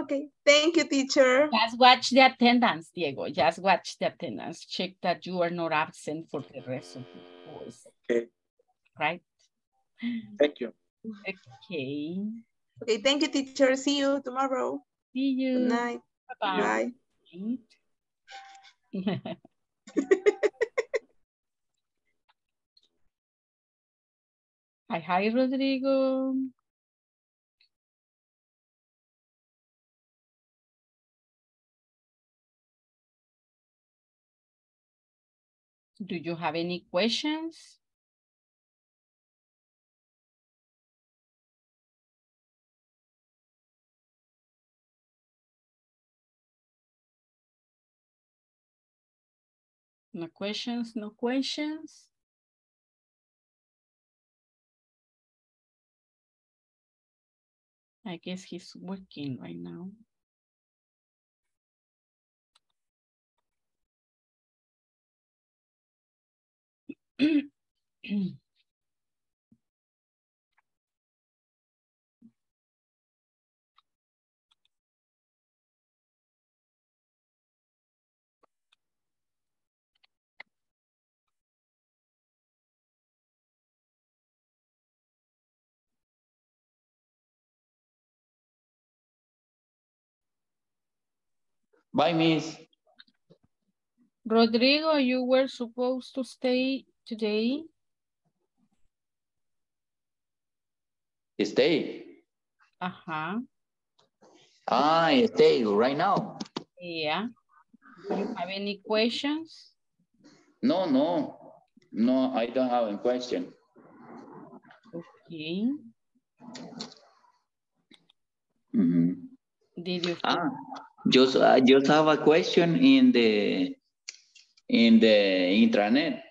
Speaker 9: Okay, thank you, teacher.
Speaker 1: Just watch the attendance, Diego. Just watch the attendance. Check that you are not absent for the rest of the course.
Speaker 11: Okay.
Speaker 1: Right?
Speaker 11: Thank you.
Speaker 1: Okay.
Speaker 9: Okay, thank you, teacher. See you tomorrow.
Speaker 1: See you.
Speaker 9: Good night.
Speaker 1: Bye-bye. Hi, hi, Rodrigo. Do you have any questions? No questions, no questions. I guess he's working right now. <clears throat>
Speaker 18: Bye, Miss.
Speaker 1: Rodrigo, you were supposed to stay today.
Speaker 18: Stay.
Speaker 1: Uh-huh.
Speaker 18: Ah, stay right now.
Speaker 1: Yeah. Do you have any questions?
Speaker 18: No, no. No, I don't have a question.
Speaker 1: Okay.
Speaker 18: Mhm.
Speaker 1: Did you?
Speaker 18: Ah, just, I just have a question in the in the intranet.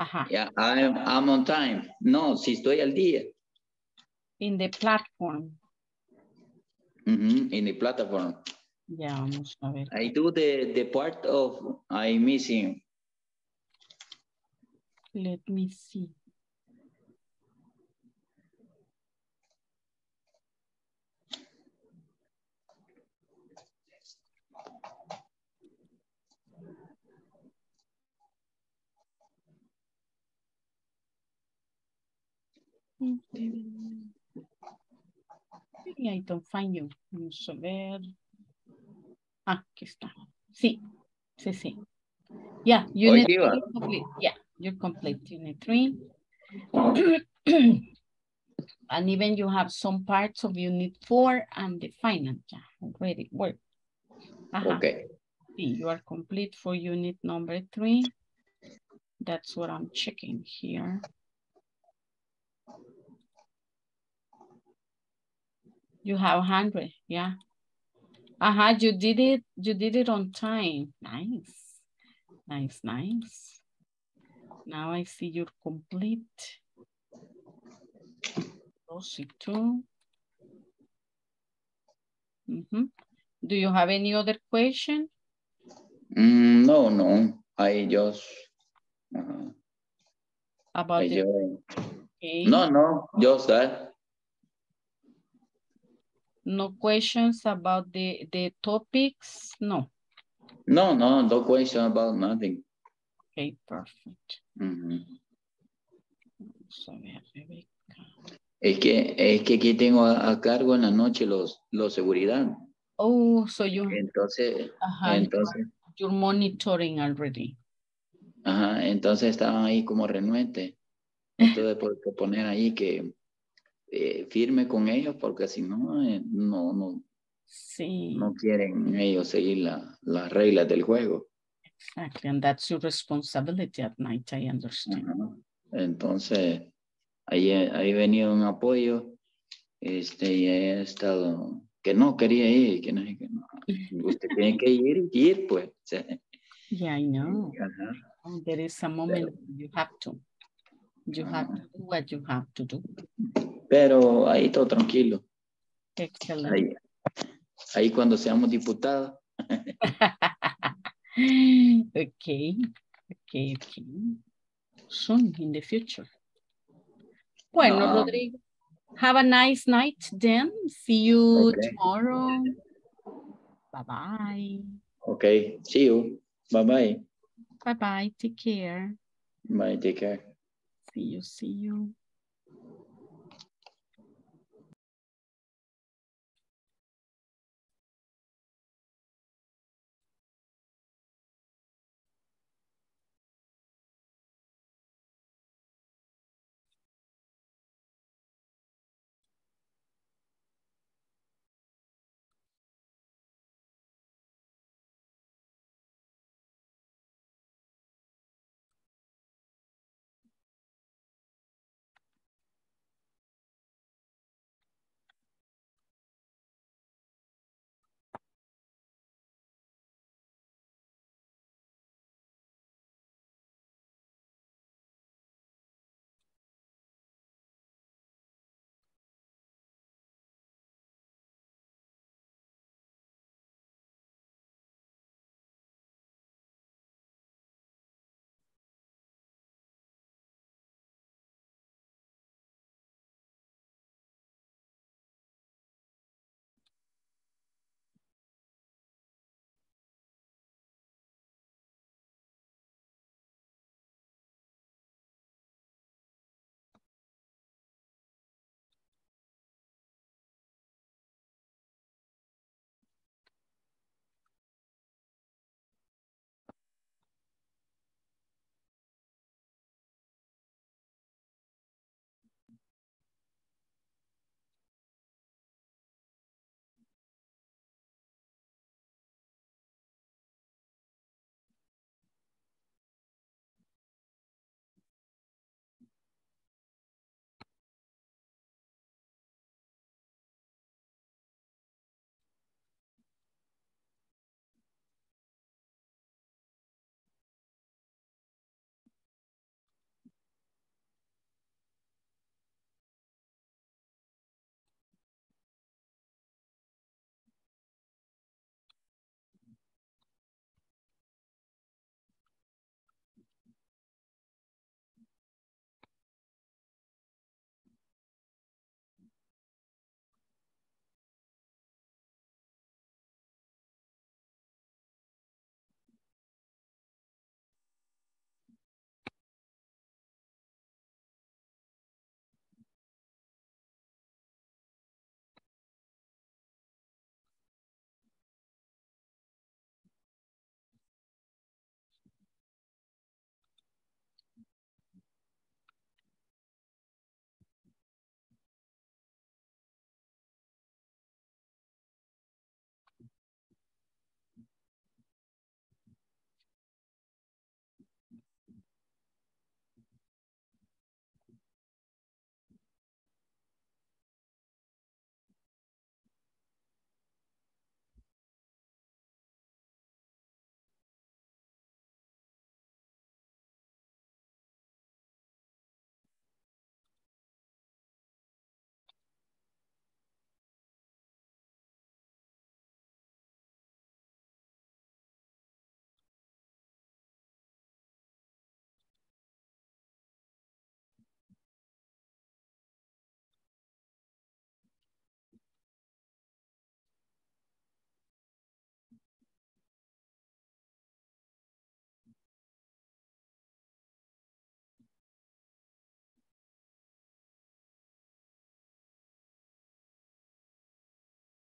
Speaker 1: Ajá.
Speaker 18: Yeah, I'm, I'm on time. No, si estoy al día.
Speaker 1: In the platform.
Speaker 18: Mhm, In the platform.
Speaker 1: Ya, vamos a ver.
Speaker 18: I do the, the part of I missing.
Speaker 1: Let me see. I don't find you. Vamos a ver. Ah, aquí está. Sí, sí, sí. Yeah, unit three complete. Yeah, you're complete. Unit three. <clears throat> and even you have some parts of unit four and the final. Yeah, already work. Ajá.
Speaker 18: Okay.
Speaker 1: Sí, you are complete for unit number three. That's what I'm checking here. You have 100, yeah. Uh-huh, you did it, you did it on time. Nice, nice, nice. Now I see you're complete. Proceed to. Mhm. Do you have any other question?
Speaker 18: Mm, no, no. I just. uh,
Speaker 1: About
Speaker 18: I
Speaker 1: the,
Speaker 18: just-
Speaker 1: okay.
Speaker 18: No, no, just that.
Speaker 1: No questions about the, the topics? No.
Speaker 18: No, no, no question about nothing.
Speaker 1: Okay, perfect.
Speaker 18: Es que, es que aquí tengo a, a cargo en la noche los, los seguridad.
Speaker 1: Oh, so you,
Speaker 18: Entonces,
Speaker 1: ajá,
Speaker 18: entonces,
Speaker 1: you're monitoring already.
Speaker 18: ajá, entonces estaban ahí como renuentes. Entonces, por poner ahí que eh, firme con ellos, porque si no, eh, no, no,
Speaker 1: Sí,
Speaker 18: no quieren ellos seguir la- las reglas del juego.
Speaker 1: exactly. And that's your responsibility at night, I understand.
Speaker 18: Ajá. Entonces, ahí, ahí venía un apoyo, este, y he estado, que no quería ir, que no, que no. <laughs> Usted tiene que ir, ir, pues.
Speaker 1: Yeah, I know.
Speaker 18: Ajá.
Speaker 1: Oh, There is a moment you have to. You have to do what you have to do.
Speaker 18: Pero ahí todo tranquilo.
Speaker 1: Excellent.
Speaker 18: Ahí, ahí cuando seamos diputados. <laughs>
Speaker 1: okay, okay, okay. Soon in the future. Bueno. Rodrigo, have a nice night then. See you
Speaker 18: Okay.
Speaker 1: tomorrow. Bye-bye.
Speaker 18: Ok, see you. Bye bye.
Speaker 1: Bye-bye. Take care.
Speaker 18: Bye, take care.
Speaker 1: See you, see you.